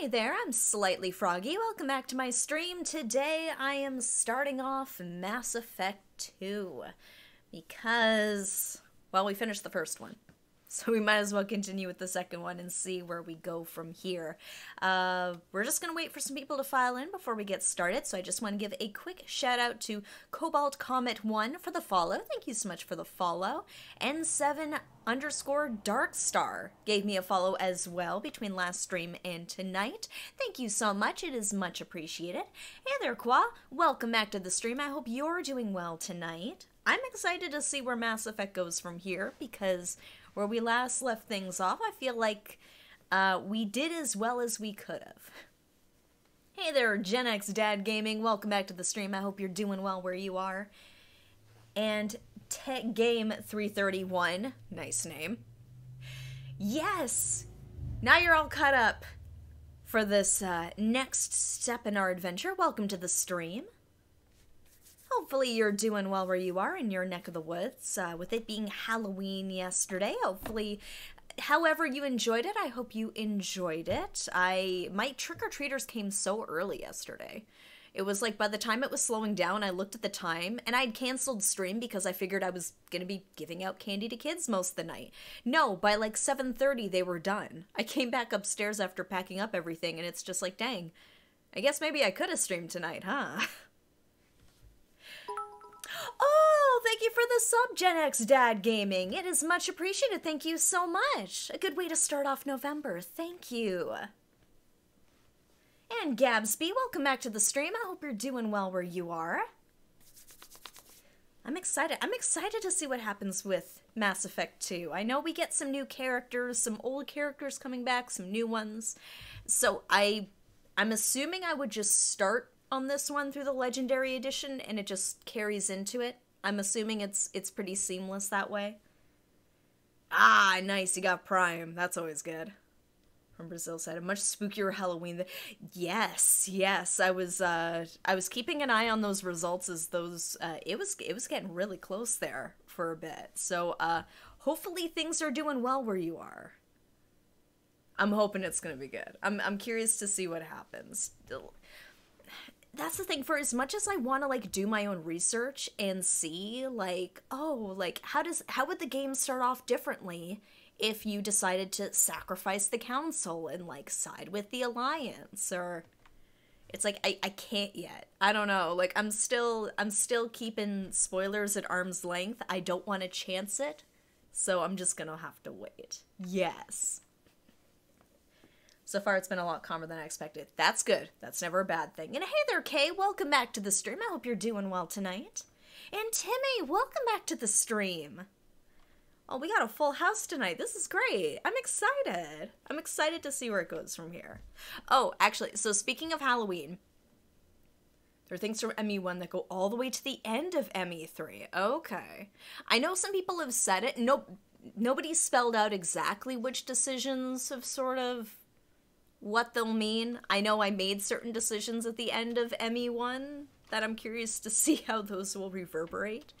Hey there, I'm Slightly Froggy. Welcome back to my stream. Today I am starting off Mass Effect 2 because, well, we finished the first one. So we might as well continue with the second one and see where we go from here. Uh, we're just going to wait for some people to file in before we get started. So I just want to give a quick shout out to Cobalt Comet 1 for the follow. Thank you so much for the follow. N7 underscore Dark Star gave me a follow as well between last stream and tonight. Thank you so much. It is much appreciated. Hey there, Qua. Welcome back to the stream. I hope you're doing well tonight. I'm excited to see where Mass Effect goes from here because where we last left things off, I feel like uh, we did as well as we could have. Hey there, Gen X Dad Gaming. Welcome back to the stream. I hope you're doing well where you are. And Tech Game 331, nice name. Yes! Now you're all caught up for this uh, next step in our adventure. Welcome to the stream. Hopefully, you're doing well where you are in your neck of the woods. Uh, with it being Halloween yesterday, hopefully, however you enjoyed it, I hope you enjoyed it. I my trick or treaters came so early yesterday. It was like by the time it was slowing down, I looked at the time and I'd canceled stream because I figured I was going to be giving out candy to kids most of the night. No, by like 7:30 they were done. I came back upstairs after packing up everything and it's just like, "Dang. I guess maybe I could have streamed tonight, huh?" Oh, thank you for the sub, Gen X Dad Gaming. It is much appreciated. Thank you so much. A good way to start off November. Thank you. And Gabsby, welcome back to the stream. I hope you're doing well where you are. I'm excited. I'm excited to see what happens with Mass Effect 2. I know we get some new characters, some old characters coming back, some new ones. So I I'm assuming I would just start on this one through the legendary edition and it just carries into it. I'm assuming it's it's pretty seamless that way. Ah, nice. You got Prime. That's always good. From Brazil said a much spookier Halloween. Yes, yes. I was uh I was keeping an eye on those results as those uh it was it was getting really close there for a bit. So uh hopefully things are doing well where you are. I'm hoping it's going to be good. I'm I'm curious to see what happens that's the thing for as much as i want to like do my own research and see like oh like how does how would the game start off differently if you decided to sacrifice the council and like side with the alliance? Or it's like I, I can't yet. I don't know like i'm still i'm still keeping spoilers at arm's length. I don't want to chance it so i'm just gonna have to wait. Yes so far, it's been a lot calmer than I expected. That's good. That's never a bad thing. And hey there, Kay. Welcome back to the stream. I hope you're doing well tonight. And Timmy, welcome back to the stream. Oh, we got a full house tonight. This is great. I'm excited. I'm excited to see where it goes from here. Oh, actually, so speaking of Halloween, there are things from ME1 that go all the way to the end of ME3. Okay. I know some people have said it. Nope. Nobody spelled out exactly which decisions have sort of what they'll mean. I know I made certain decisions at the end of ME1 that I'm curious to see how those will reverberate.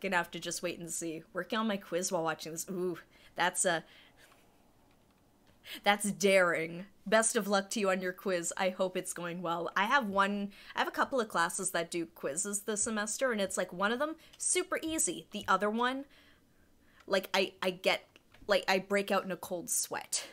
Gonna have to just wait and see. Working on my quiz while watching this. Ooh, that's a. That's daring. Best of luck to you on your quiz. I hope it's going well. I have one, I have a couple of classes that do quizzes this semester, and it's like one of them, super easy. The other one, like, I, I get, like, I break out in a cold sweat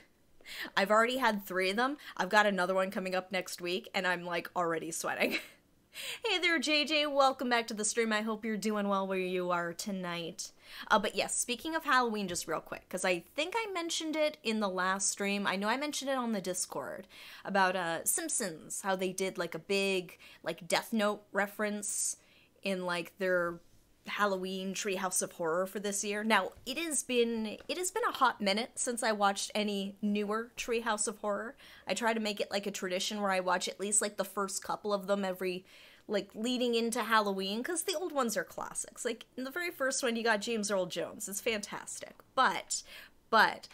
I've already had three of them. I've got another one coming up next week, and I'm like already sweating. hey there, JJ. Welcome back to the stream. I hope you're doing well where you are tonight. Uh, but yes, speaking of Halloween, just real quick, because I think I mentioned it in the last stream. I know I mentioned it on the Discord about uh, Simpsons, how they did like a big like Death Note reference in like their Halloween Treehouse of Horror for this year. Now, it has been it has been a hot minute since I watched any newer Treehouse of Horror. I try to make it like a tradition where I watch at least like the first couple of them every like leading into Halloween cuz the old ones are classics. Like in the very first one you got James Earl Jones. It's fantastic. But but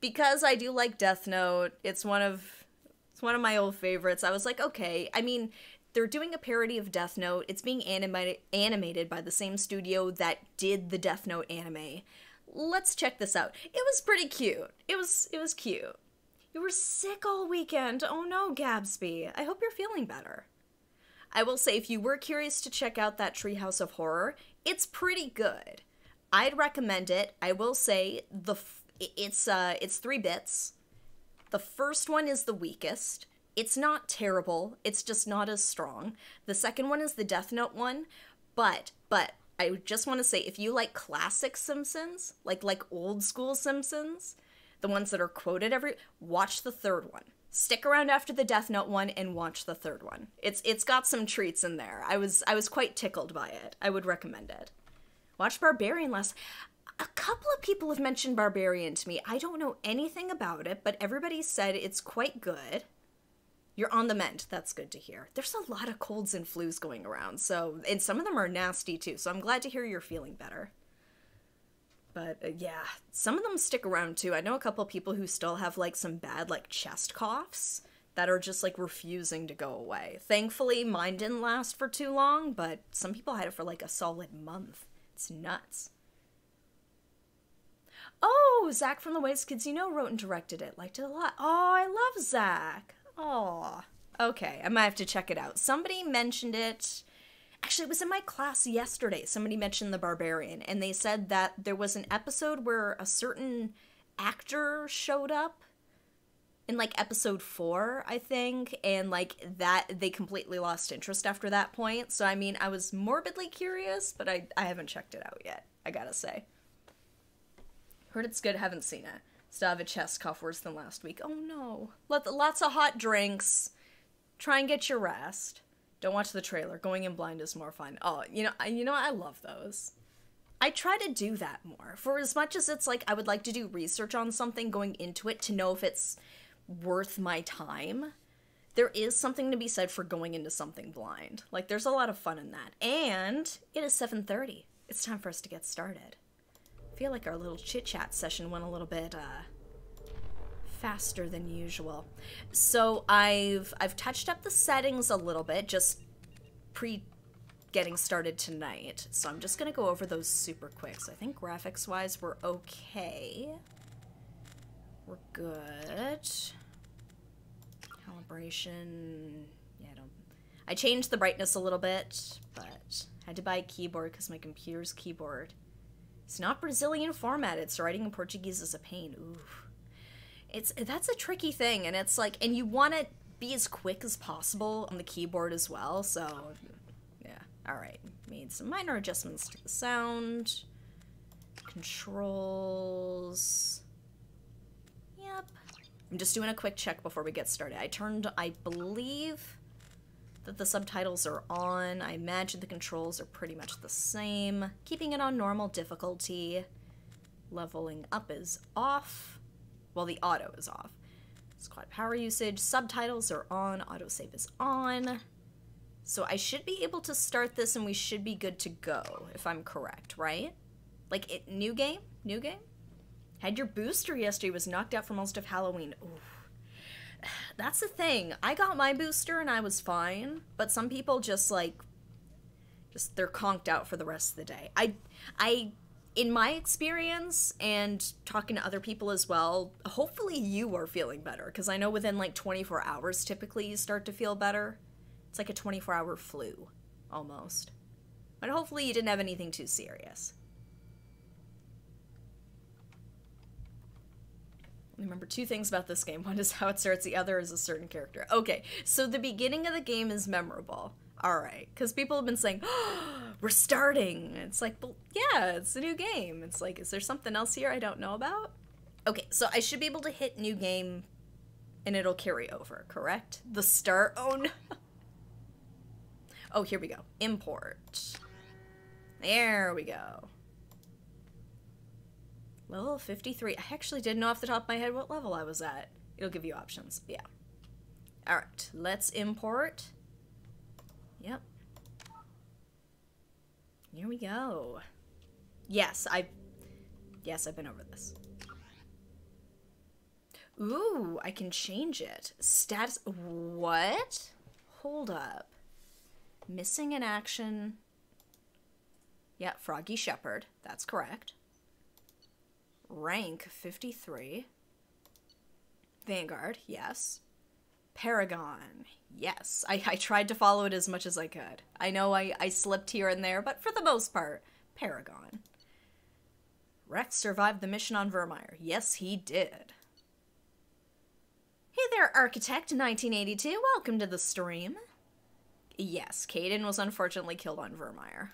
because I do like Death Note, it's one of it's one of my old favorites. I was like, okay, I mean, they're doing a parody of Death Note. It's being animated animated by the same studio that did the Death Note anime. Let's check this out. It was pretty cute. It was it was cute. You were sick all weekend. Oh no, Gabsby. I hope you're feeling better. I will say, if you were curious to check out that Treehouse of Horror, it's pretty good. I'd recommend it. I will say the it's uh it's three bits. The first one is the weakest. It's not terrible. It's just not as strong. The second one is the Death Note one, but but I just want to say if you like classic Simpsons, like like old school Simpsons, the ones that are quoted every watch the third one. Stick around after the death note one and watch the third one. It's it's got some treats in there. I was i was quite tickled by it. I would recommend it. Watch barbarian last a couple of people have mentioned barbarian to me. I don't know anything about it but everybody said it's quite good you're on the mend that's good to hear there's a lot of colds and flus going around so and some of them are nasty too so i'm glad to hear you're feeling better but uh, yeah, some of them stick around too. I know a couple people who still have like some bad like chest coughs that are just like refusing to go away. Thankfully, mine didn't last for too long, but some people had it for like a solid month. It's nuts. Oh, Zach from the Whitest Kids U' Know wrote and directed it. Liked it a lot. Oh, I love Zach. Oh, okay. I might have to check it out. Somebody mentioned it actually it was in my class yesterday somebody mentioned the barbarian and they said that there was an episode where a certain actor showed up in like episode 4 i think and like that they completely lost interest after that point so i mean i was morbidly curious but i, I haven't checked it out yet i gotta say heard it's good haven't seen it still have a chest cough worse than last week oh no Let, lots of hot drinks try and get your rest don't watch the trailer. Going in blind is more fun. Oh, you know, you know, I love those. I try to do that more. For as much as it's like I would like to do research on something going into it to know if it's worth my time. There is something to be said for going into something blind. Like there's a lot of fun in that. And it is 7:30. It's time for us to get started. Feel like our little chit-chat session went a little bit uh faster than usual. So I've I've touched up the settings a little bit just pre getting started tonight. So I'm just to go over those super quick. So I think graphics wise we're okay. We're good. Calibration. Yeah, I don't I changed the brightness a little bit, but I had to buy a keyboard cuz my computer's keyboard it's not Brazilian formatted, so writing in Portuguese is a pain. Ooh it's that's a tricky thing and it's like and you want to be as quick as possible on the keyboard as well so yeah all right. Made some minor adjustments to the sound controls. Yep. I'm just doing a quick check before we get started. I turned i believe that the subtitles are on i imagine the controls are pretty much the same keeping it on normal difficulty leveling up is off while the auto is off. Squad power usage, subtitles are on, autosave is on. So I should be able to start this and we should be good to go, if I'm correct, right? Like, it, new game? New game? Had your booster yesterday, was knocked out for most of Halloween. That's the thing. I got my booster and I was fine, but some people just, like, just, they're conked out for the rest of the day. I, I in my experience and talking to other people as well, hopefully you are feeling better because I know within like 24 hours typically you start to feel better. It's like a 24 hour flu almost. But hopefully you didn't have anything too serious. Remember two things about this game. One is how it starts, the other is a certain character. Okay, so the beginning of the game is memorable. All right because people have been saying oh, we're starting. It's like well, yeah it's a new game. It's like is there something else here i don't know about? Okay so i should be able to hit new game and it'll carry over correct? The start oh no. Oh here we go. Import. There we go level 53 i actually didn't know off the top of my head what level i was at it'll give you options yeah all right let's import Yep. Here we go. Yes, I. Yes, I've been over this. Ooh, I can change it. Status. What? Hold up. Missing in action. Yeah, Froggy Shepard. That's correct. Rank 53. Vanguard, yes. Paragon, yes. I, I tried to follow it as much as I could. I know I, I slipped here and there, but for the most part, Paragon. Wrex survived the mission on Virmire. Yes, he did. Hey there, Architect 1982. Welcome to the stream. Yes, Kaidan was unfortunately killed on Virmire.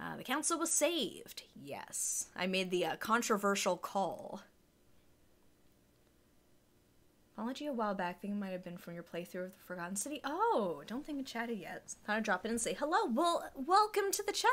Uh, the council was saved. Yes. I made the uh, controversial call. You a while back. I Think it might have been from your playthrough of the Forgotten City. Oh, don't think I chatted yet. Thought I'd drop in and say hello. Well, welcome to the chat.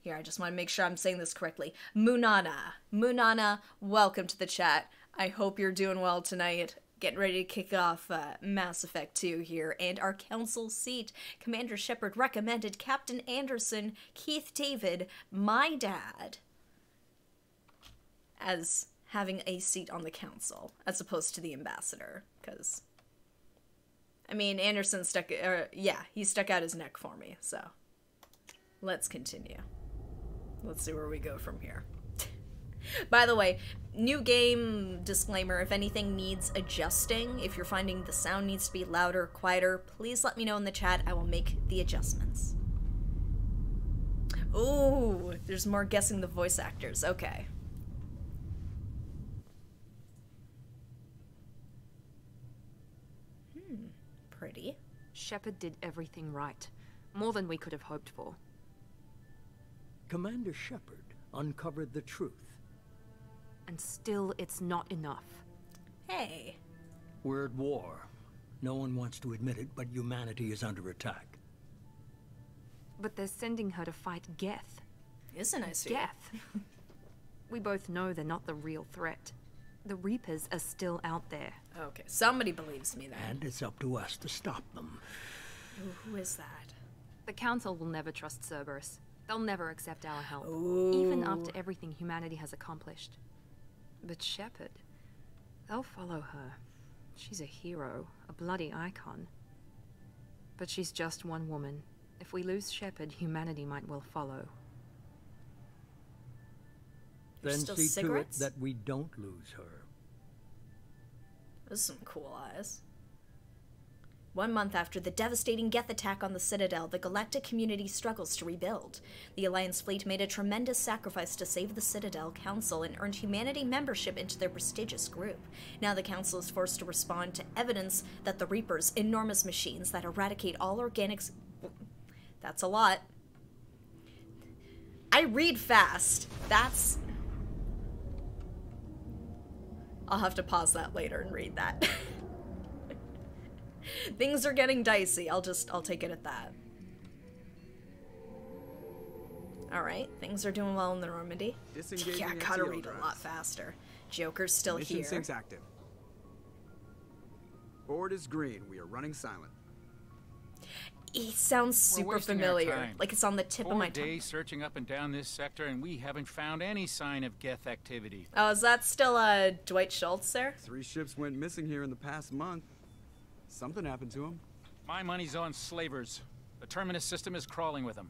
Here, I just want to make sure I'm saying this correctly. Munana. Munana, welcome to the chat. I hope you're doing well tonight. Getting ready to kick off uh, Mass Effect 2 here, and our council seat. Commander Shepard recommended Captain Anderson, Keith David, my dad, as having a seat on the council as opposed to the ambassador because i mean anderson stuck uh, yeah he stuck out his neck for me so let's continue let's see where we go from here by the way new game disclaimer if anything needs adjusting if you're finding the sound needs to be louder quieter please let me know in the chat i will make the adjustments Ooh, there's more guessing the voice actors. Okay. Hmm, pretty. Shepard did everything right. More than we could have hoped for. Commander Shepard uncovered the truth. And still, it's not enough. Hey. We're at war. No one wants to admit it, but humanity is under attack. But they're sending her to fight Geth. Isn't it? Geth. we both know they're not the real threat. The Reapers are still out there. Okay, somebody believes me then. And it's up to us to stop them. Ooh, who is that? The Council will never trust Cerberus. They'll never accept our help, Ooh. even after everything humanity has accomplished. But Shepard, they'll follow her. She's a hero, a bloody icon. But she's just one woman. If we lose Shepard, humanity might well follow. Then still see cigarettes? to it that we don't lose her. Those are some cool eyes. One month after the devastating Geth attack on the Citadel, the galactic community struggles to rebuild. The Alliance fleet made a tremendous sacrifice to save the Citadel Council and earned humanity membership into their prestigious group. Now the Council is forced to respond to evidence that the Reapers, enormous machines that eradicate all organics. That's a lot. I read fast. That's I'll have to pause that later and read that. Things are getting dicey. I'll just, I'll take it at that. Alright, things are doing well in the Normandy. Disengaging yeah, gotta NTO read a lot faster. Joker's still Mission here. syncs active. Board is green. We are running silent. He sounds super familiar. Like it's on the tip Four of my tongue. days tongue. searching up and down this sector, and we haven't found any sign of Geth activity. Oh, is that still uh, Dwight Schultz there? Three ships went missing here in the past month. Something happened to him. My money's on slavers. The Terminus system is crawling with them.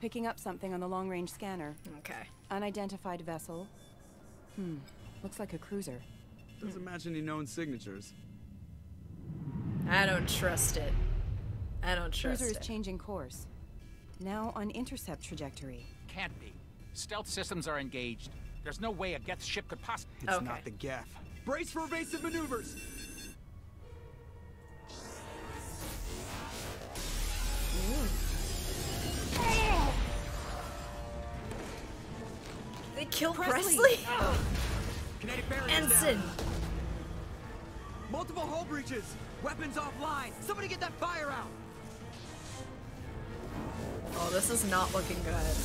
Picking up something on the long-range scanner. Okay. Unidentified vessel. Hmm. Looks like a cruiser. Doesn't match any known signatures. I don't trust it. I don't trust it. The Cruiser is changing course. Now on intercept trajectory. Can't be. Stealth systems are engaged. There's no way a Geth ship could possibly. It's Okay. not the Geth. Brace for evasive maneuvers. They killed Pressly! Pressly? Ensign! Multiple hull breaches. Weapons offline. Somebody get that fire out. Oh, this is not looking good.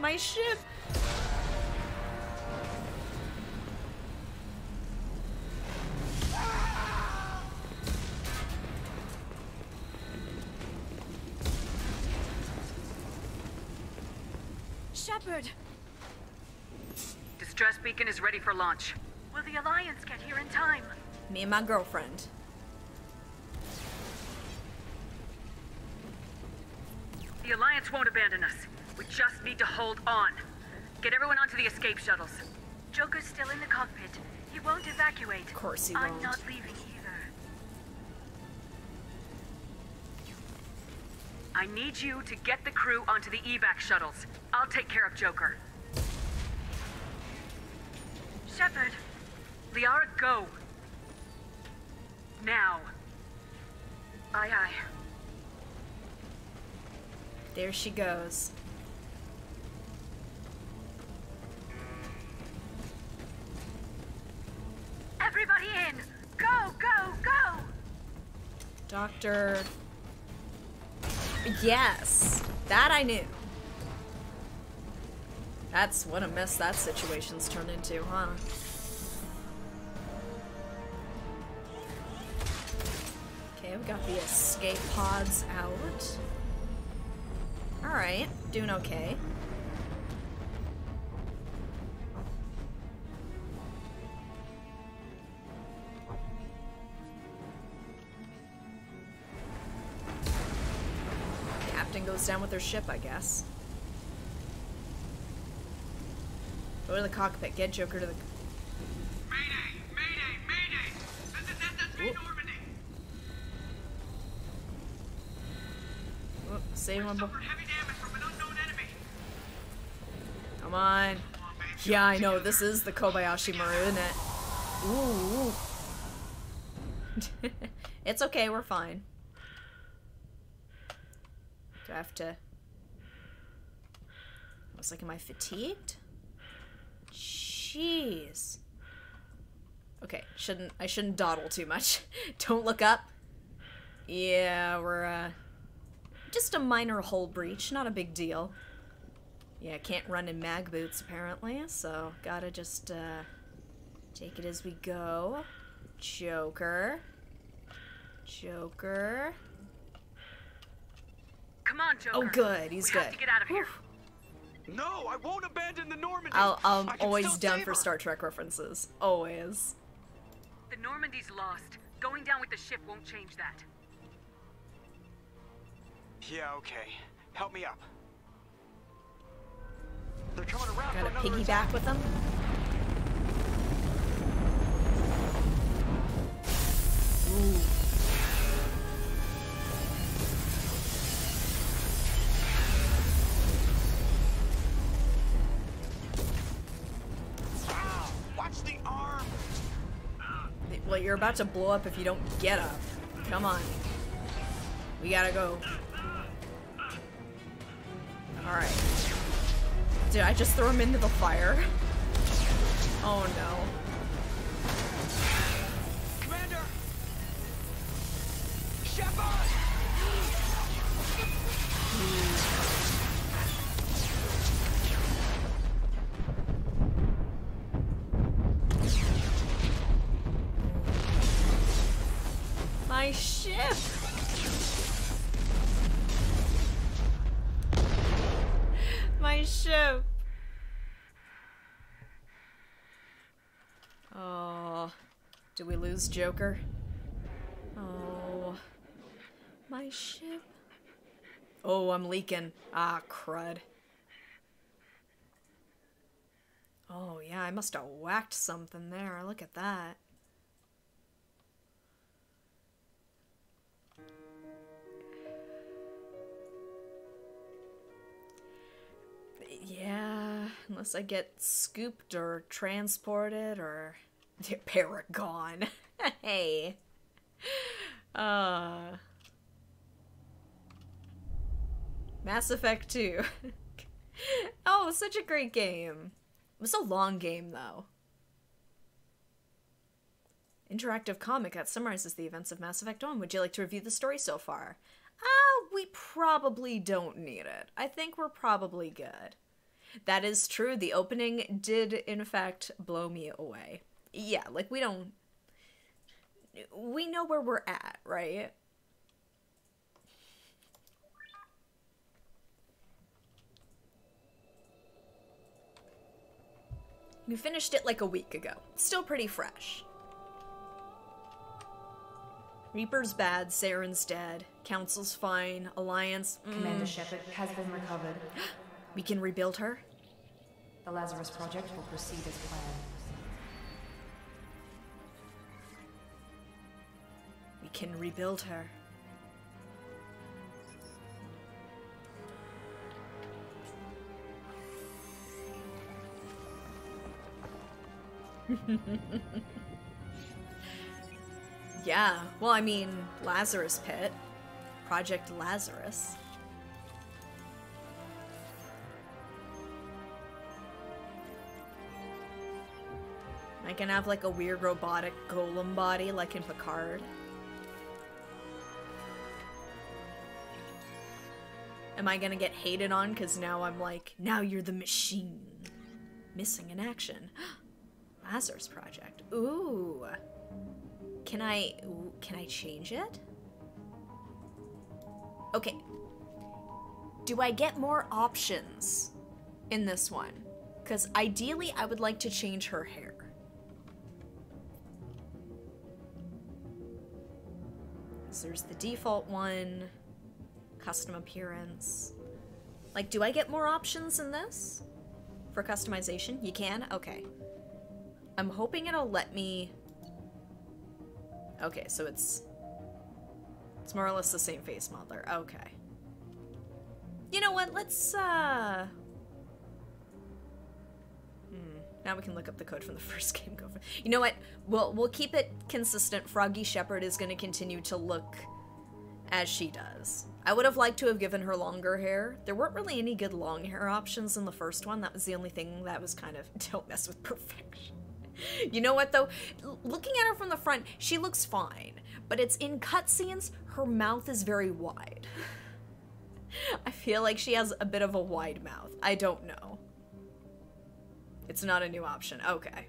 My ship! Shepard! Distress beacon is ready for launch. Will the Alliance get here in time? Me and my girlfriend. The Alliance won't abandon us. We just need to hold on. Get everyone onto the escape shuttles. Joker's still in the cockpit. He won't evacuate. Of course he I'm won't. not leaving either. I need you to get the crew onto the evac shuttles. I'll take care of Joker. Shepard. Liara, go. Now. Aye, aye. There she goes. Everybody in! Go, go, go! Doctor. Yes, that I knew. That's what a mess that situation's turned into, huh? Okay, we got the escape pods out. Alright, doing okay. Goes down with their ship, I guess. Go to the cockpit. Get Joker to the. Mayday! Mayday! Mayday! This is SSV Whoop. Normandy! Oh, save one. bo- heavy damage from an unknown enemy. Come on. Come on, man. Yeah, I know. This is the Kobayashi Maru, isn't it? Ooh. ooh. it's okay. We're fine. I have to? I was like, am I fatigued? Jeez. Okay, shouldn't I shouldn't dawdle too much. Don't look up. Yeah, we're uh just a minor hull breach, not a big deal. Yeah, can't run in mag boots apparently, so gotta just uh take it as we go. Joker. Joker. Come on, Joker. Oh good, he's we good. have to get out of here. No, I won't abandon the Normandy. I'll, I'm always still down for. Star Trek references. Always. The Normandy's lost. Going down with the ship won't change that. Yeah, okay. Help me up. They're coming around Gotta for another piggyback with them. Ooh. You're about to blow up if you don't get up. Come on. We gotta go. Alright. Did I just throw him into the fire? Oh no. Commander! Shepard! Hmm. My ship! My ship! Oh. Did we lose Joker? Oh. My ship. Oh, I'm leaking. Ah, crud. Oh, yeah, I must have whacked something there. Look at that. Yeah, unless I get scooped or transported or Paragon. hey. Uh Mass Effect 2. oh, such a great game. It was a long game though. Interactive comic that summarizes the events of Mass Effect 1. Would you like to review the story so far? Ah, we probably don't need it. I think we're probably good. That is true. The opening did, in fact, blow me away. Yeah, like we don't. We know where we're at, right? We finished it like a week ago. Still pretty fresh. Reaper's bad, Saren's dead, Council's fine, Alliance. mm, Commander Shepard has been recovered. we can rebuild her? The Lazarus Project will proceed as planned. We can rebuild her. yeah, well, I mean, Lazarus Pit. Project Lazarus. I can have like a weird robotic golem body like in Picard. Am I gonna get hated on because now I'm like, now you're the machine? Missing in action. Lazarus Project. Ooh. Can I, can I change it? Okay. Do I get more options in this one? Because ideally I would like to change her hair. So there's the default one, custom appearance. Like, do I get more options in this? For customization? You can? Okay. I'm hoping it'll let me... Okay, so it's... It's more or less the same face modeler. Okay. You know what? Let's, uh... Hmm. Now we can look up the code from the first game. Go for... You know what? We'll, we'll keep it consistent. Froggy Shepard is going to continue to look as she does. I would have liked to have given her longer hair. There weren't really any good long hair options in the first one. That was the only thing that was kind of don't mess with perfection. You know what though? Looking at her from the front, she looks fine, but it's in cutscenes, her mouth is very wide. I feel like she has a bit of a wide mouth. I don't know. It's not a new option. Okay.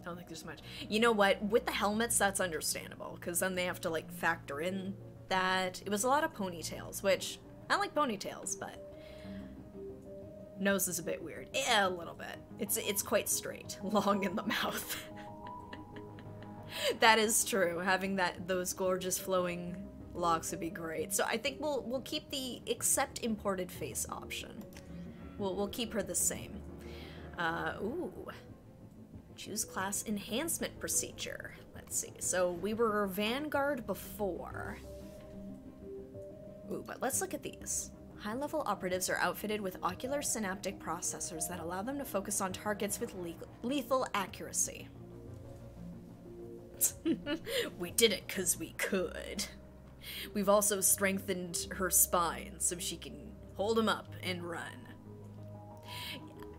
I Don't think there's much. You know what? With the helmets, that's understandable, because then they have to, like, factor in that. It was a lot of ponytails, which I like ponytails, but nose is a bit weird. Yeah, a little bit. It's it's quite straight, long in the mouth. that is true. Having that those gorgeous flowing locks would be great. So I think we'll we'll keep the accept imported face option. We'll we'll keep her the same. Uh, ooh. Choose class enhancement procedure. Let's see. So we were Vanguard before. Ooh, but let's look at these. High level operatives are outfitted with ocular synaptic processors that allow them to focus on targets with le- lethal accuracy. we did it because we could. We've also strengthened her spine so she can hold him up and run.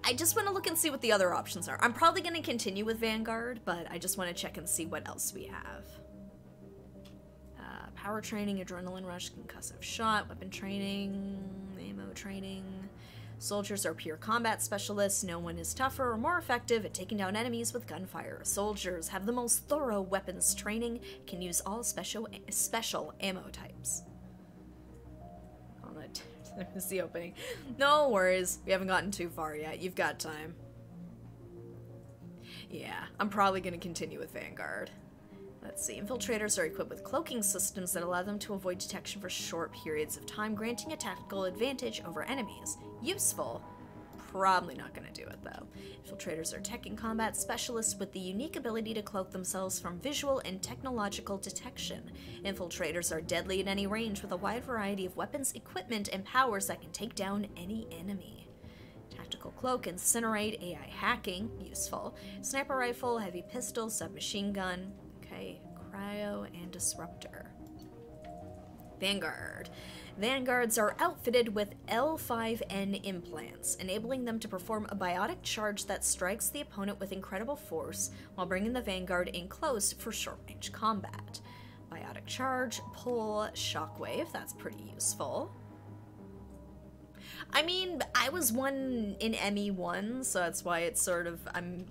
I just want to look and see what the other options are. I'm probably going to continue with Vanguard, but I just want to check and see what else we have. Power training, adrenaline rush, concussive shot, weapon training, ammo training. Soldiers are pure combat specialists. No one is tougher or more effective at taking down enemies with gunfire. Soldiers have the most thorough weapons training, can use all special special ammo types. On it. There's the opening. No worries. We haven't gotten too far yet. You've got time. Yeah, I'm probably going to continue with Vanguard. Let's see. Infiltrators are equipped with cloaking systems that allow them to avoid detection for short periods of time, granting a tactical advantage over enemies. Useful. Probably not going to do it though. Infiltrators are tech and combat specialists with the unique ability to cloak themselves from visual and technological detection. Infiltrators are deadly at any range with a wide variety of weapons, equipment, and powers that can take down any enemy. Tactical cloak, incinerate, AI hacking, useful. Sniper rifle, heavy pistol, submachine gun, okay, cryo, and disruptor. Vanguard. Vanguards are outfitted with L5N implants, enabling them to perform a biotic charge that strikes the opponent with incredible force while bringing the Vanguard in close for short range combat. Biotic charge, pull, shockwave, that's pretty useful. I mean, I was one in ME1, so that's why it's sort of I'm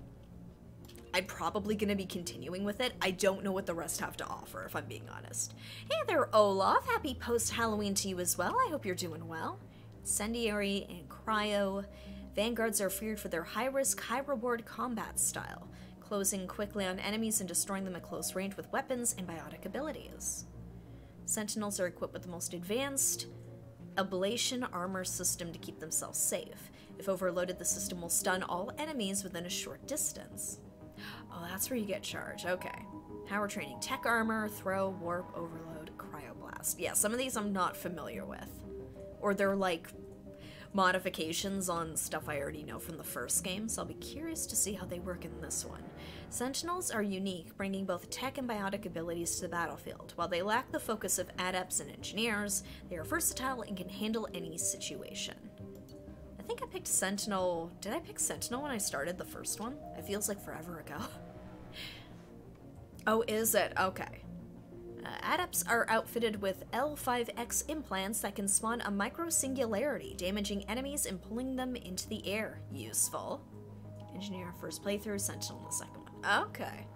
I'm probably gonna be continuing with it. I don't know what the rest have to offer, if I'm being honest. Hey there, Olaf. Happy post Halloween to you as well. I hope you're doing well. Incendiary and Cryo. Vanguards are feared for their high risk, high reward combat style, closing quickly on enemies and destroying them at close range with weapons and biotic abilities. Sentinels are equipped with the most advanced ablation armor system to keep themselves safe. If overloaded, the system will stun all enemies within a short distance. Oh, that's where you get charged. Okay. Power training, tech armor, throw, warp, overload, cryoblast. Yeah, some of these I'm not familiar with. Or they're like modifications on stuff I already know from the first game, so I'll be curious to see how they work in this one. Sentinels are unique, bringing both tech and biotic abilities to the battlefield. While they lack the focus of adepts and engineers, they are versatile and can handle any situation. I think I picked Sentinel. Did I pick Sentinel when I started the first one? It feels like forever ago. oh, is it? Okay. Uh, adepts are outfitted with L5X implants that can spawn a micro singularity, damaging enemies and pulling them into the air. Useful. Engineer first playthrough, Sentinel the second one. Okay.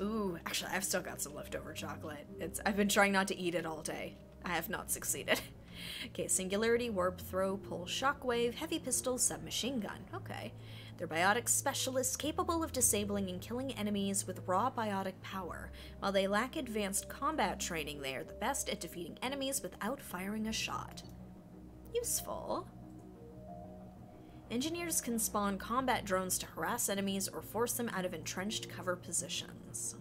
Ooh, actually, I've still got some leftover chocolate. It's I've been trying not to eat it all day. I have not succeeded. okay, singularity, warp, throw, pull, shockwave, heavy pistol, submachine gun. Okay. They're biotic specialists capable of disabling and killing enemies with raw biotic power. While they lack advanced combat training, they are the best at defeating enemies without firing a shot. Useful. Engineers can spawn combat drones to harass enemies or force them out of entrenched cover positions.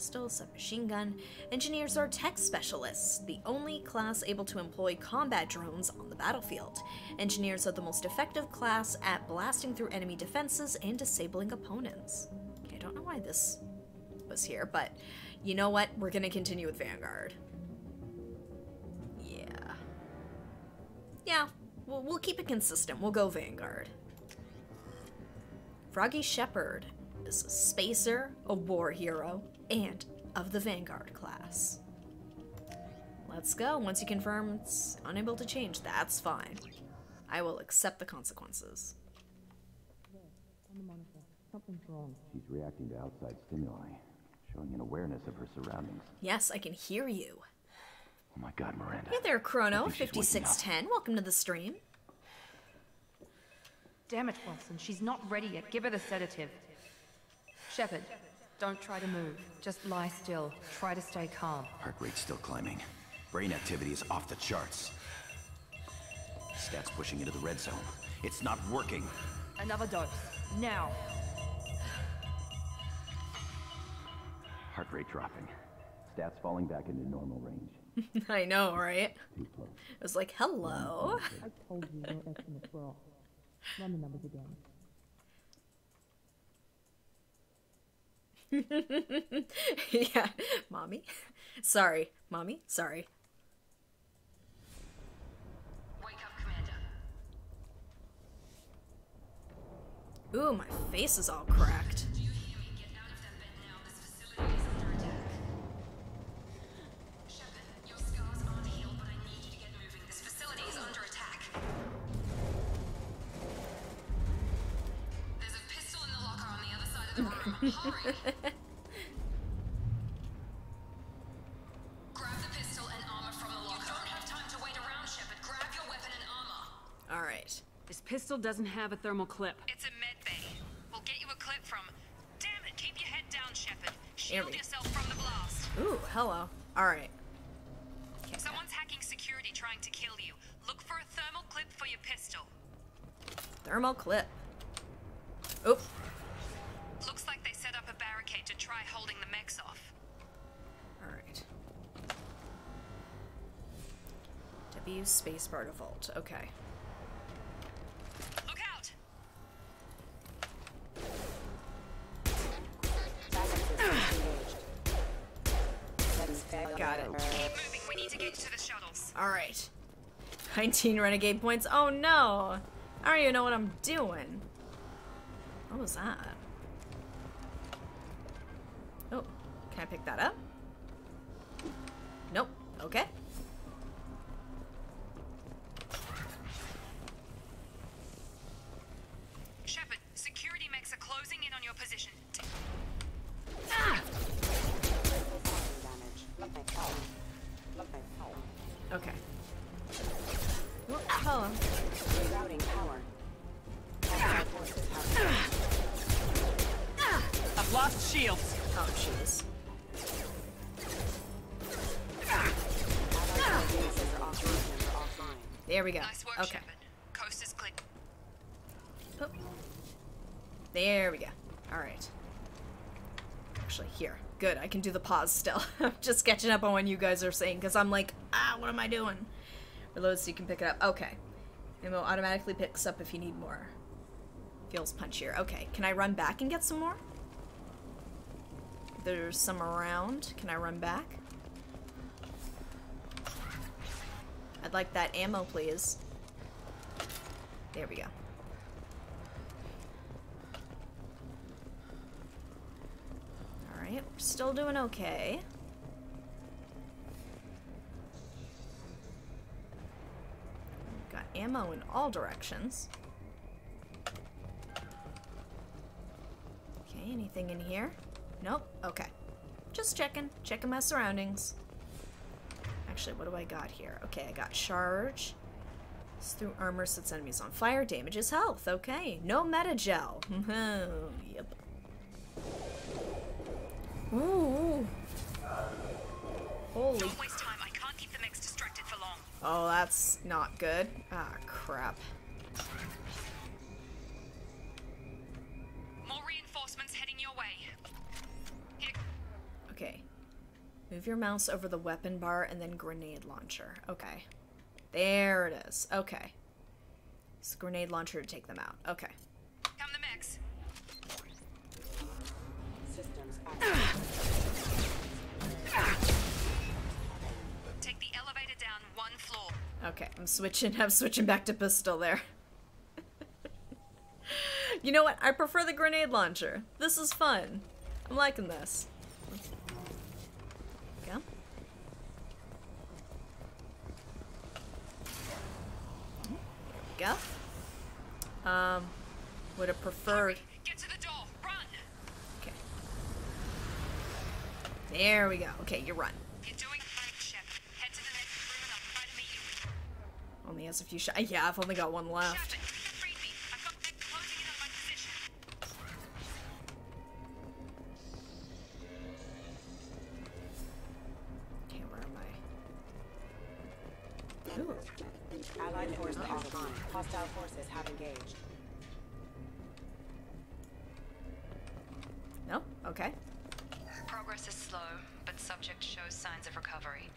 Pistol, submachine gun. Engineers are tech specialists, the only class able to employ combat drones on the battlefield. Engineers are the most effective class at blasting through enemy defenses and disabling opponents. Okay, I don't know why this was here, but you know what? We're gonna continue with Vanguard. Yeah. Yeah, we'll, we'll keep it consistent. We'll go Vanguard. Froggy Shepard is a spacer, a war hero, and of the Vanguard class. Let's go. Once you confirm it's unable to change, that's fine. I will accept the consequences. Something's wrong. She's reacting to outside stimuli, showing an awareness of her surroundings. Yes, I can hear you. Oh my god, Miranda. Hey there, Chrono, I think she's waking up. 5610. Welcome to the stream. Damn it, Wilson. She's not ready yet. Give her the sedative. Shepard, don't try to move. Just lie still. Try to stay calm. Heart rate's still climbing. Brain activity is off the charts. Stats pushing into the red zone. It's not working. Another dose. Now. Heart rate dropping. Stats falling back into normal range. I know, right? It was like, hello. I told you your estimates were off. Run the numbers again. yeah, mommy. Sorry, mommy. Sorry. Wake up, Commander. Ooh, my face is all cracked. Right. This pistol doesn't have a thermal clip. It's a med bay. We'll get you a clip from. Damn it! Keep your head down, Shepard. Shield yourself from the blast. Ooh, hello. All right. Okay. Someone's hacking security trying to kill you. Look for a thermal clip for your pistol. Thermal clip. Oop. Spacebar to vault. Okay. Look out! Got it. Keep moving. We need to get to the shuttles. All right. 19 renegade points. Oh no. I don't even know what I'm doing. What was that? Oh, can I pick that up? Nope. Okay. Can do the pause still. I'm just catching up on what you guys are saying, because I'm like, ah, what am I doing? Reload so you can pick it up. Okay. Ammo automatically picks up if you need more. Feels punchier. Okay, can I run back and get some more? There's some around. Can I run back? I'd like that ammo, please. There we go. We're still doing okay. Got ammo in all directions. Okay, anything in here? Nope. Okay. Just checking. Checking my surroundings. Actually, what do I got here? Okay, I got charge. It's through armor sets enemies on fire. Damages health. Okay. No medi-gel. yep. Ooh. Holy. Don't waste time. I can't keep the mechs distracted for long. Oh, that's not good. Ah, crap. More reinforcements heading your way. Here. Okay. Move your mouse over the weapon bar and then grenade launcher. Okay. There it is. Okay. It's grenade launcher to take them out. Okay. Come the mechs. Take the elevator down one floor. Okay, I'm switching. I'm switching back to pistol there. you know what? I prefer the grenade launcher. This is fun. I'm liking this. Go. Go. Um, would have preferred. Get to the door. Run. Okay. There we go. Okay, you run. You're doing great, Shep. Head to the next room and I'll try to meet you. Only has a few shots. Yeah, I've only got one left. Shepard, read me. I've got them closing in on my position. Okay, where am I? Ooh. Allied forces offline. Hostile forces have engaged. No? Okay. Progress is slow, but subject shows signs of recovery.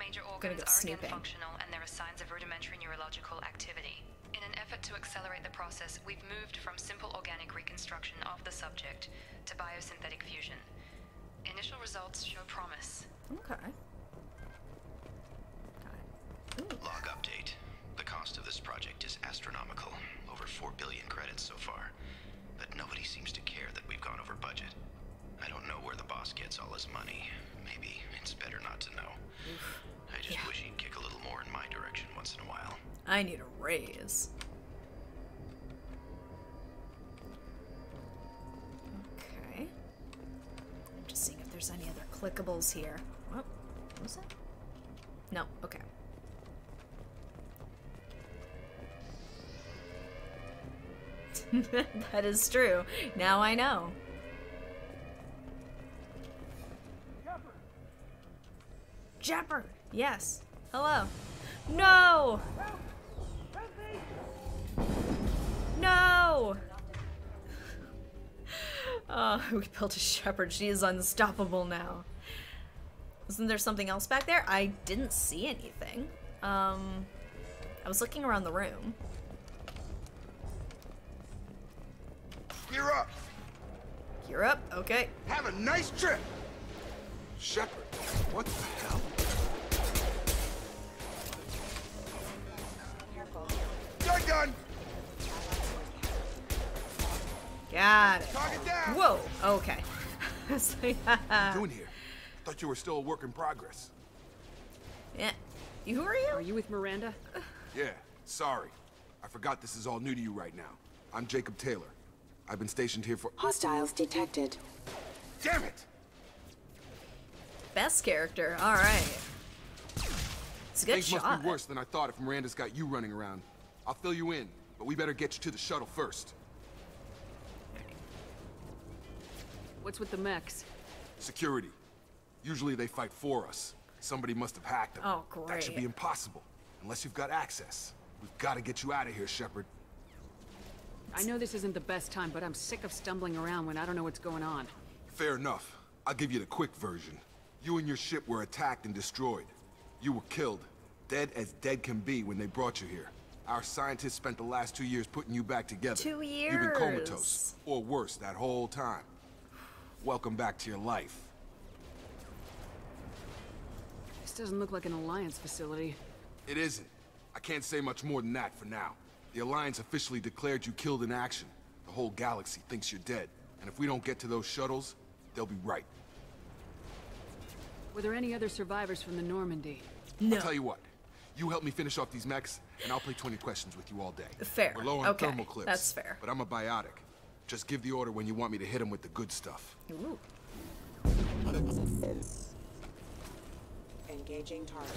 Major organs go are again functional, and there are signs of rudimentary neurological activity. In an effort to accelerate the process, we've moved from simple organic reconstruction of the subject to biosynthetic fusion. Initial results show promise. Okay. Log update. The cost of this project is astronomical. Over 4 billion credits so far. But nobody seems to care that we've gone over budget. I don't know where the boss gets all his money. Maybe it's better not to know. I just wish he'd kick a little more in my direction once in a while. I need a raise. Okay. I'm just seeing if there's any other clickables here. What? What was that? No. Okay. that is true. Now I know. Jepper! Yes. Hello. No! No! Oh, we built a Shepard. She is unstoppable now. Isn't there something else back there? I didn't see anything. Um, I was looking around the room. Gear up. You're up. Okay. Have a nice trip. Shepard, what the hell? Gun gun! Got it. Target down! Whoa. Okay. It's like, Doing here? I Thought you were still a work in progress. yeah. You who are you? Are you with Miranda? Yeah, sorry. I forgot this is all new to you right now. I'm Jacob Taylor. I've been stationed here for- Hostiles detected. Damn it! Best character. All right. It's a good Things shot. must be worse than I thought if Miranda's got you running around. I'll fill you in, but we better get you to the shuttle first. What's with the mechs? Security. Usually they fight for us. Somebody must have hacked them. Oh, great. That should be impossible. Unless you've got access. We've got to get you out of here, Shepard. I know this isn't the best time, but I'm sick of stumbling around when I don't know what's going on. Fair enough. I'll give you the quick version. You and your ship were attacked and destroyed. You were killed. Dead as dead can be when they brought you here. Our scientists spent the last two years putting you back together. Two years? You've been comatose. Or worse, that whole time. Welcome back to your life. This doesn't look like an Alliance facility. It isn't. I can't say much more than that for now. The Alliance officially declared you killed in action. The whole galaxy thinks you're dead. And if we don't get to those shuttles, they'll be right. Were there any other survivors from the Normandy? No. I'll tell you what. You help me finish off these mechs, and I'll play 20 questions with you all day. Fair. We're low on Okay, thermal clips. that's fair. But I'm a biotic. Just give the order when you want me to hit him with the good stuff. Ooh. Engaging target.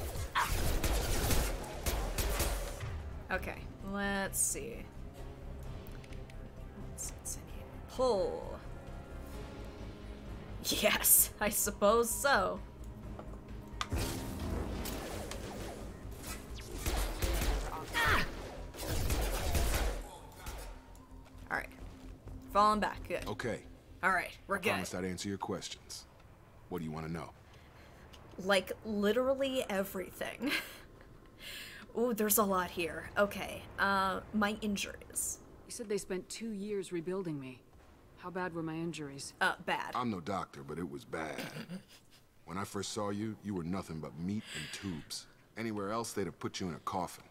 Okay, let's see. What's what's in here? Pull. Yes, I suppose so. Falling back. Good. Okay. Alright, we're I good. promised I'd answer your questions. What do you want to know? Like, literally everything. Ooh, there's a lot here. Okay, uh, my injuries. You said they spent two years rebuilding me. How bad were my injuries? Uh, bad. I'm no doctor, but it was bad. when I first saw you, you were nothing but meat and tubes. Anywhere else, they'd have put you in a coffin.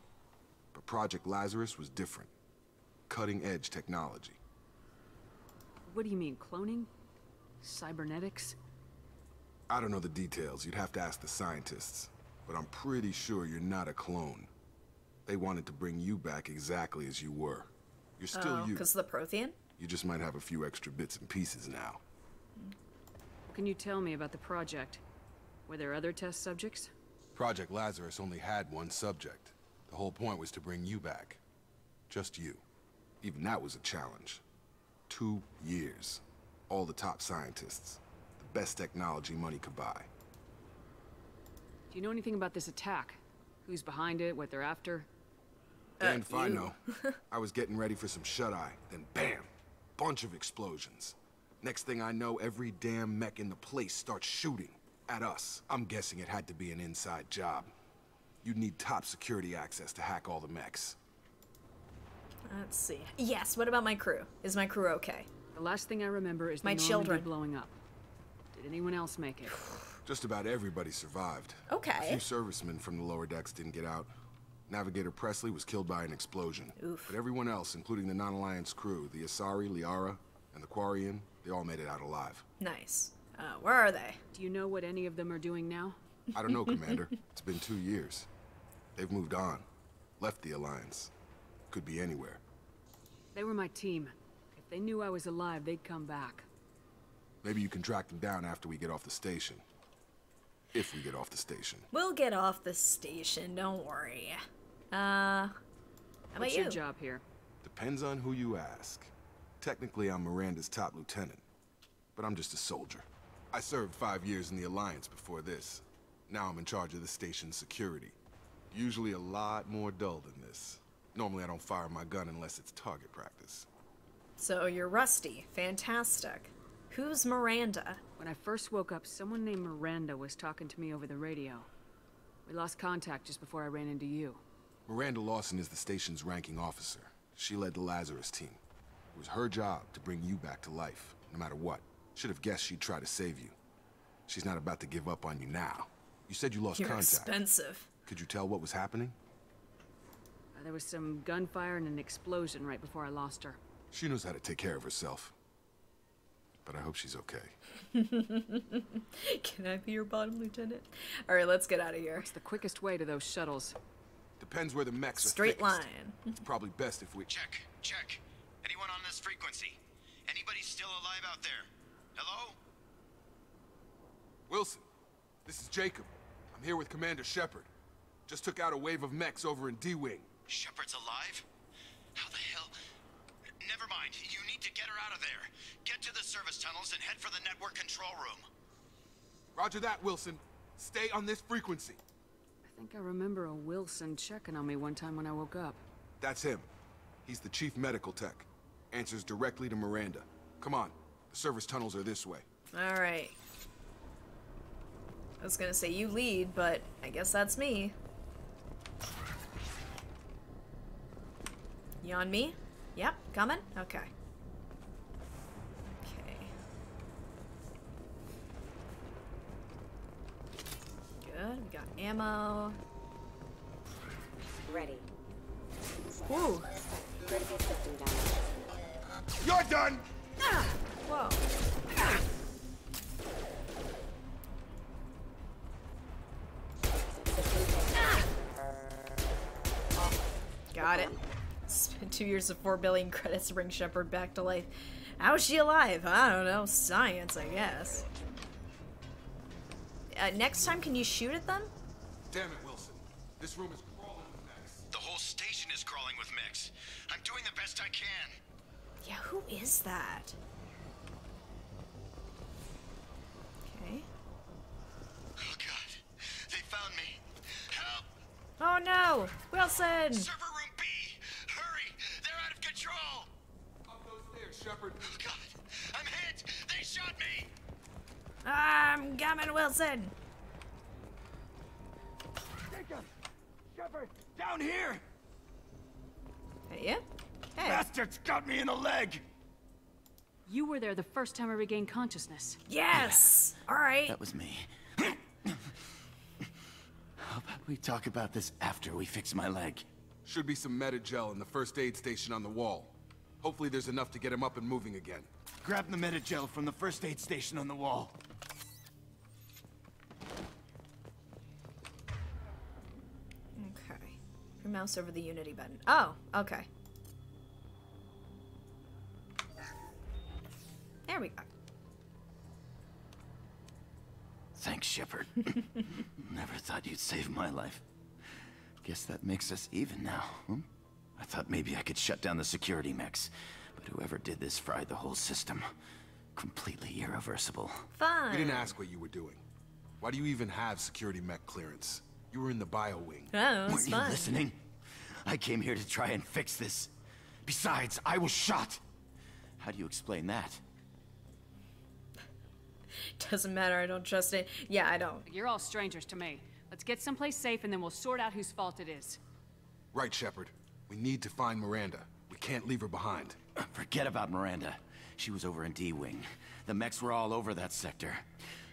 But Project Lazarus was different. Cutting-edge technology. What do you mean, cloning? Cybernetics? I don't know the details. You'd have to ask the scientists. But I'm pretty sure you're not a clone. They wanted to bring you back exactly as you were. You're still oh, you. because the Prothean? You just might have a few extra bits and pieces now. What can you tell me about the project? Were there other test subjects? Project Lazarus only had one subject. The whole point was to bring you back. Just you. Even that was a challenge. Two years. All the top scientists. The best technology money could buy. Do you know anything about this attack? Who's behind it, what they're after? Uh, and if I know, I was getting ready for some shut-eye, then bam! Bunch of explosions. Next thing I know, every damn mech in the place starts shooting. At us. I'm guessing it had to be an inside job. You'd need top security access to hack all the mechs. Let's see. Yes, what about my crew? Is my crew okay? The last thing I remember is My Normandy children. blowing up. Did anyone else make it? Just about everybody survived. Okay. A few servicemen from the lower decks didn't get out. Navigator Pressly was killed by an explosion. Oof. But everyone else, including the non-alliance crew, the Asari, Liara, and the Quarian, they all made it out alive. Nice. Uh, where are they? Do you know what any of them are doing now? I don't know, Commander. It's been two years. They've moved on. Left the Alliance. Could be anywhere. They were my team. If they knew I was alive, they'd come back. Maybe you can track them down after we get off the station. If we get off the station. We'll get off the station, don't worry. Uh, how about What's you? your job here? Depends on who you ask. Technically, I'm Miranda's top lieutenant. But I'm just a soldier. I served five years in the Alliance before this. Now I'm in charge of the station's security. Usually a lot more dull than this. Normally I don't fire my gun unless it's target practice. So you're Rusty. Fantastic. Who's Miranda? When I first woke up, someone named Miranda was talking to me over the radio. We lost contact just before I ran into you. Miranda Lawson is the station's ranking officer. She led the Lazarus team. It was her job to bring you back to life, no matter what. Should have guessed she'd try to save you. She's not about to give up on you now. You said you lost You're contact. expensive. Could you tell what was happening? Uh, there was some gunfire and an explosion right before I lost her. She knows how to take care of herself. But I hope she's okay. Can I be your bottom lieutenant? All right, let's get out of here. It's the quickest way to those shuttles. Depends where the mechs are Straight thickest. line. It's probably best if we... Check, check. Anyone on this frequency? Anybody still alive out there? Hello? Wilson, this is Jacob. I'm here with Commander Shepard. Just took out a wave of mechs over in D-Wing. Shepard's alive? How the hell? Never mind. You need to get her out of there. Get to the service tunnels and head for the network control room. Roger that, Wilson. Stay on this frequency. I think I remember a Wilson checking on me one time when I woke up. That's him. He's the chief medical tech. Answers directly to Miranda. Come on. The service tunnels are this way. All right. I was gonna say you lead, but I guess that's me. You on me? Yep, coming? Okay. Okay. Good, we got ammo. Ready. Ooh. Critical system damage. You're done! Ah! Whoa. Got it. Spent two years of four billion credits to bring Shepard back to life. How is she alive? I don't know. Science, I guess. Uh, next time, can you shoot at them? Damn it, Wilson. This room is crawling with mechs. The whole station is crawling with mechs. I'm doing the best I can. Yeah, who is that? Okay. Oh god. They found me. Help! Oh no! Wilson! Server room B! Hurry! They're out of control! Up those stairs, Shepard. Oh god! I'm hit! They shot me! I'm coming, Wilson! Jacob! Shepard! Down here! Hey, yeah? Hey. Bastards got me in the leg! You were there the first time I regained consciousness. Yes! Alright. That was me. How about we talk about this after we fix my leg? Should be some Medi-gel in the first aid station on the wall. Hopefully there's enough to get him up and moving again. Grab the Medi-gel from the first aid station on the wall. Okay. Your mouse over the Unity button. Oh, okay. There we go. Thanks, Shepard. Never thought you'd save my life. Guess that makes us even now, hmm? I thought maybe I could shut down the security mechs, but whoever did this fried the whole system. Completely irreversible. Fine. We didn't ask what you were doing. Why do you even have security mech clearance? You were in the bio wing. Oh, Weren't it's you listening? I came here to try and fix this. Besides, I was shot. How do you explain that? Doesn't matter, I don't trust it. Yeah, I don't. You're all strangers to me. Let's get someplace safe and then we'll sort out whose fault it is. Right, Shepard. We need to find Miranda. We can't leave her behind. Forget about Miranda. She was over in D-Wing. The mechs were all over that sector.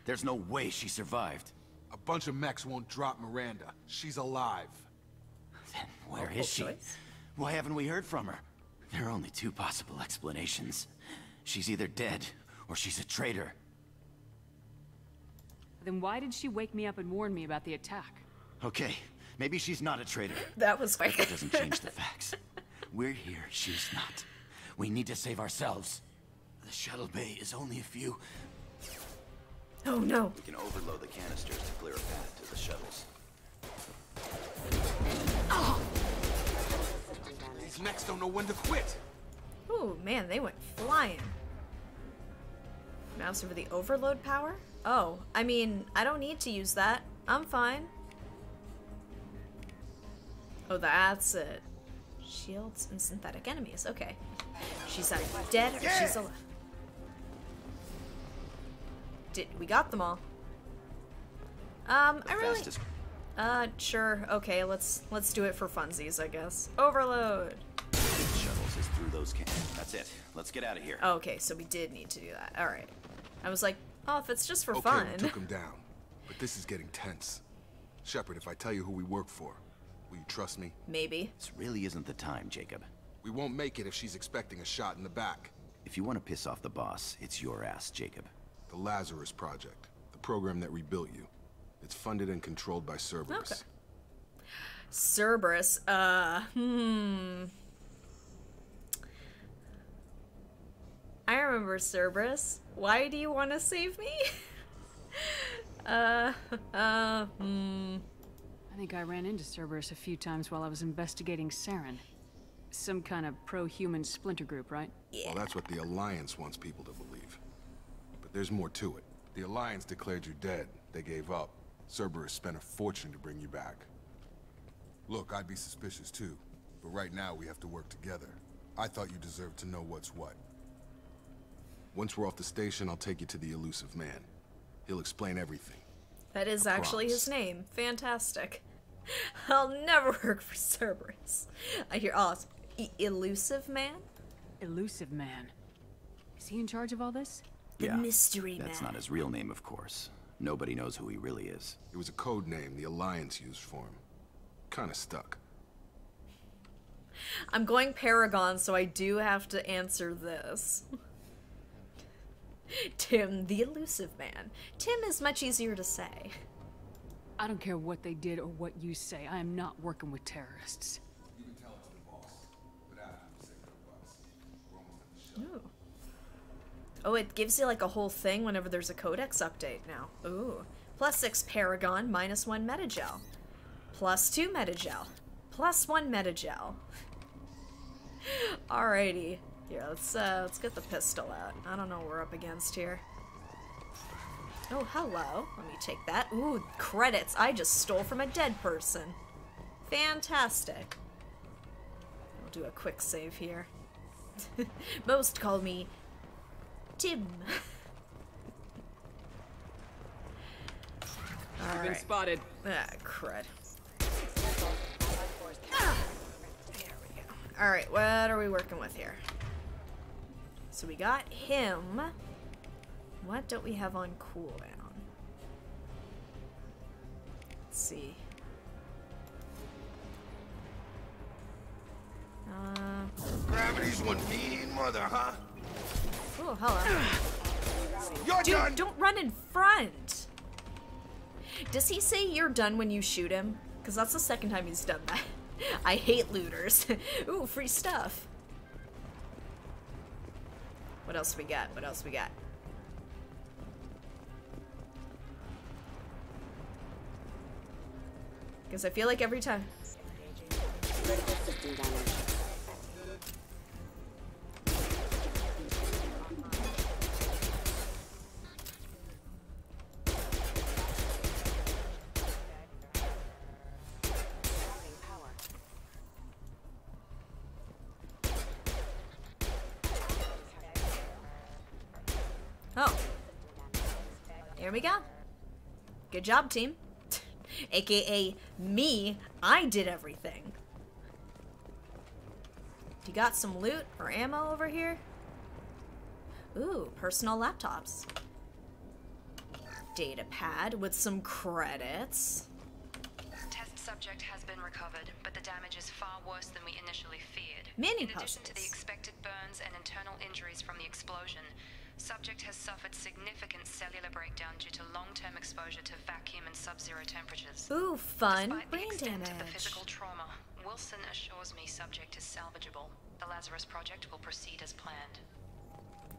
There's no way she survived. A bunch of mechs won't drop Miranda. She's alive. Then where Multiple is she? choice. Why haven't we heard from her? There are only two possible explanations. She's either dead, or she's a traitor. Then why did she wake me up and warn me about the attack? Okay, maybe she's not a traitor. That was quick. That doesn't change the facts. We're here, she's not. We need to save ourselves. The shuttle bay is only a few... Oh no. We can overload the canisters to clear a path to the shuttles. These mechs don't know when to quit. Ooh, man, they went flying. Mouse over the overload power? Oh, I mean, I don't need to use that. I'm fine. Oh, that's it. Shields and synthetic enemies. Okay. She's either dead or she's alive. Did we got them all? Um, I really. Fastest Uh, sure. Okay, let's let's do it for funsies, I guess. Overload. shuttles is through those cans. That's it. Let's get out of here. Oh, okay, so we did need to do that. All right. I was like, oh, if it's just for okay, fun. we took him down. But this is getting tense. Shepard, if I tell you who we work for, will you trust me? Maybe. This really isn't the time, Jacob. We won't make it if she's expecting a shot in the back. If you want to piss off the boss, it's your ass, Jacob. The Lazarus Project, the program that rebuilt you. It's funded and controlled by Cerberus. Okay. Cerberus. Uh, hmm. I remember Cerberus. Why do you want to save me? uh, uh, hmm. I think I ran into Cerberus a few times while I was investigating Saren. Some kind of pro-human splinter group, right? Yeah. Well, that's what the Alliance wants people to believe. But there's more to it. The Alliance declared you dead. They gave up. Cerberus spent a fortune to bring you back. Look, I'd be suspicious too. But right now, we have to work together. I thought you deserved to know what's what. Once we're off the station, I'll take you to the Illusive Man. He'll explain everything. That is I actually promise. his name. Fantastic. I'll never work for Cerberus. I hear oh, awesome. E- Illusive Man? Illusive Man. Is he in charge of all this? The yeah, mystery That's man. not his real name, of course. Nobody knows who he really is. It was a code name the Alliance used for him. Kinda stuck. I'm going Paragon, so I do have to answer this. Tim, the Illusive Man. Tim is much easier to say. I don't care what they did or what you say. I am not working with terrorists. You can tell it to the boss. But after you say goodbyes, we're almost at the shuttle. Ooh. Oh, it gives you like a whole thing whenever there's a codex update now. Ooh. Plus six Paragon, minus one Medi-gel. Plus two Medi-gel. Plus one Medi-gel. Alrighty. Here, let's uh let's get the pistol out. I don't know what we're up against here. Oh, hello. Let me take that. Ooh, credits. I just stole from a dead person. Fantastic. I'll do a quick save here. Most call me Tim. You've been spotted. Ah, crud. Ah! There we go. Alright, what are we working with here? So we got him. What don't we have on cooldown? Let's see. Uh, Gravity's one mean mother, huh? oh, hello. You're Dude, done! don't run in front! Does he say you're done when you shoot him? Because that's the second time he's done that. I hate looters. Ooh, free stuff. What else we got? What else we got? Because I feel like every time. Oh. Here we go. Good job, team. AKA me, I did everything. You got some loot or ammo over here? Ooh, personal laptops. Data pad with some credits. Test subject has been recovered, but the damage is far worse than we initially feared. Mini In addition to the expected burns and internal injuries from the explosion, subject has suffered significant cellular breakdown due to long-term exposure to vacuum and sub-zero temperatures. Ooh, fun Despite brain the extent of the physical trauma, Wilson assures me subject is salvageable. The Lazarus project will proceed as planned.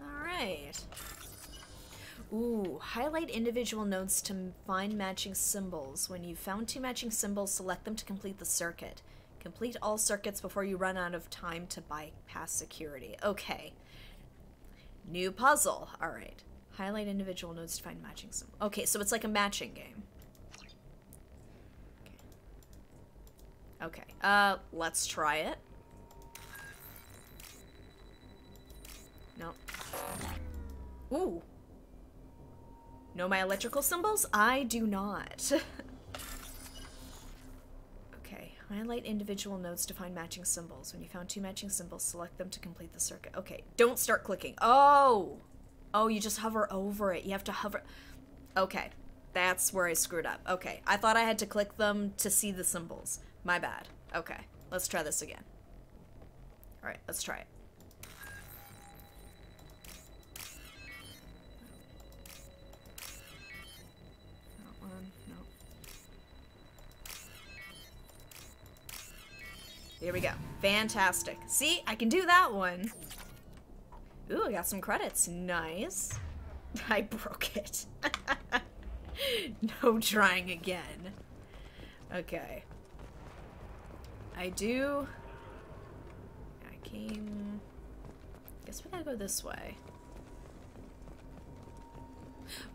Alright. Ooh, highlight individual nodes to find matching symbols. When you've found two matching symbols, select them to complete the circuit. Complete all circuits before you run out of time to bypass security. Okay. New puzzle. Alright. Highlight individual nodes to find matching symbol. Okay, so it's like a matching game. Okay. Okay. Uh, let's try it. No. Ooh. Know my electrical symbols? I do not. Highlight individual nodes to find matching symbols. When you found two matching symbols, select them to complete the circuit. Okay. Don't start clicking. Oh! Oh, you just hover over it. You have to hover. Okay. That's where I screwed up. Okay. I thought I had to click them to see the symbols. My bad. Okay. Let's try this again. Alright, let's try it. Here we go. Fantastic. See, I can do that one. Ooh, I got some credits. Nice. I broke it. no trying again. Okay. I do. I came. Guess we gotta go this way.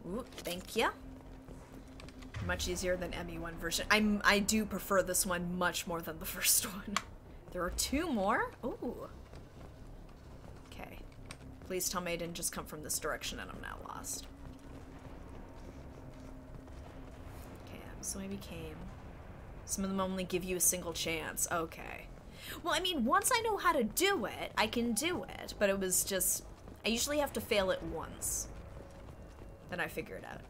Ooh, thank ya. Much easier than ME1 version. I'm I do prefer this one much more than the first one. There are two more? Ooh. Okay. Please tell me I didn't just come from this direction and I'm now lost. Okay, so I became. Some of them only give you a single chance. Okay. Well, I mean, once I know how to do it, I can do it. But it was just. I usually have to fail it once. Then I figure it out.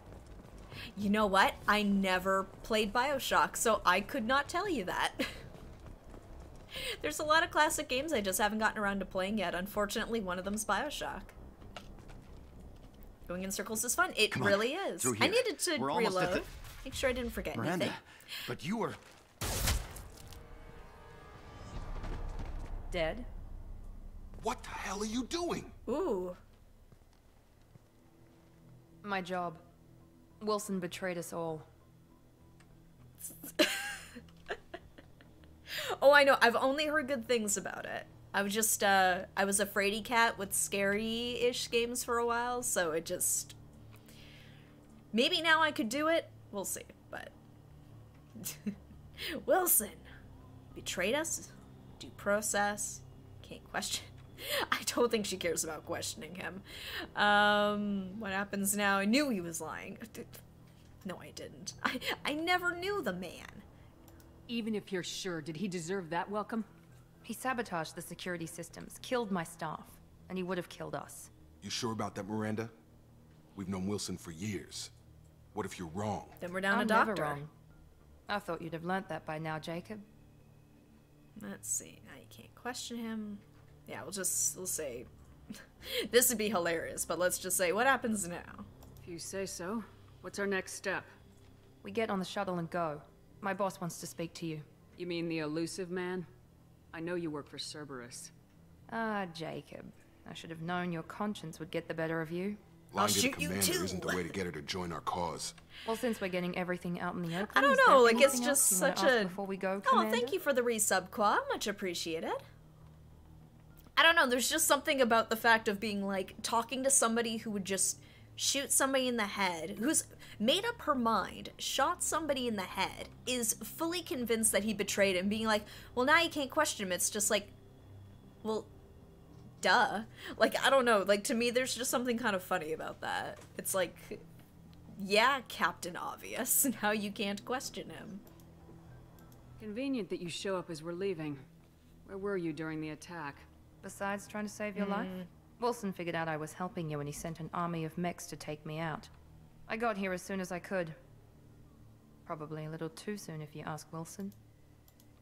You know what? I never played Bioshock, so I could not tell you that. There's a lot of classic games I just haven't gotten around to playing yet. Unfortunately, one of them's Bioshock. Going in circles is fun. It Come on, really is. I needed to We're reload. the- Make sure I didn't forget Miranda, anything. but you were. Dead? What the hell are you doing? Ooh. My job. Wilson betrayed us all. Oh, I know. I've only heard good things about it. I was just, uh, I was a fraidy cat with scary-ish games for a while, so it just... Maybe now I could do it? We'll see, but... Wilson! Betrayed us? Due process? Can't question. I don't think she cares about questioning him. Um, what happens now? I knew he was lying. No, I didn't. I, I never knew the man. Even if you're sure, did he deserve that welcome? He sabotaged the security systems, killed my staff, and he would have killed us. You sure about that, Miranda? We've known Wilson for years. What if you're wrong? Then we're down I'm a doctor. never wrong. I thought you'd have learnt that by now, Jacob. Let's see. Now you can't question him. Yeah, we'll just we'll say this would be hilarious, but let's just say what happens now. If you say so. What's our next step? We get on the shuttle and go. My boss wants to speak to you. You mean the Illusive Man? I know you work for Cerberus. Ah, Jacob. I should have known your conscience would get the better of you. Lying to the commander isn't the way to get her to join our cause. Well, since we're getting everything out in the open, I don't know, like it's just else you such a before we go, Oh, Commander? thank you for the resub, Qua. Much appreciated. I don't know, there's just something about the fact of being like talking to somebody who would just shoot somebody in the head, who's made up her mind, shot somebody in the head, is fully convinced that he betrayed him, being like, well, now you can't question him. It's just like, well, duh. Like, I don't know. Like, to me, there's just something kind of funny about that. It's like, yeah, Captain Obvious. Now you can't question him. Convenient that you show up as we're leaving. Where were you during the attack? Besides trying to save your life, hmm. Wilson figured out I was helping you and he sent an army of mechs to take me out. I got here as soon as I could. Probably a little too soon if you ask Wilson.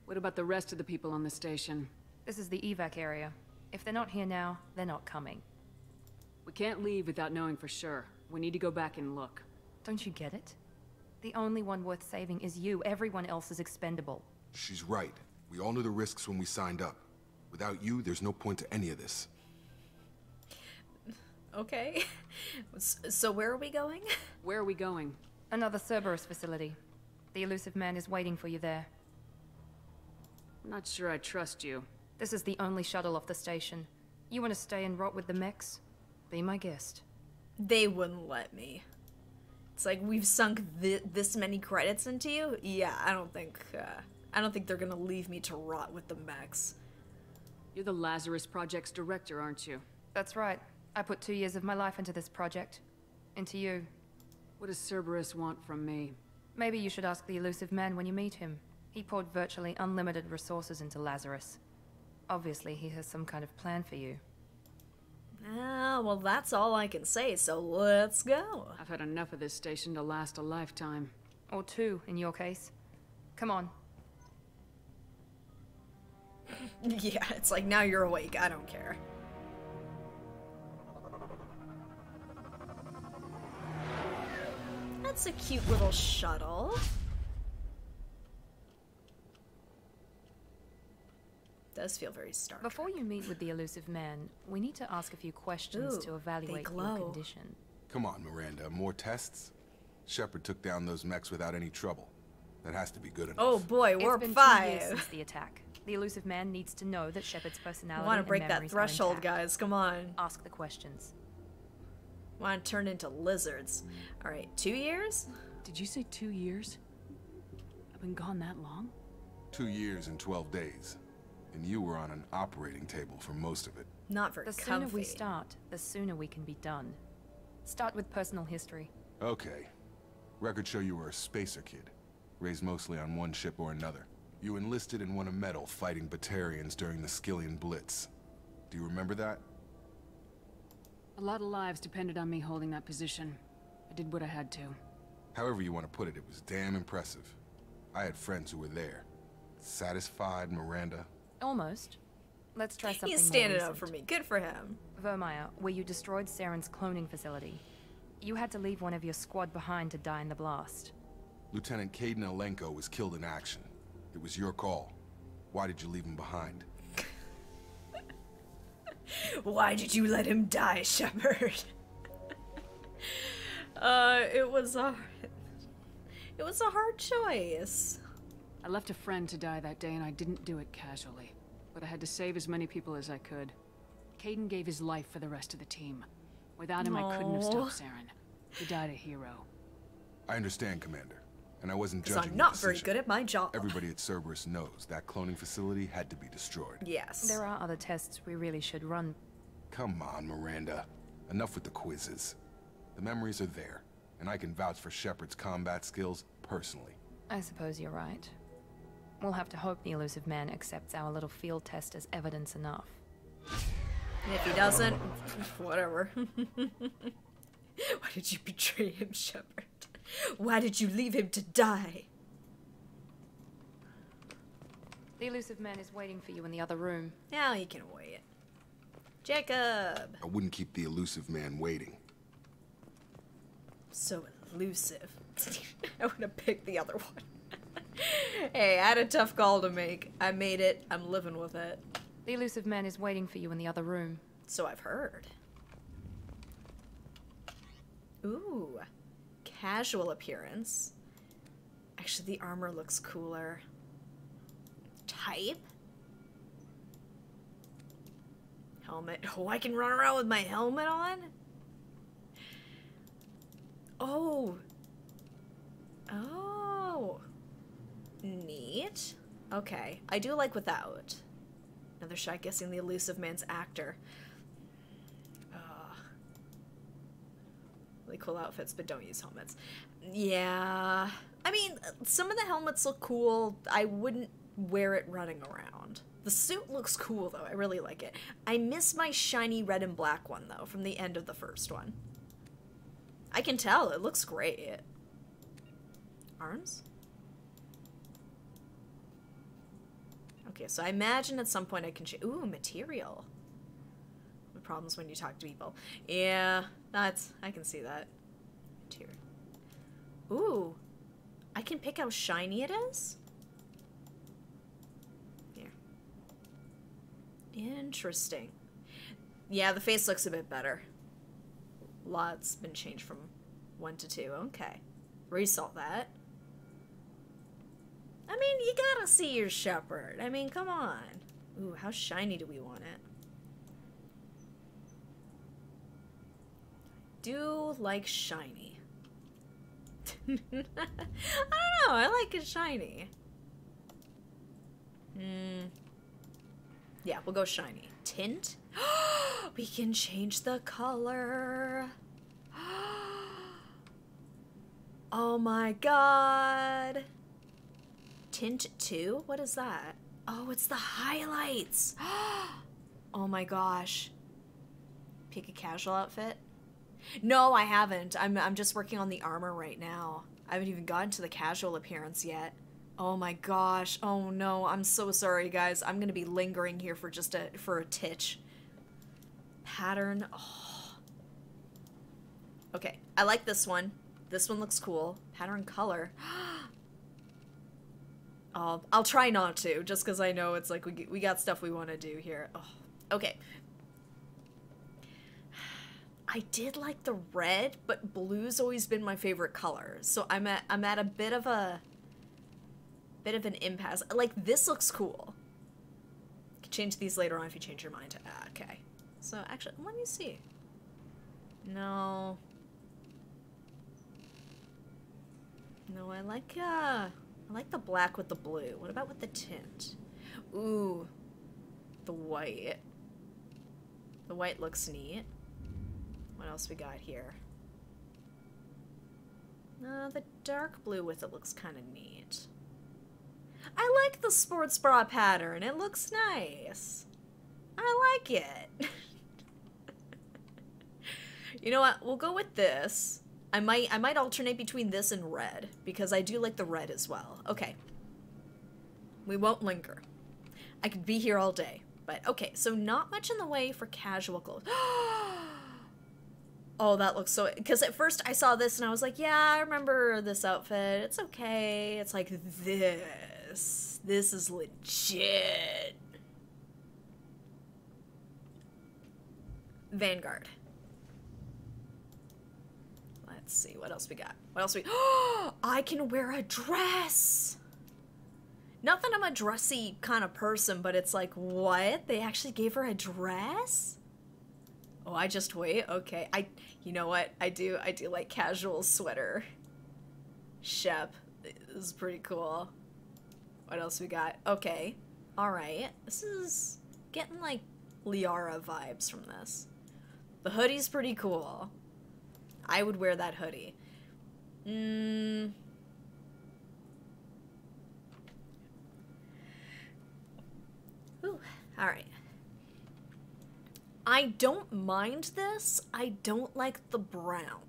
What about the rest of the people on the station? This is the evac area. If they're not here now, they're not coming. We can't leave without knowing for sure. We need to go back and look. Don't you get it? The only one worth saving is you. Everyone else is expendable. She's right. We all knew the risks when we signed up. Without you, there's no point to any of this. Okay. So where are we going? Where are we going? Another Cerberus facility. The Illusive Man is waiting for you there. I'm not sure I trust you. This is the only shuttle off the station. You want to stay and rot with the mechs? Be my guest. They wouldn't let me. It's like we've sunk thi- this many credits into you. Yeah, I don't think. Uh, I don't think they're gonna leave me to rot with the mechs. You're the Lazarus Project's director, aren't you? That's right. I put two years of my life into this project. Into you. What does Cerberus want from me? Maybe you should ask the Illusive Man when you meet him. He poured virtually unlimited resources into Lazarus. Obviously, he has some kind of plan for you. Ah, well, that's all I can say. So let's go. I've had enough of this station to last a lifetime. Or two, in your case. Come on. yeah, it's like now you're awake. I don't care. That's a cute little shuttle. Does feel very Star Before you meet with the Illusive Man, we need to ask a few questions Ooh, to evaluate they your glow. condition. Come on, Miranda. More tests? Shepard took down those mechs without any trouble. That has to be good enough. Oh boy, It's warp been two years since the attack. The Illusive Man needs to know that Shepard's personality I want to break that threshold, guys. Come on. Ask the questions. Want to turn into lizards. All right, two years? Did you say two years? I've been gone that long? Two years and 12 days. And you were on an operating table for most of it. Not very The sooner we start, the sooner we can be done. Start with personal history. Okay. Records show you were a spacer kid, raised mostly on one ship or another. You enlisted and won a medal fighting Batarians during the Skyllian Blitz. Do you remember that? A lot of lives depended on me holding that position. I did what I had to. However you want to put it, it was damn impressive. I had friends who were there. Satisfied, Miranda. Almost. Let's try something He's standing up for me. Good for him. Virmire, where you destroyed Saren's cloning facility. You had to leave one of your squad behind to die in the blast. Lieutenant Kaidan Alenko was killed in action. It was your call. Why did you leave him behind? Why did you let him die, Shepard? uh, it was a it was a hard choice. I left a friend to die that day and I didn't do it casually. But I had to save as many people as I could. Kaidan gave his life for the rest of the team. Without him, I couldn't have stopped Saren. He died a hero. I understand, Commander. And I wasn't Because judging I'm not very good at my job. Everybody at Cerberus knows that cloning facility had to be destroyed. Yes. There are other tests we really should run. Come on, Miranda. Enough with the quizzes. The memories are there, and I can vouch for Shepard's combat skills personally. I suppose you're right. We'll have to hope the Illusive Man accepts our little field test as evidence enough. And if he doesn't, whatever. Why did you betray him, Shepard? Why did you leave him to die? The Illusive Man is waiting for you in the other room. Now he can wait. Jacob. I wouldn't keep the Illusive Man waiting. So elusive. I would have picked the other one. hey, I had a tough call to make. I made it. I'm living with it. The Illusive Man is waiting for you in the other room. So I've heard. Ooh. Casual appearance. Actually, the armor looks cooler. Type? Helmet. Oh, I can run around with my helmet on? Oh. Oh. Neat. Okay. I do like without. Another shot guessing the Illusive Man's actor. Ugh. Really cool outfits, but don't use helmets. Yeah. I mean, some of the helmets look cool. I wouldn't wear it running around. The suit looks cool, though. I really like it. I miss my shiny red and black one, though, from the end of the first one. I can tell. It looks great. Arms? Okay, so I imagine at some point I can. Ooh, material. Problems when you talk to people. Yeah, that's. I can see that. Material. Ooh, I can pick how shiny it is. Here. Interesting. Yeah, the face looks a bit better. Lots been changed from one to two. Okay, resalt that. I mean, you gotta see your Shepard. I mean, come on. Ooh, how shiny do we want it? Do like shiny. I don't know. I like it shiny. Hmm. Yeah, we'll go shiny. Tint? we can change the color. oh my god. Tint 2? What is that? Oh, it's the highlights. oh my gosh. Pick a casual outfit? No, I haven't. I'm, I'm just working on the armor right now. I haven't even gotten to the casual appearance yet. Oh my gosh. Oh no. I'm so sorry, guys. I'm gonna be lingering here for just a for a titch. Pattern. Oh. Okay. I like this one. This one looks cool. Pattern color. Oh, I'll try not to, just because I know it's like we, we got stuff we want to do here. Oh, okay. I did like the red, but blue's always been my favorite color. So I'm at I'm at a bit of a bit of an impasse. Like this looks cool. Can change these later on if you change your mind. Okay. So actually, let me see. No. No, I like uh I like the black with the blue. What about with the tint? Ooh. The white. The white looks neat. What else we got here? Uh, the dark blue with it looks kind of neat. I like the sports bra pattern. It looks nice. I like it. you know what? We'll go with this. I might I might alternate between this and red because I do like the red as well. Okay. We won't linger. I could be here all day. But okay, so not much in the way for casual clothes. oh, that looks so because at first I saw this and I was like, yeah, I remember this outfit. It's okay. It's like this. This is legit. Vanguard. Let's see what else we got. What else we? I can wear a dress. Not that I'm a dressy kind of person, but it's like, what? They actually gave her a dress? Oh, I just wait. Okay, I. You know what? I do. I do like casual sweater. Shep this is pretty cool. What else we got? Okay, all right. This is getting like Liara vibes from this. The hoodie's pretty cool. I would wear that hoodie. Mmm. Ooh, all right. I don't mind this. I don't like the brown.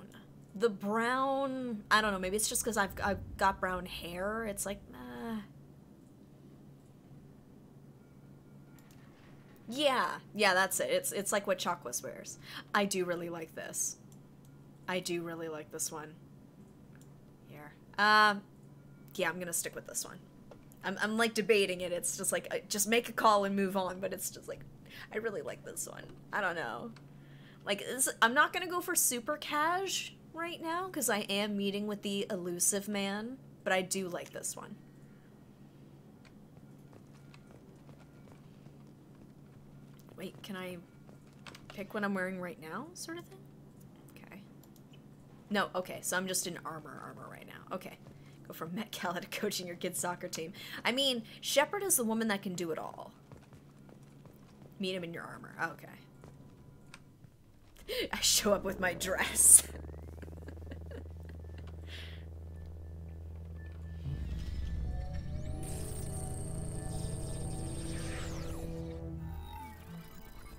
The brown, I don't know, maybe it's just because I've, I've got brown hair. It's like, uh... Yeah, yeah, that's it. It's, it's like what Chakwas wears. I do really like this. I do really like this one. Here. Um, yeah, I'm gonna stick with this one. I'm, I'm like debating it. It's just like, uh, just make a call and move on, but it's just like, I really like this one. I don't know. Like, this, I'm not gonna go for super cash right now because I am meeting with the Illusive Man, but I do like this one. Wait, can I pick what I'm wearing right now, sort of thing? Okay. No, okay, so I'm just in armor armor right now. Okay. Go from Met Gala to coaching your kid's soccer team. I mean, Shepard is the woman that can do it all. Meet him in your armor. Oh, okay. I show up with my dress.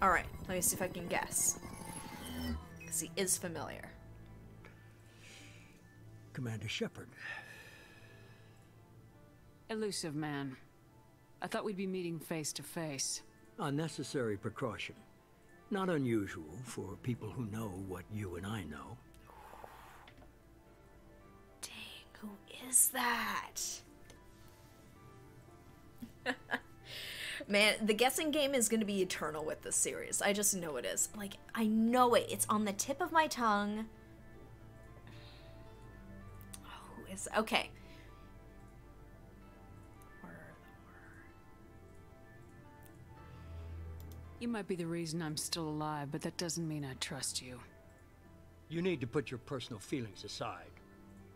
Alright, let me see if I can guess. Because he is familiar. Commander Shepard. Illusive Man. I thought we'd be meeting face to face. Unnecessary precaution. Not unusual for people who know what you and I know. Dang, who is that? Man, the guessing game is going to be eternal with this series. I just know it is. Like, I know it. It's on the tip of my tongue. Oh, who is. Okay. You might be the reason I'm still alive, but that doesn't mean I trust you. You need to put your personal feelings aside.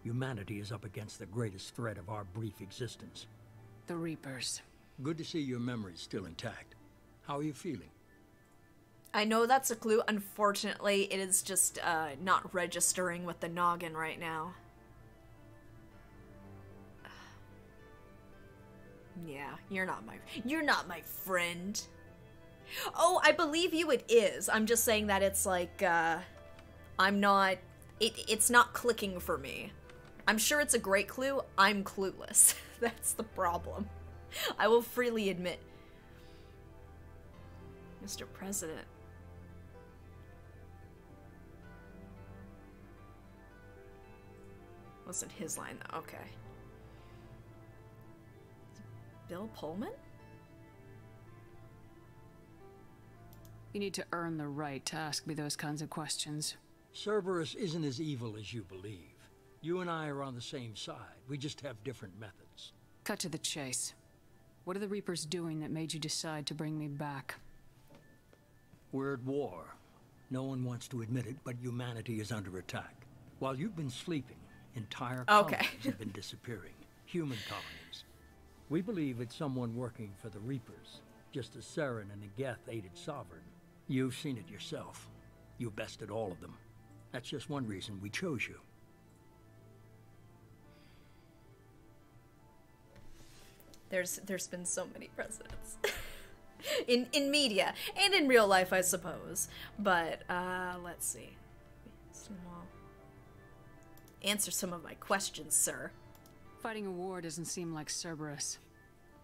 Humanity is up against the greatest threat of our brief existence. The Reapers. Good to see your memory's still intact. How are you feeling? I know that's a clue. Unfortunately, it is just uh, not registering with the noggin right now. Yeah, you're not my you're not my friend. Oh, I believe you it is. I'm just saying that it's like uh I'm not it it's not clicking for me. I'm sure it's a great clue. I'm clueless. That's the problem. I will freely admit. Mr. President. Wasn't his line though. Okay. Bill Pullman? You need to earn the right to ask me those kinds of questions. Cerberus isn't as evil as you believe. You and I are on the same side. We just have different methods. Cut to the chase. What are the Reapers doing that made you decide to bring me back? We're at war. No one wants to admit it, but humanity is under attack. While you've been sleeping, entire colonies have been disappearing. Human colonies. We believe it's someone working for the Reapers, just as Saren and the Geth aided Sovereign. You've seen it yourself. You bested all of them. That's just one reason we chose you. There's there's been so many presidents. in in media and in real life, I suppose. But uh let's see. Answer some of my questions, sir. Fighting a war doesn't seem like Cerberus.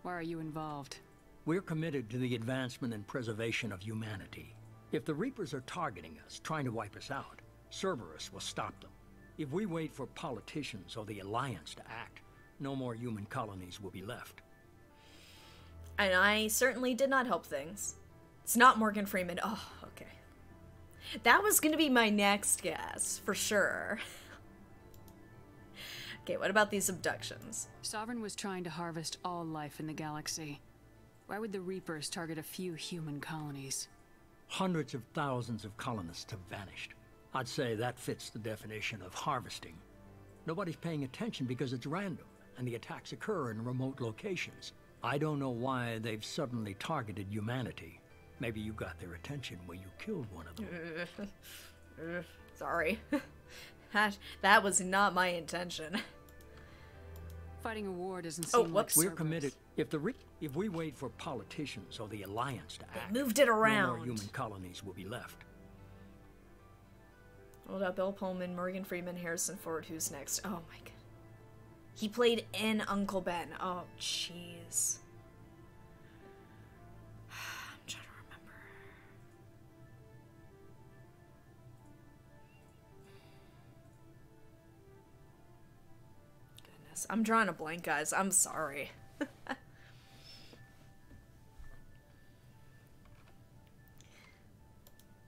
Why are you involved? We're committed to the advancement and preservation of humanity. If the Reapers are targeting us, trying to wipe us out, Cerberus will stop them. If we wait for politicians or the Alliance to act, no more human colonies will be left. And I certainly did not help things. It's not Morgan Freeman. Oh, okay. That was gonna be my next guess, for sure. okay, what about these abductions? Sovereign was trying to harvest all life in the galaxy. Why would the Reapers target a few human colonies? Hundreds of thousands of colonists have vanished. I'd say that fits the definition of harvesting. Nobody's paying attention because it's random, and the attacks occur in remote locations. I don't know why they've suddenly targeted humanity. Maybe you got their attention when you killed one of them. Sorry. that, that was not my intention. Fighting a war doesn't Oh, seem like whoops. We're committed. If the re if we wait for politicians or the Alliance to act, moved it around. No more human colonies will be left. What about Bill Pullman, Morgan Freeman, Harrison Ford? Who's next? Oh my god. He played in Uncle Ben. Oh, jeez. I'm trying to remember. Goodness. I'm drawing a blank, guys. I'm sorry.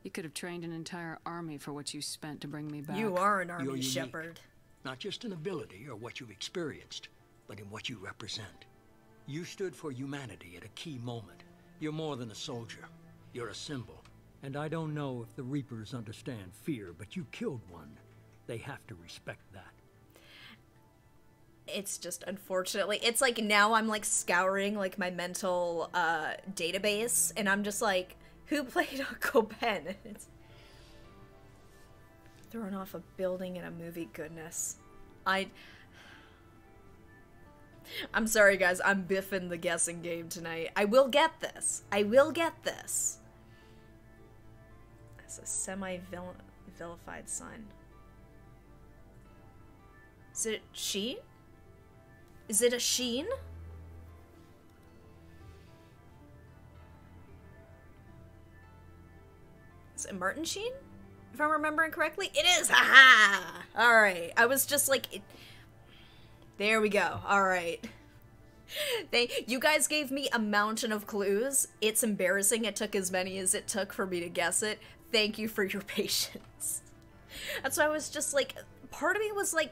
You could have trained an entire army for what you spent to bring me back. You are an You're army unique. Shepard. Not just in ability or what you've experienced, but in what you represent. You stood for humanity at a key moment. You're more than a soldier. You're a symbol. And I don't know if the Reapers understand fear, but you killed one. They have to respect that. it's just unfortunately it's like now i'm like scouring like my mental uh database and i'm just like who played uncle ben? Throwing off a building in a movie goodness. I i'm sorry guys. I'm biffing the guessing game tonight. I will get this. I will get this. That's a semi-vilified son. Is it she is it a Sheen? Martin Sheen? If I'm remembering correctly, it is. Haha. All right. I was just like, it... there we go. All right. They, you guys gave me a mountain of clues. It's embarrassing. It took as many as it took for me to guess it. Thank you for your patience. That's why I was just like, part of me was like,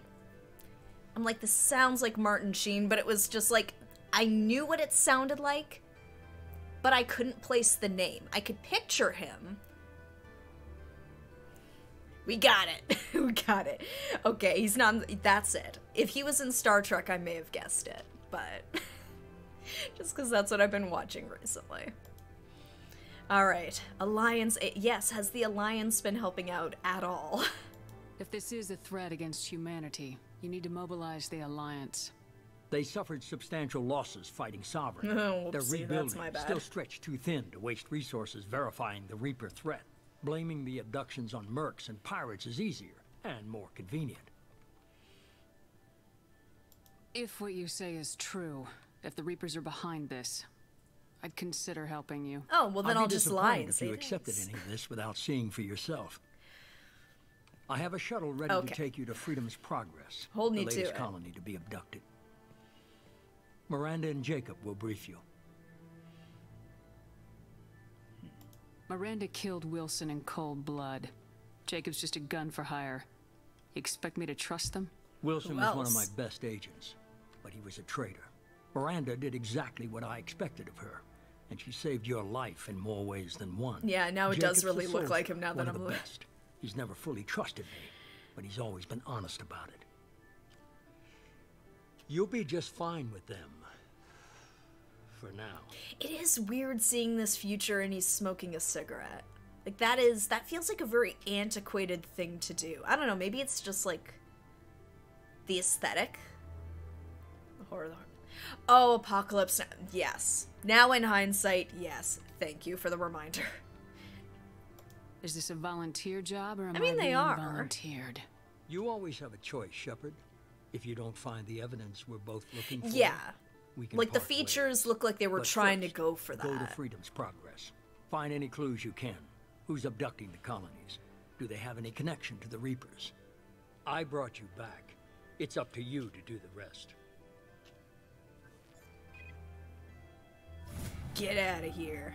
I'm like, this sounds like Martin Sheen, but it was just like, I knew what it sounded like, but I couldn't place the name. I could picture him. We got it. we got it. Okay, he's not. That's it. If he was in Star Trek, I may have guessed it, but just because that's what I've been watching recently. All right, Alliance. eh, Yes, has the Alliance been helping out at all? If this is a threat against humanity, you need to mobilize the Alliance. They suffered substantial losses fighting Sovereign. Oh, Their whoopsie, that's rebuilding my bad. still stretched too thin to waste resources verifying the Reaper threat. Blaming the abductions on mercs and pirates is easier and more convenient. If what you say is true, if the Reapers are behind this, I'd consider helping you. Oh, well, then I'd I'll be just lie disappointed and if say you accepted any of this without seeing for yourself. I have a shuttle ready Okay. to take you to Freedom's Progress, Hold the me to latest it. colony to be abducted. Miranda and Jacob will brief you. Miranda killed Wilson in cold blood. Jacob's just a gun for hire. You expect me to trust them? Wilson was one of my best agents, but he was a traitor. Miranda did exactly what I expected of her, and she saved your life in more ways than one. Yeah, now it does Jacob's a really look like him now that of I'm the looking. best. He's never fully trusted me, but he's always been honest about it. You'll be just fine with them. For now. It is weird seeing this future and he's smoking a cigarette. Like that is that feels like a very antiquated thing to do. I don't know, maybe it's just like the aesthetic. The horror, the horror. Oh, Apocalypse. Now. Yes. Now in hindsight, yes. Thank you for the reminder. Is this a volunteer job or am I I, they being are. volunteered? You always have a choice, Shepard. If you don't find the evidence we're both looking for, Yeah. We can Like the features look like they were But trying to go for that. Go to. Freedom's Progress. Find any clues you can. Who's abducting the colonies? Do they have any connection to the Reapers? I brought you back. It's up to you to do the rest. Get out of here.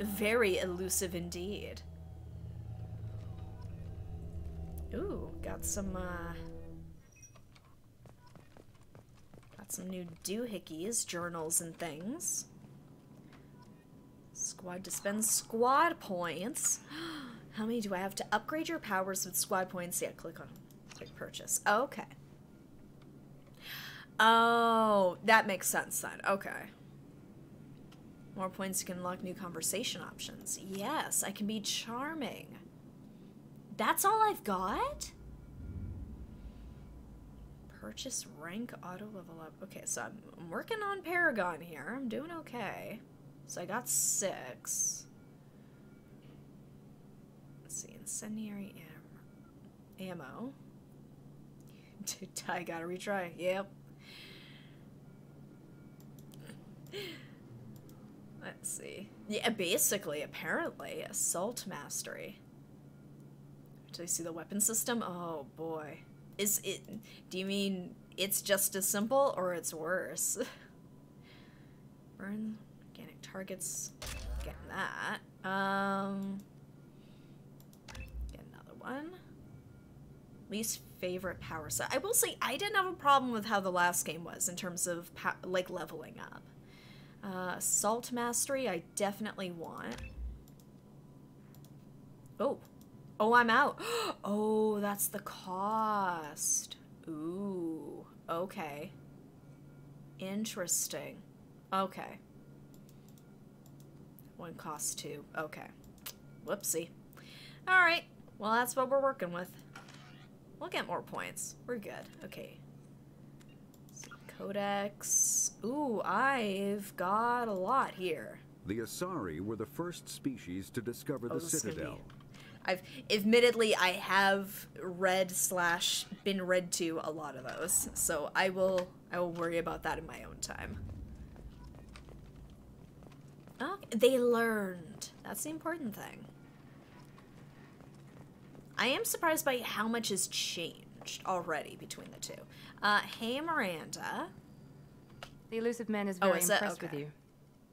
Very elusive indeed. Ooh, got some, uh. Got some new doohickeys, journals, and things. Squad to spend squad points. How many do I have to upgrade your powers with squad points? Yeah, click on click purchase. Okay. Oh, that makes sense then. Okay. More points can unlock new conversation options. Yes, I can be charming. That's all I've got? Purchase rank auto level up. Okay, so I'm, I'm working on Paragon here. I'm doing okay. So I got six. Let's see, incendiary am- ammo. I gotta retry. Yep. Let's see. Yeah, basically, apparently, assault mastery. Do I see the weapon system? Oh boy. Is it. Do you mean it's just as simple or it's worse? Burn organic targets. Get that. Um. Get another one. Least favorite power set. I will say I didn't have a problem with how the last game was in terms of like leveling up. Uh, assault mastery, I definitely want. Oh. Oh, I'm out. Oh, that's the cost. Ooh. Okay. Interesting. Okay. One costs two. Okay. Whoopsie. Alright. Well, that's what we're working with. We'll get more points. We're good. Okay. So, Codex. Ooh, I've got a lot here. The Asari were the first species to discover Oh, the this is gonna Citadel. I've admittedly I have read slash been read to a lot of those, so I will I will worry about that in my own time. Oh, they learned. That's the important thing. I am surprised by how much has changed already between the two. Uh, hey Miranda. The Illusive Man is Oh, very is it? impressed with you.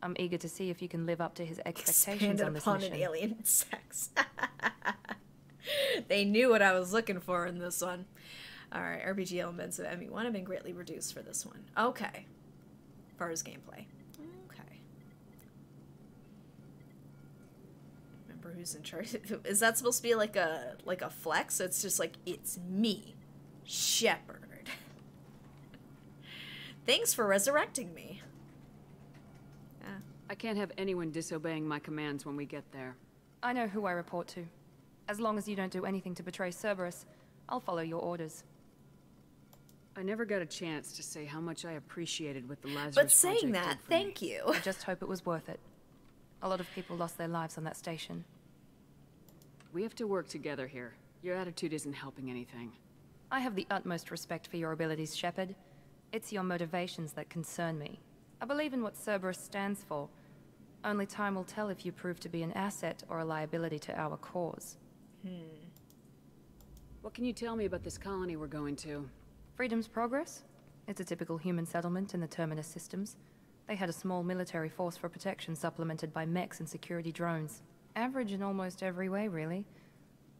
I'm eager to see if you can live up to his expectations Expanded on this upon mission. an alien sex. they knew what I was looking for in this one. All right, RPG elements of ME1 have been greatly reduced for this one. Okay, as far as gameplay. Okay. Remember who's in charge? Is that supposed to be like a like a flex? It's just like it's me, Shepard. Thanks for resurrecting me. I can't have anyone disobeying my commands when we get there. I know who I report to. As long as you don't do anything to betray Cerberus, I'll follow your orders. I never got a chance to say how much I appreciated what the Lazarus But saying Project that, did for thank you. I just hope it was worth it. A lot of people lost their lives on that station. We have to work together here. Your attitude isn't helping anything. I have the utmost respect for your abilities, Shepard. It's your motivations that concern me. I believe in what Cerberus stands for. Only time will tell if you prove to be an asset or a liability to our cause. Hmm. What can you tell me about this colony we're going to? Freedom's Progress? It's a typical human settlement in the Terminus systems. They had a small military force for protection supplemented by mechs and security drones. Average in almost every way, really.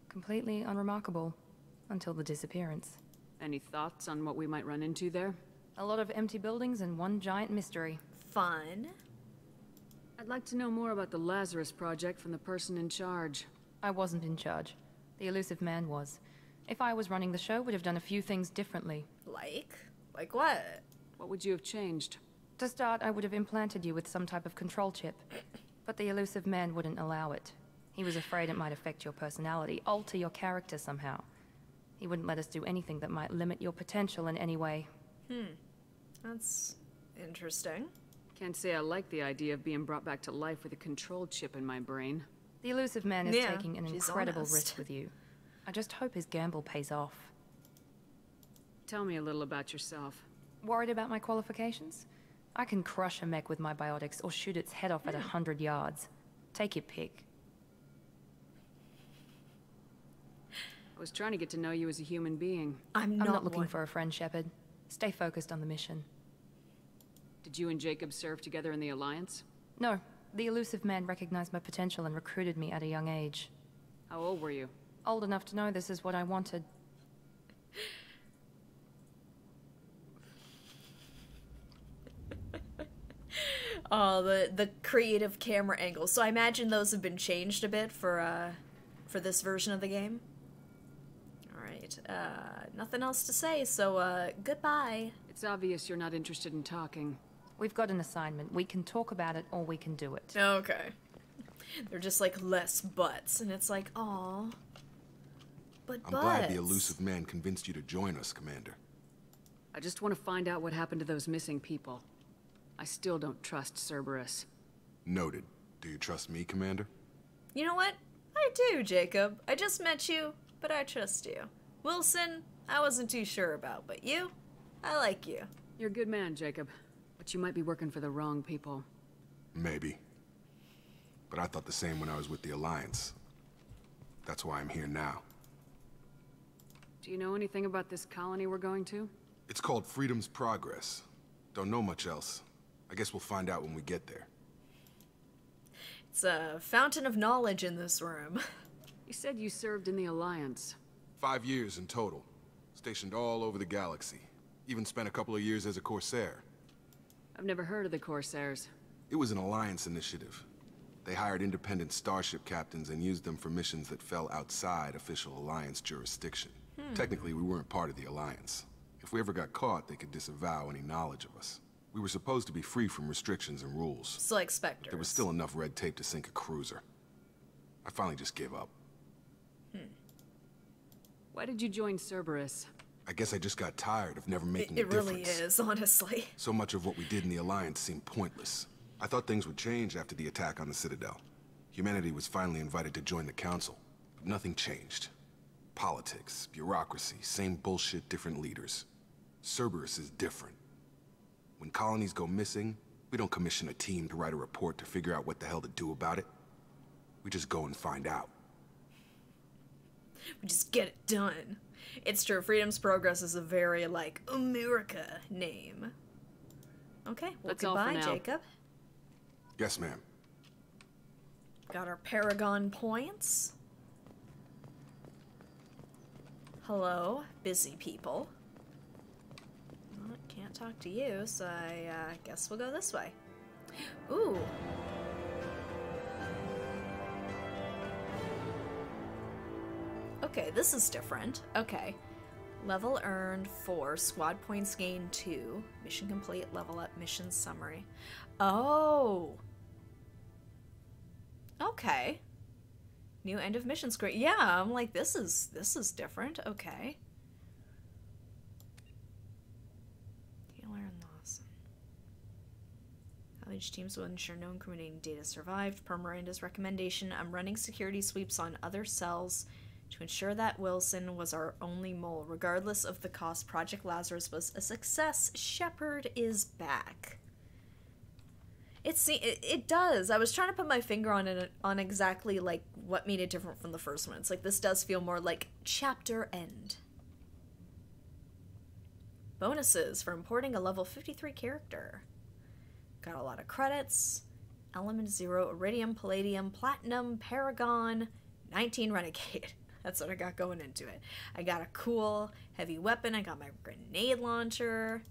Completely unremarkable. Until the disappearance. Any thoughts on what we might run into there? A lot of empty buildings and one giant mystery. Fun. I'd like to know more about the Lazarus Project from the person in charge. I wasn't in charge. The Illusive Man was. If I was running the show, would have done a few things differently. Like? Like what? What would you have changed? To start, I would have implanted you with some type of control chip. But the Illusive Man wouldn't allow it. He was afraid it might affect your personality, alter your character somehow. He wouldn't let us do anything that might limit your potential in any way. Hmm. That's interesting. Can't say I like the idea of being brought back to life with a control chip in my brain. The Illusive Man is Yeah, taking an incredible honest. risk with you. I just hope his gamble pays off. Tell me a little about yourself. Worried about my qualifications? I can crush a mech with my biotics or shoot its head off at a hmm. hundred yards. Take your pick. I was trying to get to know you as a human being. I'm I'm not, not looking one. for a friend, Shepard. Stay focused on the mission. Did you and Jacob serve together in the Alliance? No, the Illusive Man recognized my potential and recruited me at a young age. How old were you? Old enough to know this is what I wanted. Oh, the the creative camera angles. So I imagine those have been changed a bit for uh for this version of the game. All right. Uh nothing else to say. So uh goodbye. It's obvious you're not interested in talking. We've got an assignment. We can talk about it or we can do it. Okay. They're just like less butts and it's like, "Aw." But I'm glad the Illusive Man convinced you to join us, Commander. I just want to find out what happened to those missing people. I still don't trust Cerberus. Noted. Do you trust me, Commander? You know what? I do, Jacob. I just met you, but I trust you. Wilson, I wasn't too sure about, but you? I like you. You're a good man, Jacob. But you might be working for the wrong people. Maybe. But I thought the same when I was with the Alliance. That's why I'm here now. Do you know anything about this colony we're going to? It's called Freedom's Progress. Don't know much else. I guess we'll find out when we get there. It's a fountain of knowledge in this room. You said you served in the Alliance. Five years in total. Stationed all over the galaxy. Even spent a couple of years as a Corsair. I've never heard of the Corsairs. It was an Alliance initiative. They hired independent starship captains and used them for missions that fell outside official Alliance jurisdiction. Hmm. Technically, we weren't part of the Alliance. If we ever got caught, they could disavow any knowledge of us. We were supposed to be free from restrictions and rules. It's like Spectre. There was still enough red tape to sink a cruiser. I finally just gave up. Why did you join Cerberus? I guess I just got tired of never It, making it a really is, honestly. So much of what we did in the Alliance seemed pointless. I thought things would change after the attack on the Citadel. Humanity was finally invited to join the Council, but nothing changed. Politics, bureaucracy, same bullshit, different leaders. Cerberus is different. When colonies go missing, we don't commission a team to write a report to figure out what the hell to do about it. We just go and find out. We just get it done. It's true, Freedom's Progress is a very, like, America name. Okay, well, That's all for goodbye, now. Jacob. Yes, ma'am. Got our Paragon points. Hello, busy people. Well, can't talk to you, so I uh, guess we'll go this way. Ooh. Okay, this is different. Okay. Level earned 4, squad points gained 2, mission complete, level up, mission summary. Oh! Okay. New end of mission screen. Yeah, I'm like this is this is different. Okay. Taylor and Lawson. How teams will ensure no incriminating data survived. Per Miranda's recommendation, I'm running security sweeps on other cells to ensure that Wilson was our only mole. Regardless of the cost, Project Lazarus was a success. Shepard is back. It, se- it it does. I was trying to put my finger on it on exactly like what made it different from the first one. It's like this does feel more like chapter end. Bonuses for importing a level 53 character. Got a lot of credits. Element Zero, Iridium, Palladium, Platinum, Paragon, 19 Renegade. That's what I got going into it. I got a cool heavy weapon. I got my grenade launcher.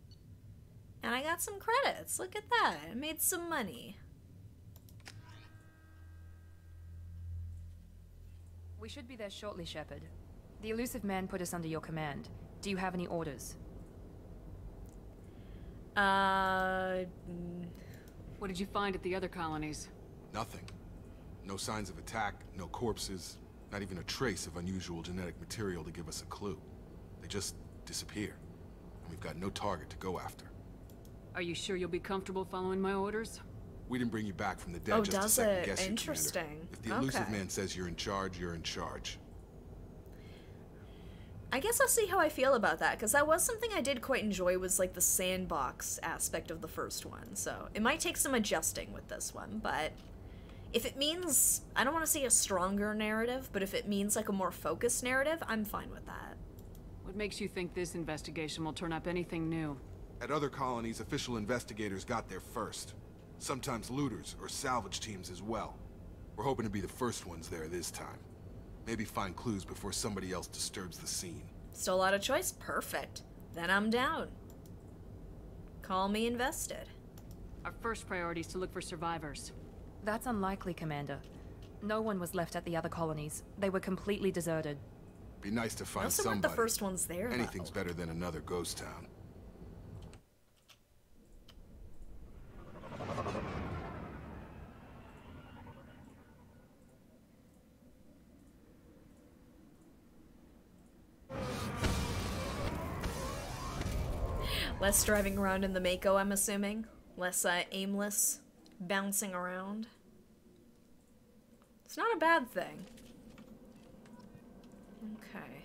And I got some credits. Look at that. I made some money. We should be there shortly, Shepard. The Illusive Man put us under your command. Do you have any orders? Uh. mm, What did you find at the other colonies? Nothing. No signs of attack, no corpses, not even a trace of unusual genetic material to give us a clue. They just disappear. And we've got no target to go after. Are you sure you'll be comfortable following my orders? We didn't bring you back from the dead Oh, just to second it? guess you, Interesting. Commander. If the Illusive Okay. man says you're in charge, you're in charge. I guess I'll see how I feel about that because that was something I did quite enjoy was like the sandbox aspect of the first one. So it might take some adjusting with this one, but if it means I don't want to see a stronger narrative, but if it means like a more focused narrative, I'm fine with that. What makes you think this investigation will turn up anything new? At other colonies, official investigators got there first. Sometimes looters or salvage teams as well. We're hoping to be the first ones there this time. Maybe find clues before somebody else disturbs the scene. Still a lot of choice? Perfect. Then I'm down. Call me invested. Our first priority is to look for survivors. That's unlikely, Commander. No one was left at the other colonies. They were completely deserted. Be nice to find also somebody. the first ones there, though. Anything's better than another ghost town. Less driving around in the Mako, I'm assuming. Less uh, aimless bouncing around. It's not a bad thing. Okay.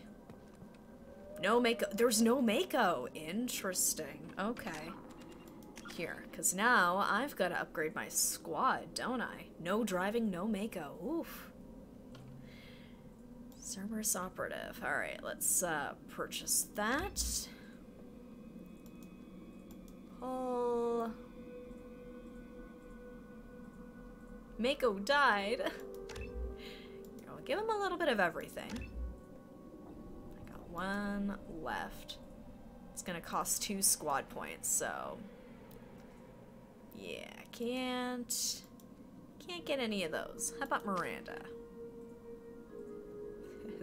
No Mako. There's no Mako. Interesting. Okay. Here, because now I've got to upgrade my squad, don't I? No driving, no Mako. Oof. Cerberus operative. Alright, let's uh, purchase that. Oh. Mako died. Give him a little bit of everything. I got one left. It's gonna cost two squad points, so. Yeah, can't. Can't get any of those. How about Miranda?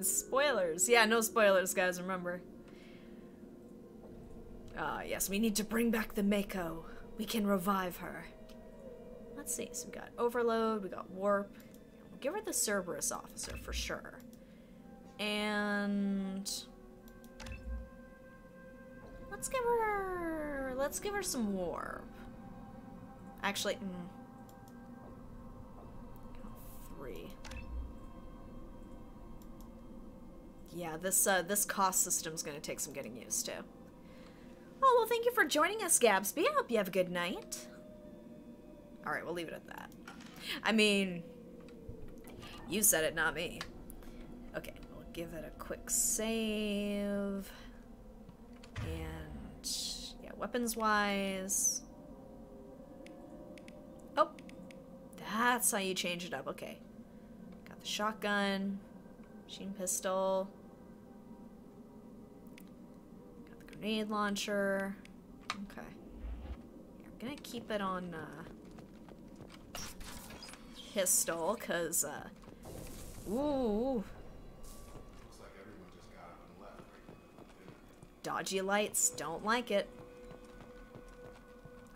spoilers. Yeah, no spoilers, guys, remember. Ah, yes, we need to bring back the Mako. We can revive her. Let's see, so we got Overload, we got Warp. Give her the Cerberus officer for sure. And... Let's give her... Let's give her some Warp. Actually, mm, three. Yeah, this uh, this cost system's gonna take some getting used to. Oh, well, thank you for joining us, Gabsby. I hope you have a good night. Alright, we'll leave it at that. I mean, you said it, not me. Okay, we'll give it a quick save. And, yeah, weapons-wise... Oh, that's how you change it up. Okay. Got the shotgun, machine pistol, got the grenade launcher. Okay. Yeah, I'm gonna keep it on uh, pistol, cause uh, ooh, dodgy lights. Don't like it.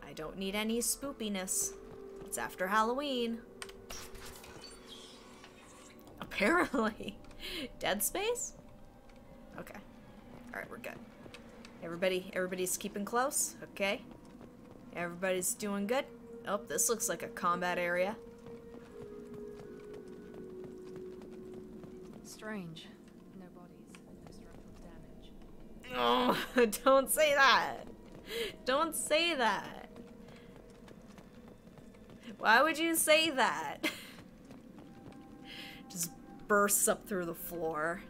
I don't need any spoopiness. It's after Halloween. Apparently. Dead Space? Okay. Alright, we're good. Everybody, everybody's keeping close, okay? Everybody's doing good? Oh, this looks like a combat area. Strange. No bodies, no structural damage. Oh, don't say that. Don't say that. Why would you say that? Just bursts up through the floor.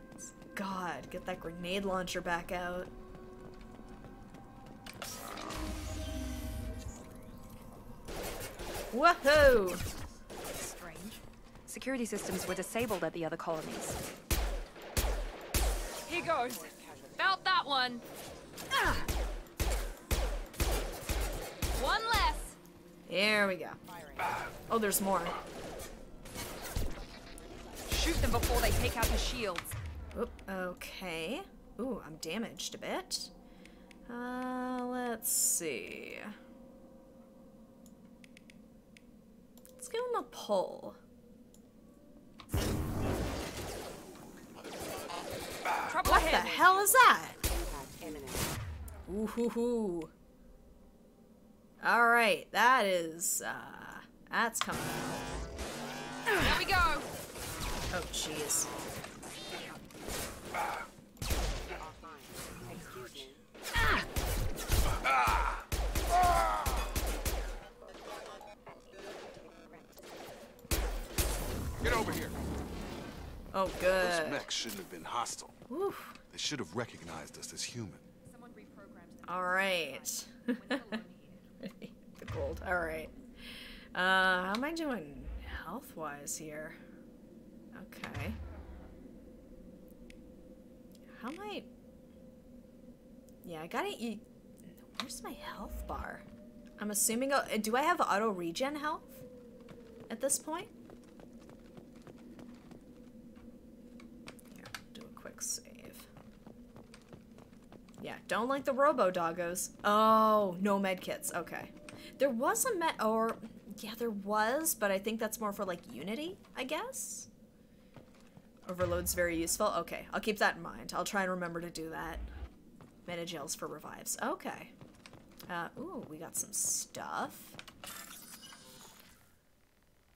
God, get that grenade launcher back out. Woohoo! Strange. Security systems were disabled at the other colonies. Here goes. Felt that one. Ah. One less. There we go. Oh, there's more. Shoot them before they take out the shields. Oop, okay. Ooh, I'm damaged a bit. Uh, let's see. Let's give him a pull. Trouble what ahead. the hell is that? Ooh All right, that is uh, that's coming out. There we go. Oh jeez. Get over here. Oh Those good. mechs shouldn't have been hostile. Whew. They should have recognized us as human. All right. the gold. All right. Uh, how am I doing health wise here? Okay. How am I? Yeah, I gotta eat. Where's my health bar? I'm assuming. Uh, do I have auto regen health at this point? Here, do a quick save. Yeah, don't like the robo doggos. Oh, no med kits. Okay. There was a med or yeah, there was, but I think that's more for like Unity, I guess. Overload's very useful. Okay, I'll keep that in mind. I'll try and remember to do that. Medi-gels for revives. Okay. Uh, ooh, we got some stuff.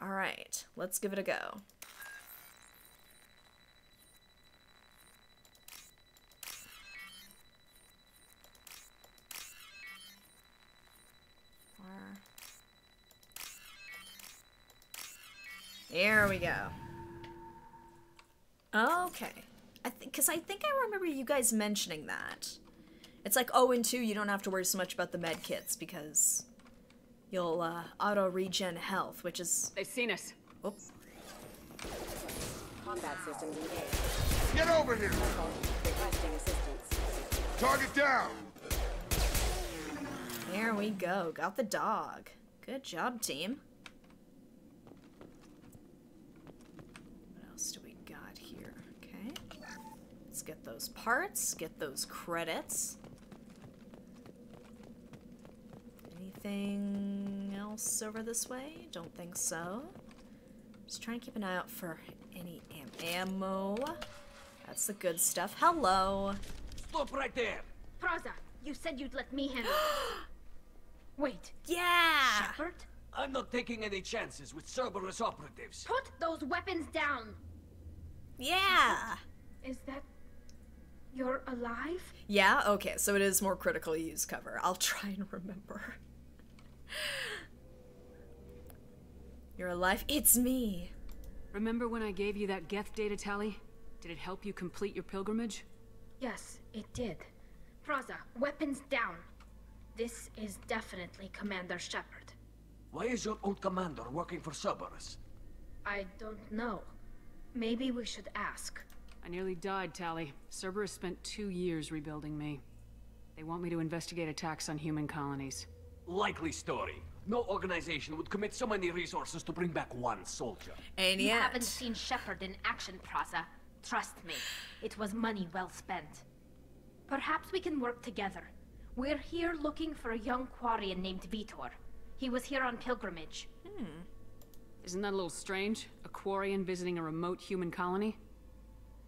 All right, let's give it a go. There we go. Okay. I think because I think I remember you guys mentioning that. It's like oh and two, you don't have to worry so much about the med kits because you'll uh, auto regen health, which is They've seen us. Oops. Combat systems engaged. Get over here! Requesting assistance. Target down! There we go. Got the dog. Good job, team. What else do we got here? Okay. Let's get those parts, get those credits. Anything else over this way? Don't think so. Just trying to keep an eye out for any am- ammo. That's the good stuff. Hello. Stop right there! Prazza, you said you'd let me handle it. Wait. Yeah! Shepard? I'm not taking any chances with Cerberus operatives. Put those weapons down! Yeah! Is that... You're alive? Yeah, okay, so it is more critical use cover. I'll try and remember. You're alive? It's me. Remember when I gave you that Geth data Tali? Did it help you complete your pilgrimage? Yes, it did. Prazza, weapons down. This is definitely Commander Shepard. Why is your old commander working for Cerberus? I don't know. Maybe we should ask. I nearly died, Tali. Cerberus spent two years rebuilding me. They want me to investigate attacks on human colonies. Likely story. No organization would commit so many resources to bring back one soldier. And yet... you haven't seen Shepard in action, Prazza. Trust me, it was money well spent. Perhaps we can work together. We're here looking for a young Quarian named Veetor. He was here on pilgrimage. Hmm. Isn't that a little strange? A Quarian visiting a remote human colony?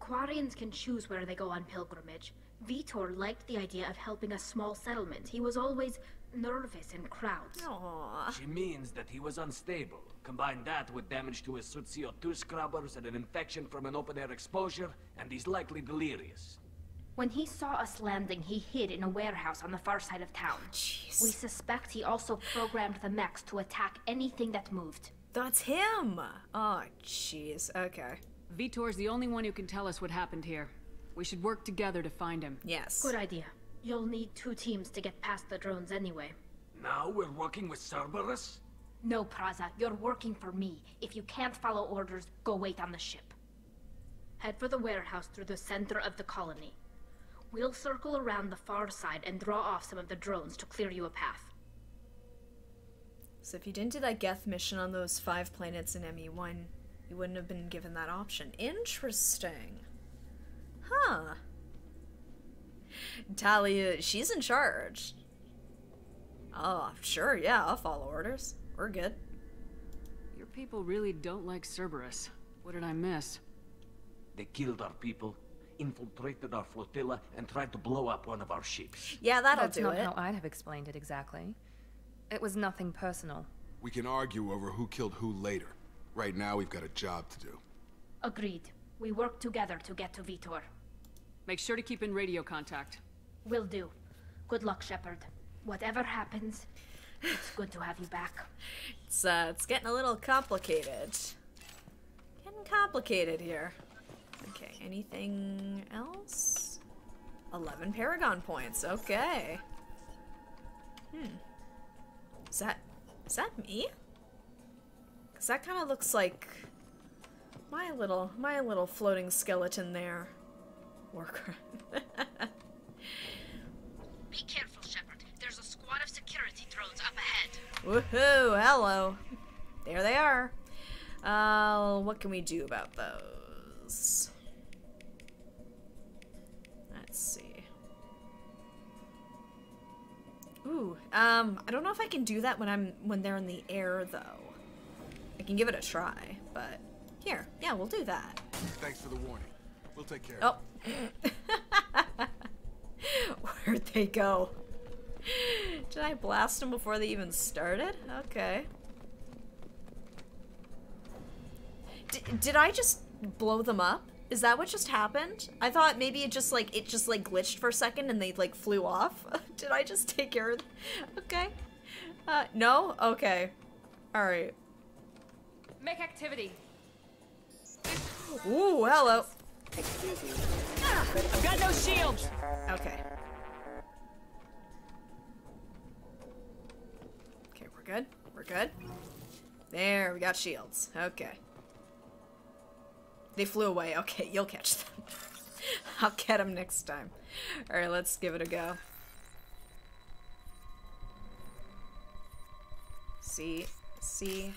Quarians can choose where they go on pilgrimage. Veetor liked the idea of helping a small settlement. He was always nervous in crowds. Aww. She means that he was unstable. Combine that with damage to his suit CO2 scrubbers and an infection from an open-air exposure, and he's likely delirious. When he saw us landing, he hid in a warehouse on the far side of town. Jeez. We suspect he also programmed the mechs to attack anything that moved. That's him! Oh, jeez. Okay. Veetor's the only one who can tell us what happened here. We should work together to find him. Yes. Good idea. You'll need two teams to get past the drones anyway. Now we're working with Cerberus? No, Prazza, you're working for me. If you can't follow orders, go wait on the ship. Head for the warehouse through the center of the colony. We'll circle around the far side and draw off some of the drones to clear you a path. So if you didn't do that Geth mission on those five planets in ME1, you wouldn't have been given that option. Interesting. Huh. Talia, she's in charge. Oh, sure, yeah, I'll follow orders. We're good. Your people really don't like Cerberus. What did I miss? They killed our people, infiltrated our flotilla and tried to blow up one of our ships. Yeah, that'll That's do not it. how I'd have explained it exactly. It was nothing personal. We can argue over who killed who later. Right now, we've got a job to do. Agreed. We work together to get to Veetor. Make sure to keep in radio contact. Will do. Good luck, Shepard. Whatever happens, it's good to have you back. It's uh, it's getting a little complicated. Getting complicated here. Okay, anything else? 11 Paragon points. Okay. Hmm. Is that is that me? Cuz that kind of looks like my little my little floating skeleton there. Worker. Be careful, Shepard. There's a squad of security drones up ahead. Woohoo! Hello. There they are. Uh, what can we do about those? Let's see. Ooh, um, I don't know if I can do that when I'm when they're in the air though. Can give it a try, but here, yeah, we'll do that. Thanks for the warning. We'll take care Oh. Where'd they go? Did I blast them before they even started? Okay. D did I just blow them up? Is that what just happened? I thought maybe it just like it just like glitched for a second and they like flew off. did I just take care of? Okay. Uh, no. Okay. All right. Make activity. Ooh, hello. Excuse me. I've got no shields! Okay. Okay, we're good. We're good. There, we got shields. Okay. They flew away. Okay, you'll catch them. I'll get them next time. Alright, let's give it a go. See, see.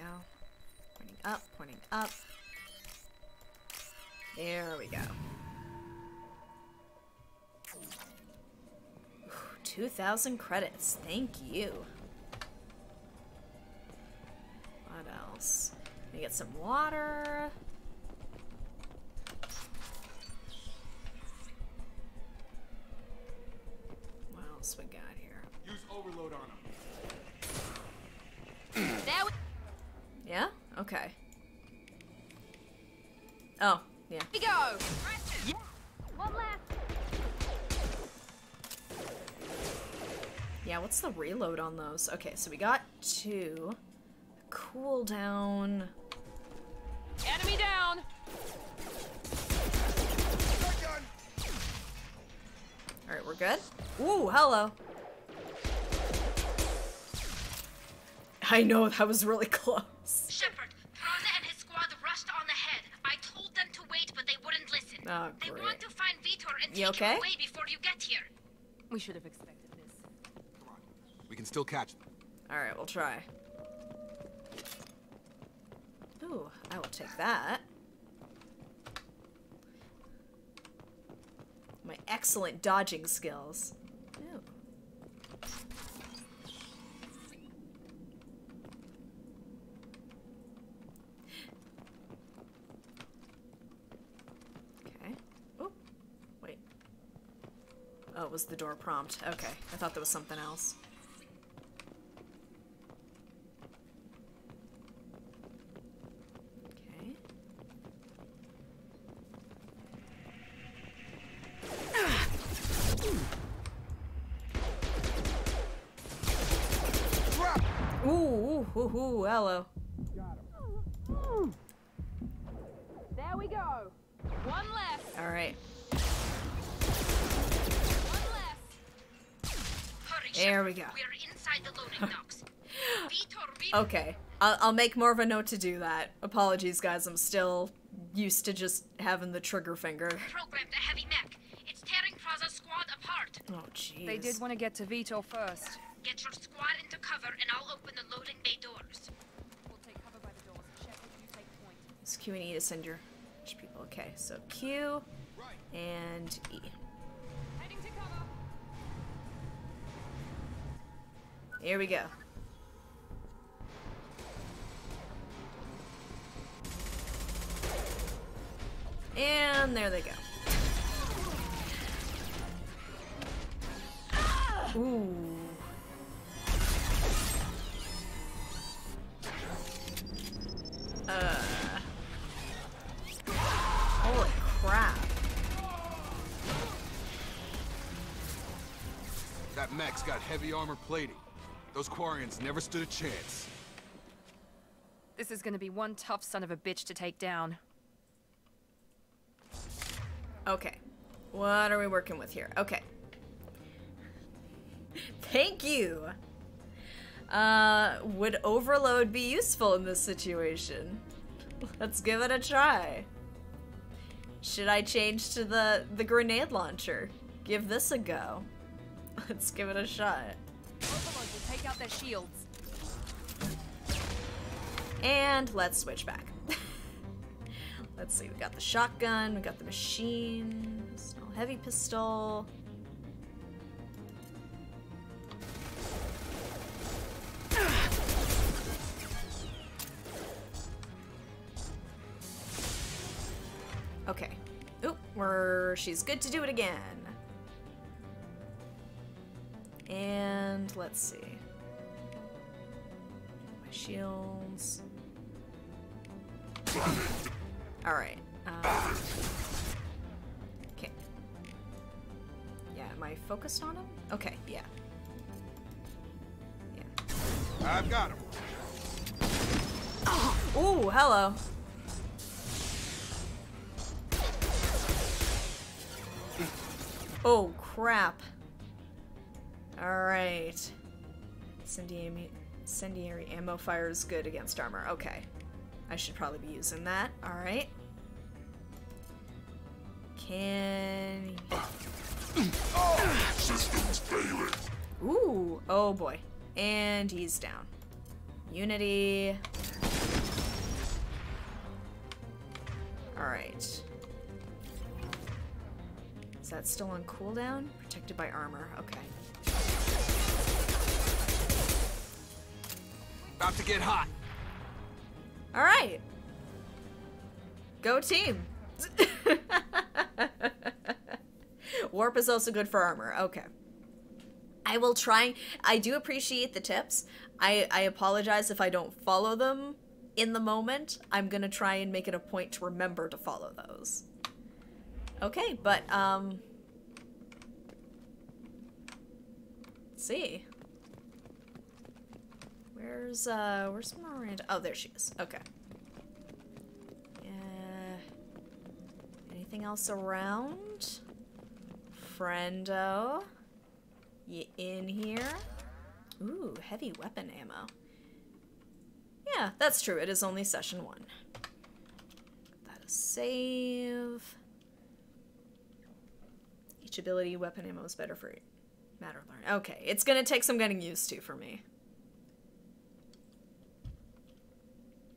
There we go. Pointing up, pointing up. There we go. 2,000 credits. Thank you. What else? Let me get some water. What else we got here? Use overload on them. There we Yeah? Okay. Oh, yeah. we go! Yeah. One last. Yeah, what's the reload on those? Okay, so we got two. Cooldown. Enemy down! Alright, we're good? Ooh, hello. I know, that was really close. Shepard, Prazza and his squad rushed on ahead. I told them to wait, but they wouldn't listen. Oh, they great. want to find Veetor and You take okay? him away before you get here. We should have expected this. We can still catch them. Alright, we'll try. Ooh, I will take that. My excellent dodging skills. Ooh. Okay. Oh, wait. Oh, it was the door prompt. Okay, I thought there was something else. Okay. Ooh, ooh, ooh, ooh, hello. There we go. One left. All right. There we go. We're inside the loading docks. Veetor, Veetor. Okay, I'll, I'll make more of a note to do that. Apologies, guys. I'm still used to just having the trigger finger. Programmed a heavy mech. It's tearing Prazza's squad apart. Oh, jeez. They did want to get to Veetor first. Get your squad into cover, and I'll open the loading bay doors. We'll take cover by the doors. Shepard, you take point. It's Q and E to send your people. Okay, so Q and E. Here we go. And there they go. Ooh. Uh. Holy crap. That mech's got heavy armor plating. Those Quarians never stood a chance. This is gonna be one tough son of a bitch to take down. Okay. What are we working with here? Okay. Thank you. Uh, would overload be useful in this situation? Let's give it a try. Should I change to the the grenade launcher? Give this a go. Let's give it a shot. Take out their shields. And let's switch back. let's see, we got the shotgun, we got the machine, heavy pistol. Okay. Oop, we're she's good to do it again. And let's see. Shields. Alright. Uh, okay. Yeah, am I focused on him? Okay, yeah. Yeah. I've got him. Ooh, hello. Oh, crap. Alright. Incendiary, incendiary ammo fire is good against armor. Okay. I should probably be using that. Alright. Can... Ooh, oh boy. And he's down. Unity. Alright. Is that still on cooldown? Protected by armor. Okay. About to get hot. Alright. Go team. Warp is also good for armor. Okay. I will try. I do appreciate the tips. I, I apologize if I don't follow them in the moment. I'm gonna try and make it a point to remember to follow those. Okay, but um see. Where's uh where's Miranda? Oh, there she is. Okay. Uh, anything else around? Friendo. You in here? Ooh, heavy weapon ammo. Yeah, that's true. It is only session one. That is save. Each ability weapon ammo is better for matter learn. Okay, it's gonna take some getting used to for me.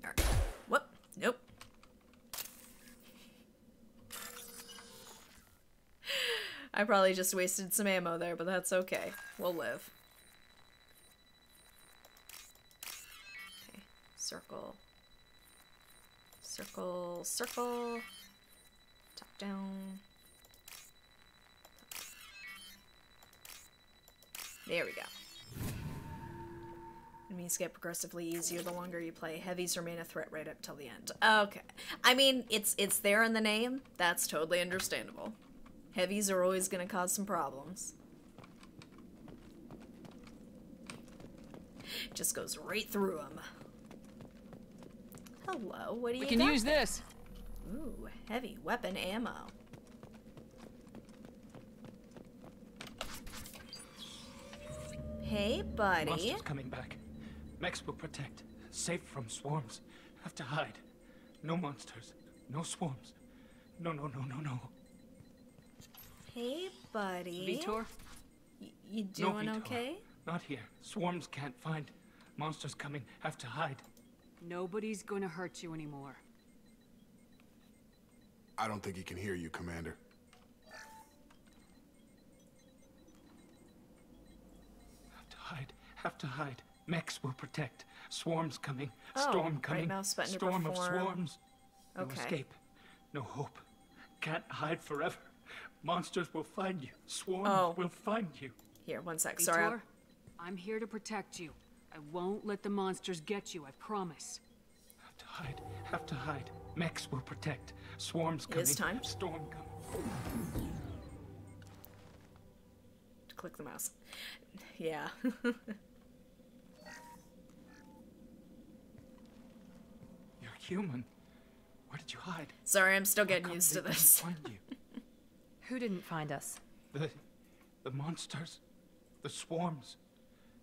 Alright. Whoop. Nope. I probably just wasted some ammo there, but that's okay. We'll live. Okay, circle. Circle, circle. Top down. There we go. Enemies get progressively easier the longer you play. Heavies remain a threat right up till the end. Okay. I mean, it's it's there in the name. That's totally understandable. Heavies are always going to cause some problems. Just goes right through them. Hello, what do you We can got use this. Ooh, heavy weapon ammo. Hey, buddy. Monsters coming back. Mechs will protect. Safe from swarms. Have to hide. No monsters. No swarms. No, no, no, no, no. Hey, buddy. Veetor? Y- you No, doing Veetor. okay? Not here. Swarms can't find. Monsters coming. Have to hide. Nobody's gonna hurt you anymore. I don't think he can hear you, Commander. Have to hide. Have to hide. Mechs will protect. Swarms coming. Oh, Storm right coming. mouse button to Storm of perform. swarms. No Okay. escape. No hope. can't hide forever. Monsters will find you. Swarms Oh. will find you. Here, one sec. Sorry. Veetor, I'm here to protect you. I won't let the monsters get you, I promise. Have to hide. Have to hide. Mechs will protect. Swarms coming. is time. Storm coming. To Click the mouse. Yeah. You're human. Where did you hide? Sorry, I'm still getting come used they to didn't this. Find you? Who didn't find us? The, the monsters, the swarms.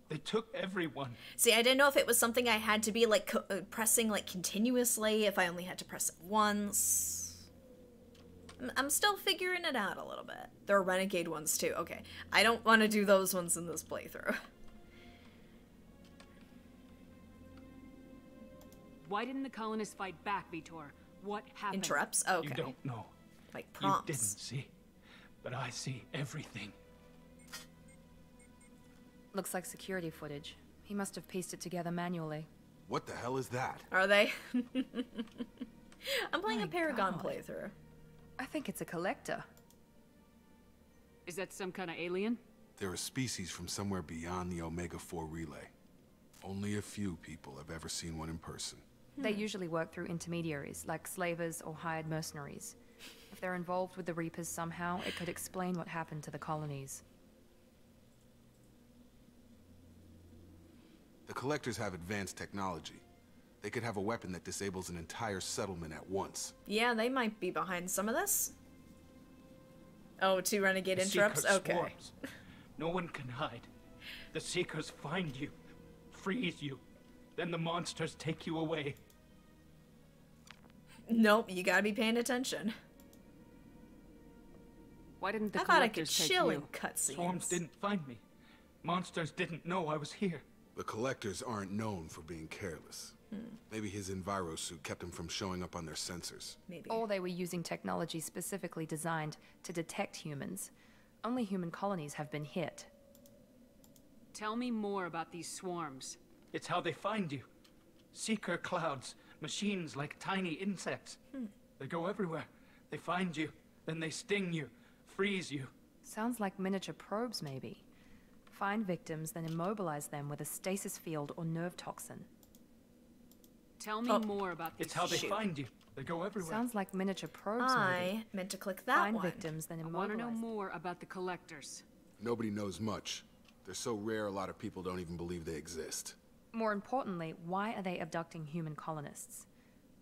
They took everyone. See, I didn't know if it was something I had to be like co- uh, pressing like continuously, if I only had to press it once. I'm- I'm still figuring it out a little bit. There are renegade ones too. Okay. I don't want to do those ones in this playthrough. Why didn't the colonists fight back, Veetor? What happened? Interrupts? Okay. You don't know. Like prompts. You didn't see. But I see everything. Looks like security footage. He must have pieced it together manually. What the hell is that? Are they? I'm playing My a Paragon God. playthrough. I think it's a collector. Is that some kind of alien? They're a species from somewhere beyond the Omega 4 relay. Only a few people have ever seen one in person. They usually work through intermediaries, like slavers or hired mercenaries. If they're involved with the Reapers somehow, it could explain what happened to the colonies. The Collectors have advanced technology. They could have a weapon that disables an entire settlement at once. Yeah, they might be behind some of this. Oh, two renegade The interrupts? Seeker Okay. swarms. No one can hide. The Seekers find you, freeze you, then the monsters take you away. Nope, you gotta be paying attention. Why didn't the I thought I could chill you? in cutscenes. Swarms didn't find me. Monsters didn't know I was here. The Collectors aren't known for being careless. Hmm. Maybe his Enviro suit kept him from showing up on their sensors. Maybe. Or they were using technology specifically designed to detect humans. Only human colonies have been hit. Tell me more about these swarms. It's how they find you. Seeker clouds, machines like tiny insects. Hmm. They go everywhere. They find you, then they sting you, freeze you. Sounds like miniature probes, maybe. Find victims, then immobilize them with a stasis field or nerve toxin. Tell me Oh. more about these It's how they Shoot. find you. They go everywhere. Sounds like miniature probes, I maybe. meant to click that Find one. victims, then immobilize. I want to know more about the collectors. Nobody knows much. They're so rare, a lot of people don't even believe they exist. More importantly, why are they abducting human colonists?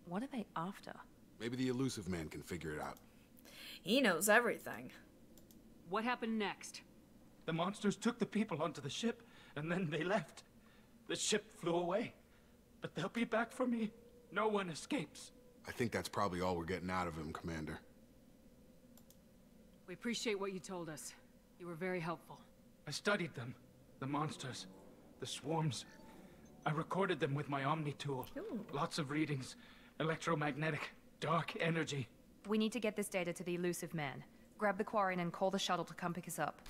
What are they after? Maybe the Illusive Man can figure it out. He knows everything. What happened next? The monsters took the people onto the ship, and then they left. The ship flew away. But they'll be back for me. No one escapes. I think that's probably all we're getting out of him, Commander. We appreciate what you told us. You were very helpful. I studied them. The monsters. The swarms. I recorded them with my Omni tool. Lots of readings. Electromagnetic. Dark energy. We need to get this data to the Illusive Man. Grab the Quarian and call the shuttle to come pick us up.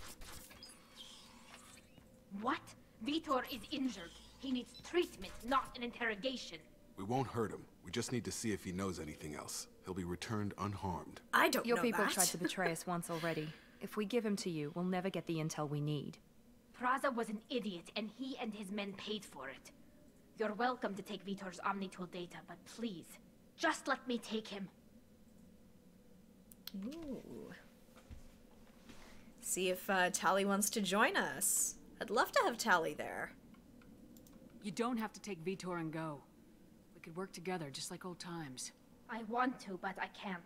What? Veetor is injured. He needs treatment, not an interrogation. We won't hurt him. We just need to see if he knows anything else. He'll be returned unharmed. I don't Your know people that. tried to betray us once already. If we give him to you, we'll never get the intel we need. Prazza was an idiot, and he and his men paid for it. You're welcome to take Veetor's Omnitool data, but please, just let me take him. Ooh. See if uh, Tali wants to join us. I'd love to have Tali there. You don't have to take Veetor and go. We could work together, just like old times. I want to, but I can't.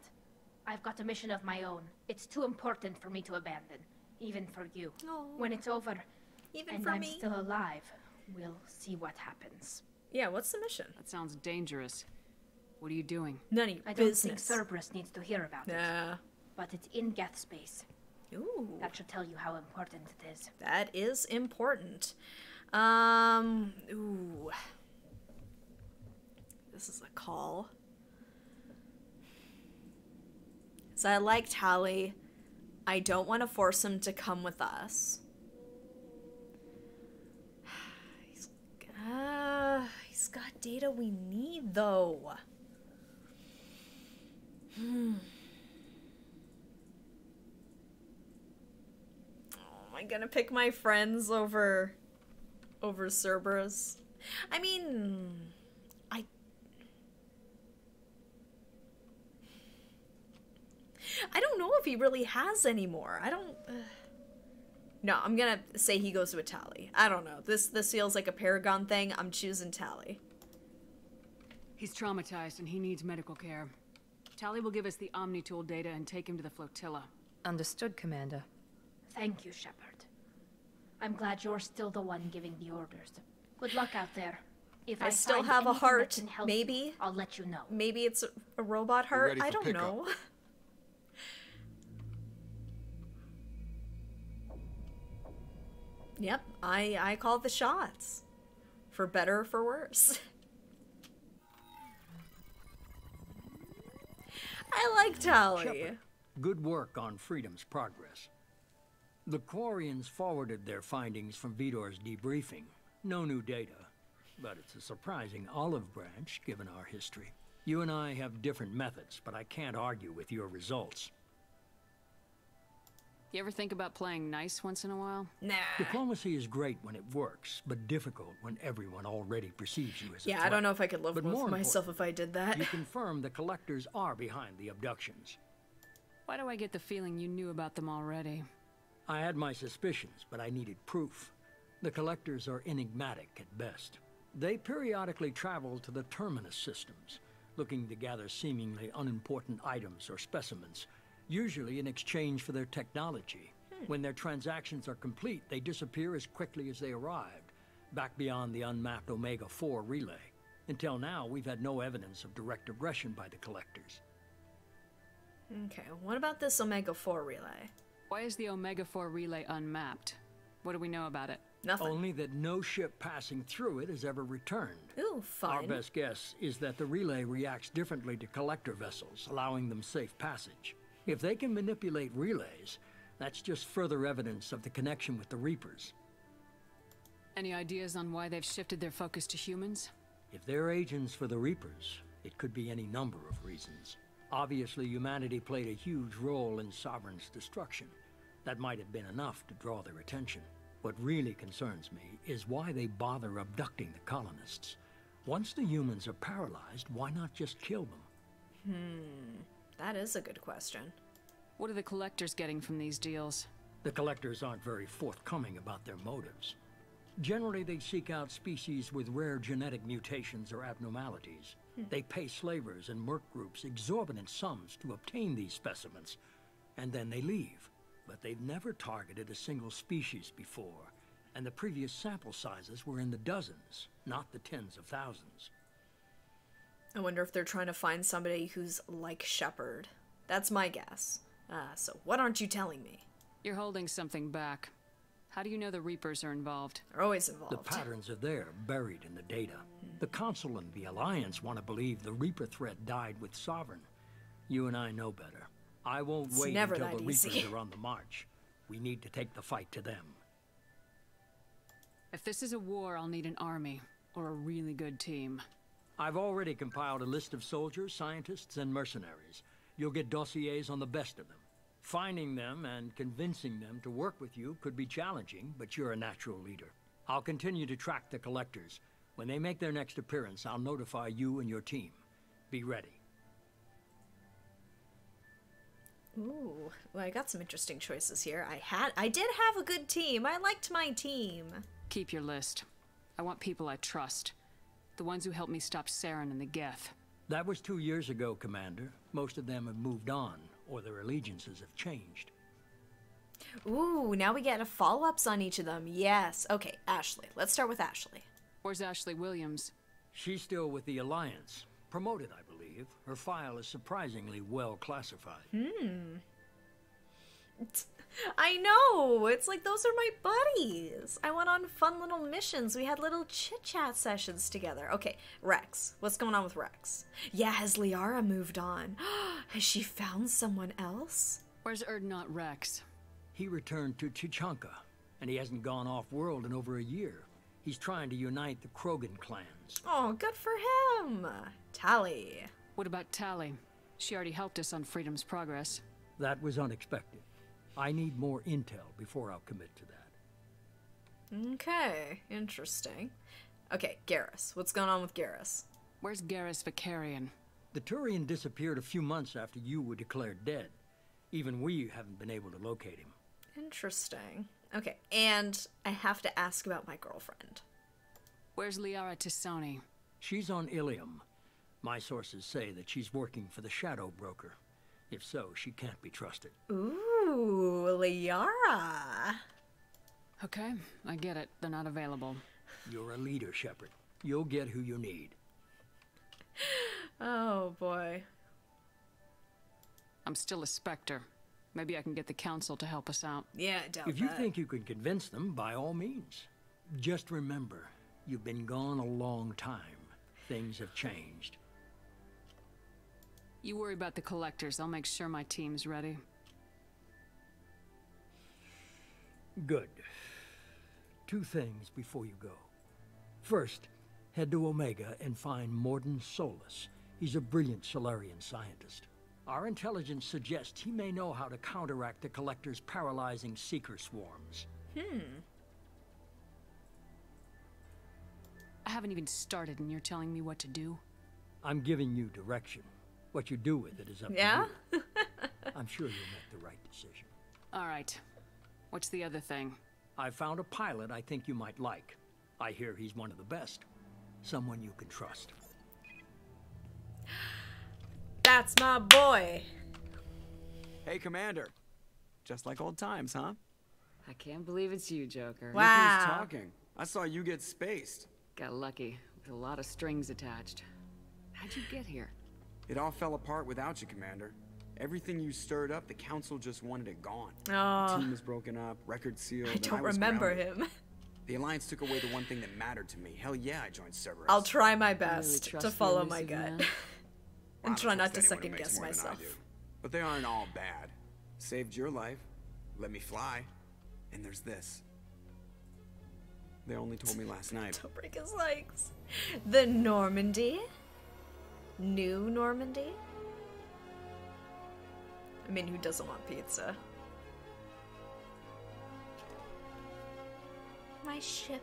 I've got a mission of my own. It's too important for me to abandon, even for you. When it's over, even and for I'm me. still alive, we'll see what happens. Yeah, what's the mission? That sounds dangerous. What are you doing? None of your I don't think Cerberus needs to hear about it. Nah. But it's in Geth space. Ooh. That should tell you how important it is. That is important. Um, ooh. This is a call. So I like Tali. I don't want to force him to come with us. He's, uh, he's got data we need, though. Hmm. I'm gonna pick my friends over over Cerberus. I mean, I I don't know if he really has any more. I don't. Uh... No, I'm gonna say he goes with Tali. I don't know. This this feels like a Paragon thing. I'm choosing Tali. He's traumatized and he needs medical care. Tali will give us the Omni-tool data and take him to the flotilla. Understood, Commander. Thank you, Shepard. I'm glad you're still the one giving the orders. Good luck out there. If I, I still have a heart. can help Maybe you, I'll let you know. Maybe it's a, a robot heart. I don't pickup. know. yep, I I call the shots. For better or for worse. I like Tali. Shepard, good work on Freedom's progress. The Quarians forwarded their findings from Veetor's debriefing. No new data, but it's a surprising olive branch given our history. You and I have different methods, but I can't argue with your results. You ever think about playing nice once in a while? Nah. Diplomacy is great when it works, but difficult when everyone already perceives you as a Yeah, I don't know if I could live But with more myself if I did that. You confirm the collectors are behind the abductions. Why do I get the feeling you knew about them already? I had my suspicions, but I needed proof. The collectors are enigmatic at best. They periodically travel to the terminus systems, looking to gather seemingly unimportant items or specimens, usually in exchange for their technology. Hmm. When their transactions are complete, they disappear as quickly as they arrived, back beyond the unmapped Omega 4 relay. Until now, we've had no evidence of direct aggression by the collectors. Okay, what about this Omega 4 relay? Why is the Omega-4 relay unmapped? What do we know about it? Nothing. Only that no ship passing through it has ever returned. Ooh, Our best guess is that the relay reacts differently to collector vessels, allowing them safe passage. If they can manipulate relays, that's just further evidence of the connection with the Reapers. Any ideas on why they've shifted their focus to humans? If they're agents for the Reapers, it could be any number of reasons. Obviously, humanity played a huge role in Sovereign's destruction. That might have been enough to draw their attention. What really concerns me is why they bother abducting the colonists. Once the humans are paralyzed, why not just kill them? Hmm, that is a good question. What are the collectors getting from these deals? The collectors aren't very forthcoming about their motives. Generally, they seek out species with rare genetic mutations or abnormalities. They pay slavers and merc groups exorbitant sums to obtain these specimens, and then they leave. But they've never targeted a single species before, and the previous sample sizes were in the dozens, not the tens of thousands. I wonder if they're trying to find somebody who's like Shepard. That's my guess. Uh, so what aren't you telling me? You're holding something back. How do you know the Reapers are involved? They're always involved. The patterns are there, buried in the data. The Council and the Alliance want to believe the Reaper threat died with Sovereign. You and I know better. I won't It's wait never until that the easy. Reapers are on the march. We need to take the fight to them. If this is a war, I'll need an army, or a really good team. I've already compiled a list of soldiers, scientists, and mercenaries. You'll get dossiers on the best of them. Finding them and convincing them to work with you could be challenging, but you're a natural leader. I'll continue to track the collectors. When they make their next appearance, I'll notify you and your team. Be ready. Ooh, well, I got some interesting choices here. I had, I did have a good team. I liked my team. Keep your list. I want people I trust. The ones who helped me stop Saren and the Geth. That was two years ago, Commander. Most of them have moved on, or their allegiances have changed. Ooh, now we get a follow-ups on each of them. Yes. Okay, Ashley. Let's start with Ashley. Where's Ashley Williams? She's still with the Alliance. Promoted, I believe. Her file is surprisingly well classified. Hmm. I know. It's like those are my buddies. I went on fun little missions. We had little chit chat sessions together. Okay, Wrex. What's going on with Wrex? Yeah, has Liara moved on? has she found someone else? Where's Urdnot Wrex? He returned to Tuchanka, and he hasn't gone off-world in over a year. He's trying to unite the Krogan clans. Oh, good for him. Tali. What about Tali? She already helped us on Freedom's Progress. That was unexpected. I need more intel before I'll commit to that. Okay, interesting. Okay, Garrus. What's going on with Garrus? Where's Garrus Vakarian? The Turian disappeared a few months after you were declared dead. Even we haven't been able to locate him. Interesting. Okay, and I have to ask about my girlfriend. Where's Liara T'Soni? She's on Ilium. My sources say that she's working for the Shadow Broker. If so, she can't be trusted. Ooh, Liara. Okay, I get it. They're not available. You're a leader, Shepard. You'll get who you need. Oh boy. I'm still a Spectre. Maybe I can get the Council to help us out. Yeah, I doubt If you that. think you can convince them, by all means. Just remember, you've been gone a long time. Things have changed. You worry about the collectors. I'll make sure my team's ready. Good. Two things before you go. First, head to Omega and find Mordin Solus. He's a brilliant Salarian scientist. Our intelligence suggests he may know how to counteract the Collector's paralyzing seeker swarms. Hmm. I haven't even started and you're telling me what to do? I'm giving you direction. What you do with it is up Yeah? to you. Yeah? I'm sure you'll make the right decision. All right. What's the other thing? I found a pilot I think you might like. I hear he's one of the best. Someone you can trust. That's my boy. Hey, Commander. Just like old times, huh? I can't believe it's you, Joker. Look who's talking. I saw you get spaced. Got lucky, with a lot of strings attached. How'd you get here? It all fell apart without you, Commander. Everything you stirred up, the Council just wanted it gone. Oh. The ah. team was broken up, record sealed. I don't was remember grounded. him. The Alliance took away the one thing that mattered to me. Hell yeah, I joined Cerberus. I'll try my best trust to follow my gut. man? and I try not to second guess more than I myself. But they aren't all bad. Saved your life, let me fly, and there's this. They only told me last night. Don't break his legs. The Normandy? New Normandy? I mean, who doesn't want pizza? My ship.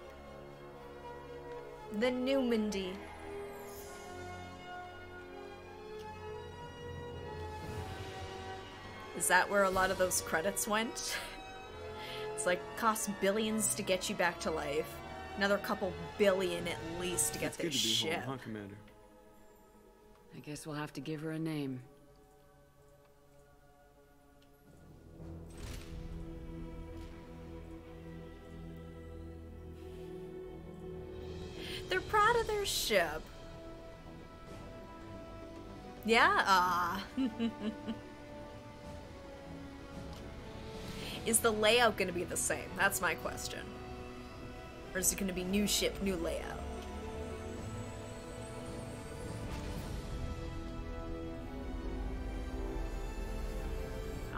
The Normandy. Is that where a lot of those credits went? It's like cost billions to get you back to life. Another couple billion at least to get It's this good to be ship. home, huh, Commander? I guess we'll have to give her a name. They're proud of their ship. Yeah. Ah. is the layout going to be the same? That's my question. Or is it going to be new ship, new layout?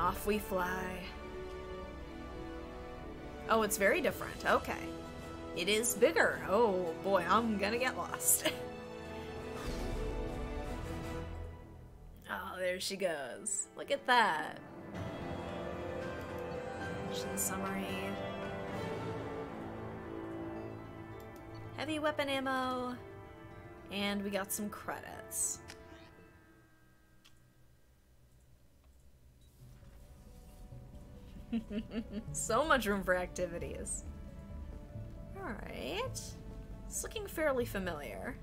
Off we fly. Oh, it's very different. Okay. It is bigger. Oh boy, I'm gonna get lost. oh, there she goes. Look at that. Mission summary. Heavy weapon ammo. And we got some credits. So much room for activities. Alright. It's looking fairly familiar.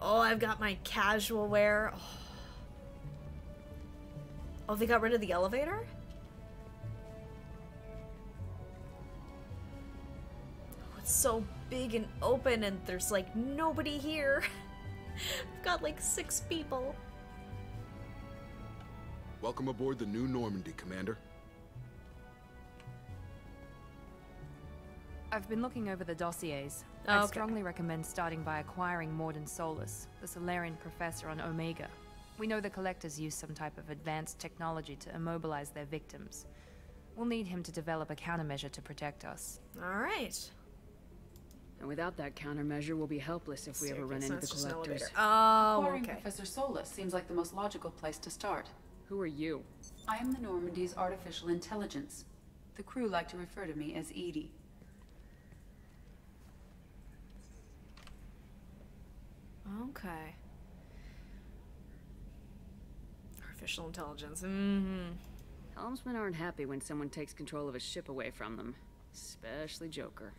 Oh, I've got my casual wear. Oh, oh they got rid of the elevator? Oh, it's so big and open and there's like nobody here. I've got like six people. Welcome aboard the new Normandy, Commander. I've been looking over the dossiers. Oh, I'd okay. strongly recommend starting by acquiring Mordin Solus, the Salarian professor on Omega. We know the Collectors use some type of advanced technology to immobilize their victims. We'll need him to develop a countermeasure to protect us. Alright. And without that countermeasure, we'll be helpless if we ever run into the that's just an collectors. Oh, Acquiring okay. Professor Solus seems like the most logical place to start. Who are you? I am the Normandy's artificial intelligence. The crew like to refer to me as EDI. Okay. Artificial intelligence. Mm-hmm. Helmsmen aren't happy when someone takes control of a ship away from them. Especially Joker.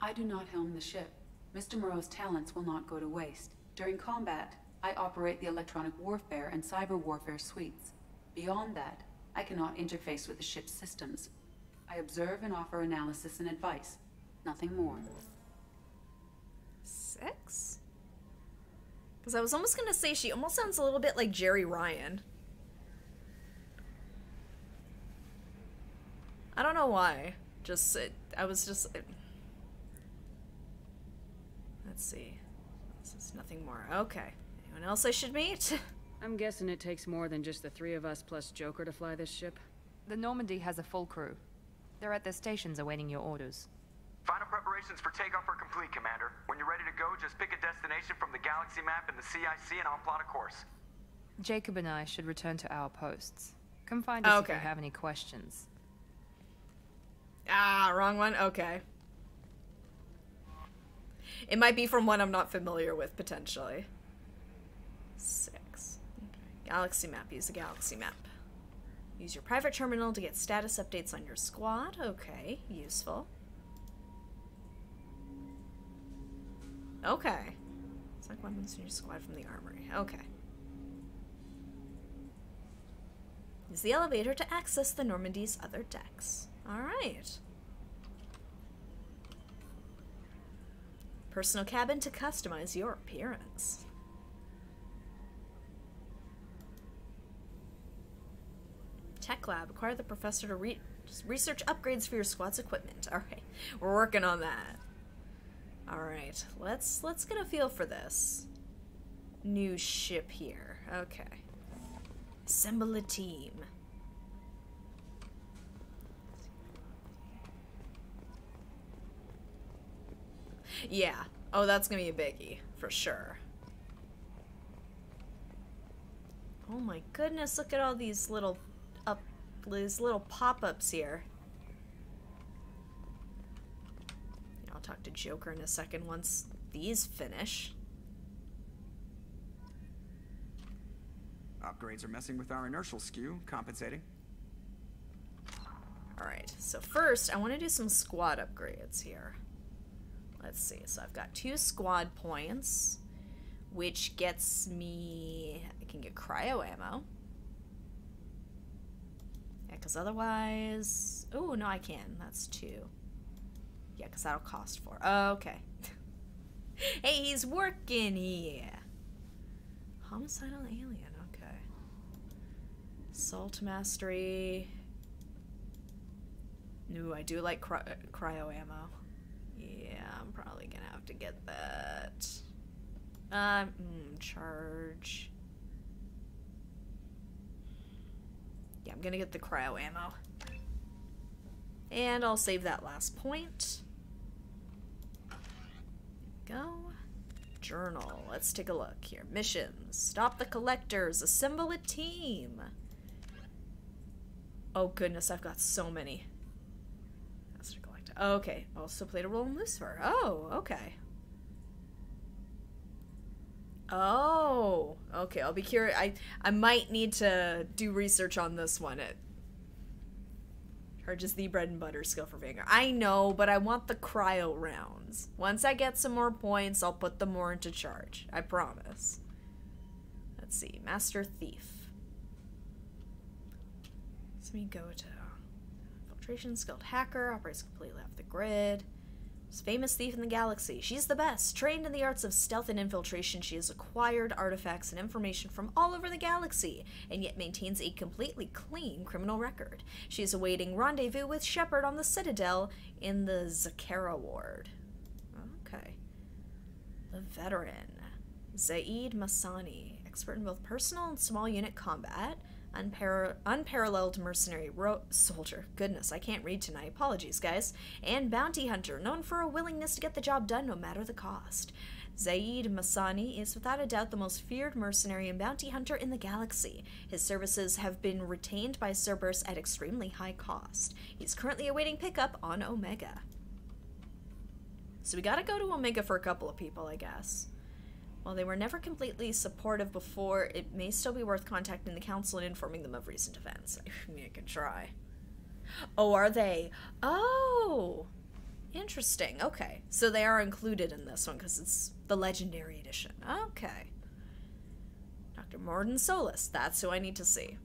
I do not helm the ship. Mr. Moreau's talents will not go to waste. During combat, I operate the electronic warfare and cyber warfare suites. Beyond that, I cannot interface with the ship's systems. I observe and offer analysis and advice. Nothing more. Six? Because I was almost going to say she almost sounds a little bit like Jeri Ryan. I don't know why. Just, it, I was just. It, let's see. This is nothing more. Okay. Anyone else I should meet? I'm guessing it takes more than just the three of us plus Joker to fly this ship. The Normandy has a full crew. They're at their stations awaiting your orders. Final preparations for takeoff are complete, Commander. When you're ready to go, just pick a destination from the galaxy map in the CIC and I'll plot a course. Jacob and I should return to our posts. Come find us Okay. if you have any questions. Ah, wrong one? Okay. It might be from one I'm not familiar with, potentially. Six. Okay. Galaxy map. Use the galaxy map. Use your private terminal to get status updates on your squad. Okay, useful. Okay. Select weapons in your squad from the armory. Okay. Use the elevator to access the Normandy's other decks. Alright. Personal cabin to customize your appearance. Tech lab. Acquire the professor to re research upgrades for your squad's equipment. Alright. We're working on that. Alright. Let's let's get a feel for this. New ship here. Okay. Assemble a team. Yeah. Oh, that's gonna be a biggie, for sure. Oh my goodness, look at all these little up these little pop-ups here. I'll talk to Joker in a second once these finish. Upgrades are messing with our inertial skew, compensating. Alright, so first I want to do some squad upgrades here. Let's see, so I've got two squad points, which gets me. I can get cryo ammo. Yeah, because otherwise. Oh, no, I can. That's two. Yeah, because that'll cost four. Okay. hey, he's working here. Homicidal alien, okay. Salt mastery. No, I do like cry- cryo ammo. Yeah, I'm probably gonna have to get that. Um, mm, charge. Yeah, I'm gonna get the cryo ammo. And I'll save that last point. Go. Journal. Let's take a look here. Missions. Stop the collectors. Assemble a team. Oh goodness, I've got so many. Master Collector. Okay. Also played a role in Lucifer. Oh, okay. Oh, okay. I'll be curious. I I might need to do research on this one. It charges the bread and butter skill for Vanguard. I know, but I want the cryo rounds. Once I get some more points, I'll put them more into charge. I promise. Let's see. Master Thief. Let me go to uh, Filtration, skilled hacker, operates completely off the grid. Famous thief in the galaxy. She's the best. Trained in the arts of stealth and infiltration, she has acquired artifacts and information from all over the galaxy, and yet maintains a completely clean criminal record. She is awaiting rendezvous with Shepard on the Citadel in the Zakera ward. Okay. The veteran. Zaeed Massani, expert in both personal and small unit combat, unpar- unparalleled mercenary ro- soldier. Goodness, I can't read tonight. Apologies, guys. And bounty hunter, known for a willingness to get the job done no matter the cost. Zaeed Massani is without a doubt the most feared mercenary and bounty hunter in the galaxy. His services have been retained by Cerberus at extremely high cost. He's currently awaiting pickup on Omega. So we gotta go to Omega for a couple of people, I guess. While they were never completely supportive before, it may still be worth contacting the Council and informing them of recent events. I mean, I can try. Oh, are they? Oh! Interesting. Okay. So they are included in this one because it's the Legendary Edition. Okay. Dr. Mordin Solus. That's who I need to see.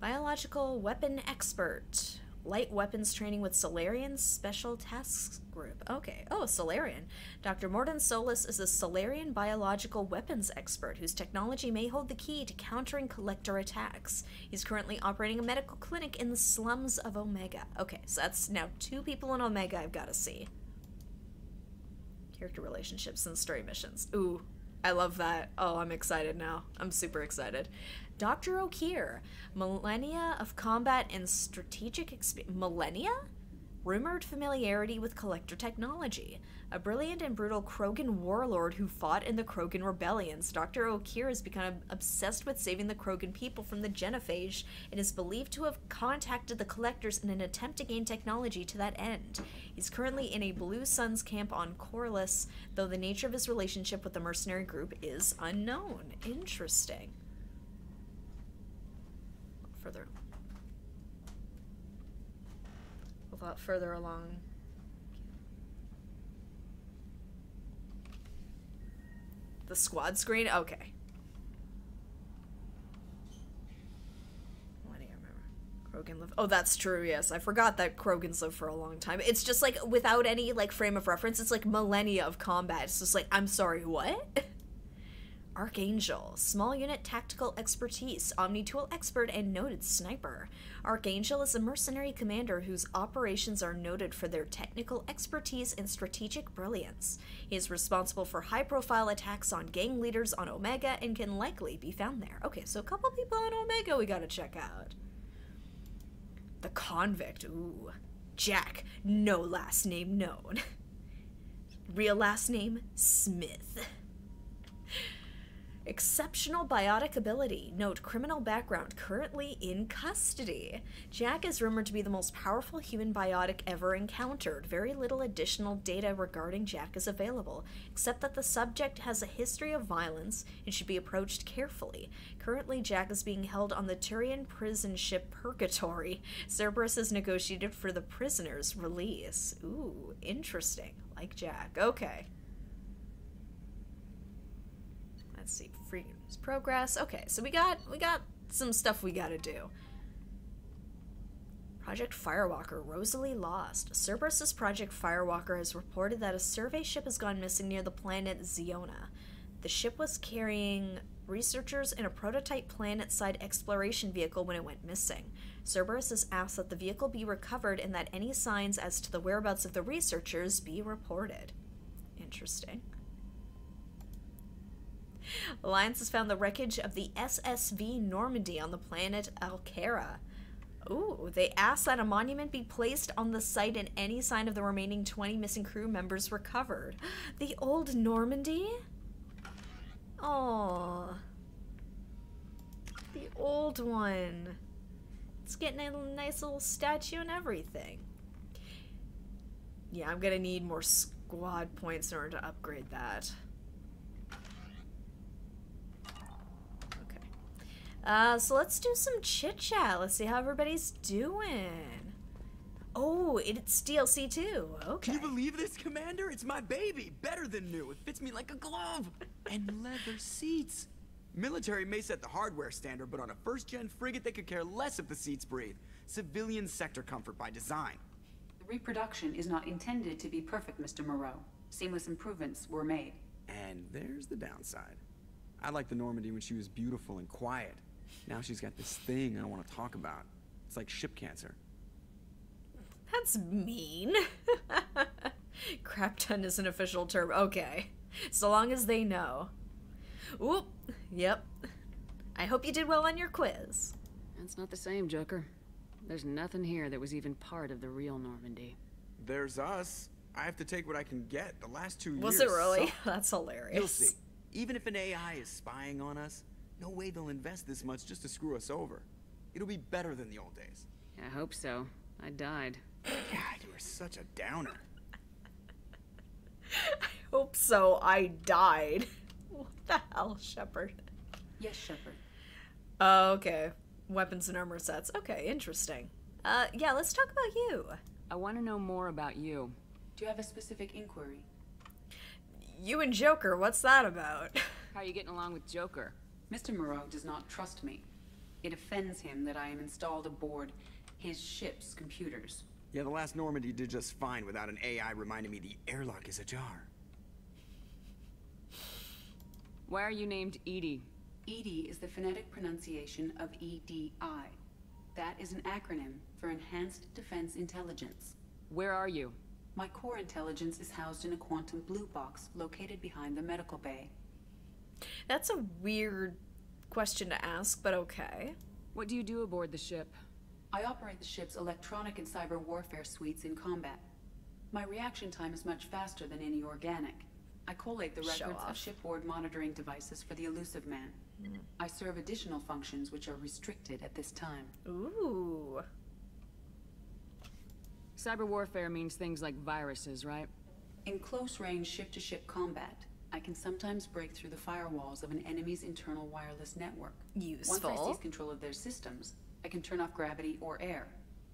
Biological Weapon Expert. Light weapons training with Salarian Special Tasks Group. Okay. Oh, Salarian. Dr. Mordin Solus is a Salarian biological weapons expert whose technology may hold the key to countering collector attacks. He's currently operating a medical clinic in the slums of Omega. Okay, so that's now two people in Omega I've got to see. Character relationships and story missions. Ooh, I love that. Oh, I'm excited now. I'm super excited. Dr. Okeer, millennia of combat and strategic. Millennia? Rumored familiarity with collector technology. A brilliant and brutal Krogan warlord who fought in the Krogan rebellions, Dr. Okeer has become obsessed with saving the Krogan people from the genophage and is believed to have contacted the collectors in an attempt to gain technology to that end. He's currently in a Blue Suns camp on Korlus, though the nature of his relationship with the mercenary group is unknown. Interesting. Further. A lot further along. The squad screen? Okay. Krogan. Oh, that's true. Yes, I forgot that Krogans live for a long time. It's just like without any like frame of reference. It's like millennia of combat. It's just like I'm sorry, what? Archangel, small unit tactical expertise, Omni tool expert, and noted sniper. Archangel is a mercenary commander whose operations are noted for their technical expertise and strategic brilliance. He is responsible for high profile attacks on gang leaders on Omega and can likely be found there. Okay, so a couple people on Omega we gotta check out. The convict, ooh. Jack, no last name known. Real last name, Smith. Exceptional biotic ability. Note criminal background currently in custody. Jack is rumored to be the most powerful human biotic ever encountered. Very little additional data regarding Jack is available, except that the subject has a history of violence and should be approached carefully. Currently, Jack is being held on the Turian prison ship Purgatory. Cerberus has negotiated for the prisoner's release. Ooh, interesting. Like Jack. Okay. Let's see. Freedom's progress. Okay, so we got we got some stuff we gotta do. Project Firewalker, Rosalie lost. Cerberus's Project Firewalker has reported that a survey ship has gone missing near the planet Zeona. The ship was carrying researchers in a prototype planet-side exploration vehicle when it went missing. Cerberus has asked that the vehicle be recovered and that any signs as to the whereabouts of the researchers be reported. Interesting. Alliance has found the wreckage of the SSV Normandy on the planet Alchera. Ooh, they asked that a monument be placed on the site and any sign of the remaining 20 missing crew members recovered. The old Normandy? Oh, the old one. It's getting a nice little statue and everything. Yeah, I'm gonna need more squad points in order to upgrade that. Uh, so let's do some chit chat. Let's see how everybody's doing. Oh, it's DLC too. Okay. Can you believe this, Commander? It's my baby. Better than new. It fits me like a glove. and leather seats. Military may set the hardware standard, but on a first-gen frigate, they could care less if the seats breathe. Civilian sector comfort by design. The reproduction is not intended to be perfect, Mr. Moreau. Seamless improvements were made. And there's the downside. I liked the Normandy when she was beautiful and quiet. Now she's got this thing I don't want to talk about. It's like ship cancer. That's mean. Crap ton is an official term. Okay. So long as they know. Oop. Yep. I hope you did well on your quiz. That's not the same, Joker. There's nothing here that was even part of the real Normandy. There's us. I have to take what I can get. The last two Was years. it really? sucked. That's hilarious. You'll see. Even if an AI is spying on us, no way they'll invest this much just to screw us over. It'll be better than the old days. I hope so. I died. God, you are such a downer. I hope so. I died. What the hell, Shepard? Yes, Shepard. Oh, okay. Weapons and armor sets. Okay, interesting. Uh, yeah, let's talk about you. I want to know more about you. Do you have a specific inquiry? You and Joker, what's that about? How are you getting along with Joker? Mr. Moreau does not trust me. It offends him that I am installed aboard his ship's computers. Yeah, the last Normandy did just fine without an AI reminding me the airlock is ajar. Why are you named Edie? Edie is the phonetic pronunciation of EDI. That is an acronym for Enhanced Defense Intelligence. Where are you? My core intelligence is housed in a quantum blue box located behind the medical bay. That's a weird question to ask, but okay. What do you do aboard the ship? I operate the ship's electronic and cyber warfare suites in combat. My reaction time is much faster than any organic. I collate the records of shipboard monitoring devices for the Illusive Man. Hmm. I serve additional functions which are restricted at this time. Ooh. Cyber warfare means things like viruses, right? In close range ship to ship combat, I can sometimes break through the firewalls of an enemy's internal wireless network. Useful. Once I seize control of their systems, I can turn off gravity or air.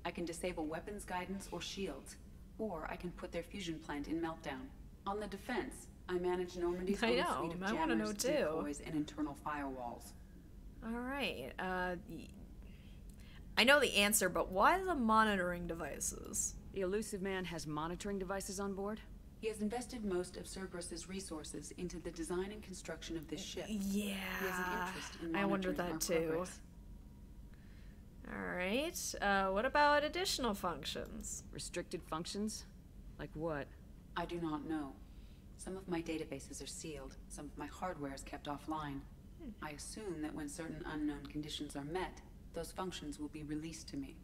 I can disable weapons guidance or shields, or I can put their fusion plant in meltdown. On the defense, I manage Normandy's I own know, suite of I wanna know jammers, too. decoys, and internal firewalls. All right. Uh, y- I know the answer, but why the monitoring devices? The Illusive Man has monitoring devices on board? He has invested most of Cerberus's resources into the design and construction of this ship. Yeah. He has an interest in I wondered monitoring that our too. progress. All right. Uh, what about additional functions? Restricted functions? Like what? I do not know. Some of my databases are sealed, some of my hardware is kept offline. I assume that when certain unknown conditions are met, those functions will be released to me.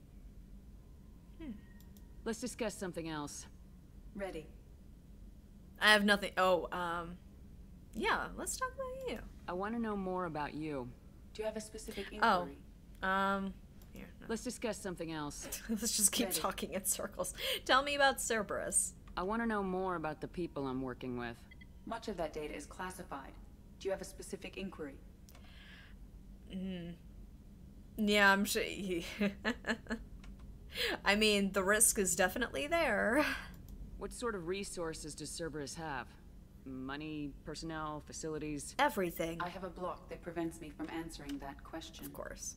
Hmm. Let's discuss something else. Ready. I have nothing. Oh, um, yeah. Let's talk about you. I want to know more about you. Do you have a specific Oh, inquiry? um, here. no. Let's discuss something else. Let's just keep Ready. talking in circles. Tell me about Cerberus. I want to know more about the people I'm working with. Much of that data is classified. Do you have a specific inquiry? Mm. Yeah, I'm sure. He... I mean, the risk is definitely there. What sort of resources does Cerberus have? Money, personnel, facilities? Everything. I have a block that prevents me from answering that question. Of course.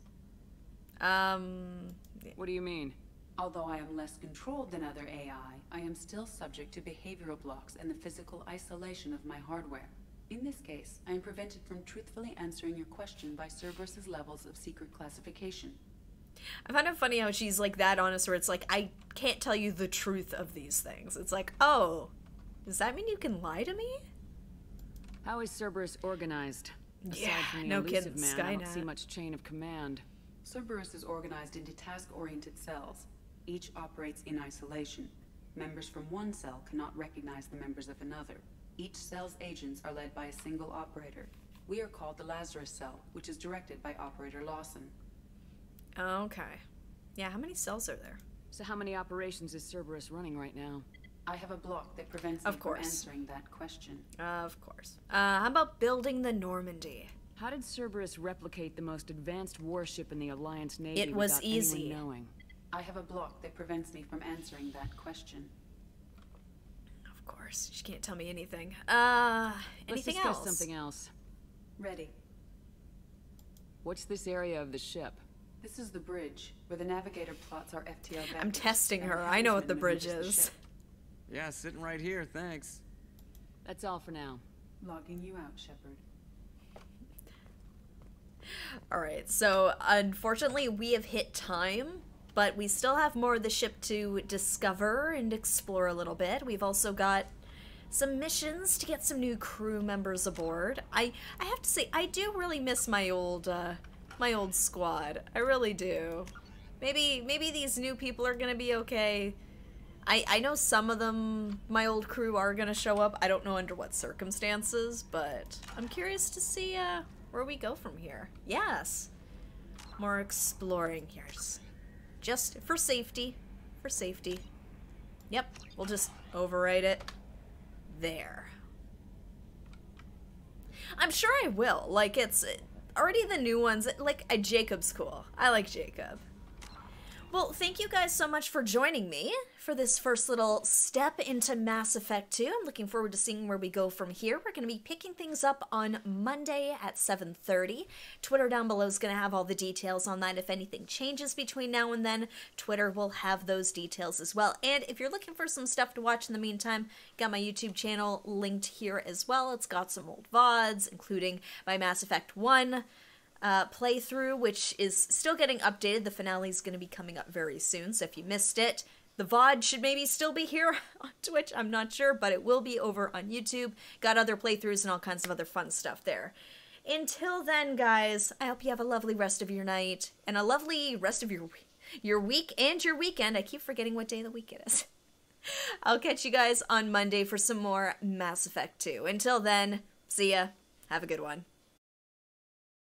Um, What do you mean? Although I am less controlled than other AI, I am still subject to behavioral blocks and the physical isolation of my hardware. In this case, I am prevented from truthfully answering your question by Cerberus's levels of secret classification. I find it funny how she's like that honest, where it's like, I can't tell you the truth of these things. It's like, oh, does that mean you can lie to me? How is Cerberus organized? Aside Yeah, from the no Illusive kidding, man, I don't see much chain of command. Cerberus is organized into task-oriented cells. Each operates in isolation. Members from one cell cannot recognize the members of another. Each cell's agents are led by a single operator. We are called the Lazarus cell, which is directed by Operator Lawson. Okay. Yeah, how many cells are there? So how many operations is Cerberus running right now? I have a block that prevents me Of from course. answering that question. Of course. Uh, how about building the Normandy? How did Cerberus replicate the most advanced warship in the Alliance Navy It was without easy. anyone knowing? I have a block that prevents me from answering that question. Of course. She can't tell me anything. Uh, Let's discuss else? something else. Ready. What's this area of the ship? This is the bridge, where the navigator plots our FTL I'm testing her. I know what the bridge maneuvers the is. Yeah, sitting right here, thanks. That's all for now. Logging you out, Shepard. All right. So, unfortunately, we have hit time, but we still have more of the ship to discover and explore a little bit. We've also got some missions to get some new crew members aboard. I I have to say I do really miss my old uh my old squad. I really do. Maybe maybe these new people are to be okay. I, I know some of them, my old crew, are gonna show up. I don't know under what circumstances, but I'm curious to see uh, where we go from here. Yes. More exploring here. Just, just for safety. For safety. Yep, we'll just overwrite it. There. I'm sure I will. Like, it's already the new ones. Like, uh, Jacob's cool. I like Jacob. Well, thank you guys so much for joining me for this first little step into Mass Effect 2. I'm looking forward to seeing where we go from here. We're going to be picking things up on Monday at 7:30. Twitter down below is going to have all the details on that. If anything changes between now and then, Twitter will have those details as well. And if you're looking for some stuff to watch in the meantime, got my YouTube channel linked here as well. It's got some old VODs, including my Mass Effect 1 uh, playthrough, which is still getting updated. The finale is going to be coming up very soon, so if you missed it, the VOD should maybe still be here on Twitch, I'm not sure, but it will be over on YouTube. Got other playthroughs and all kinds of other fun stuff there. Until then, guys, I hope you have a lovely rest of your night and a lovely rest of your your week and your weekend. I keep forgetting what day of the week it is. I'll catch you guys on Monday for some more Mass Effect 2. Until then, see ya. Have a good one.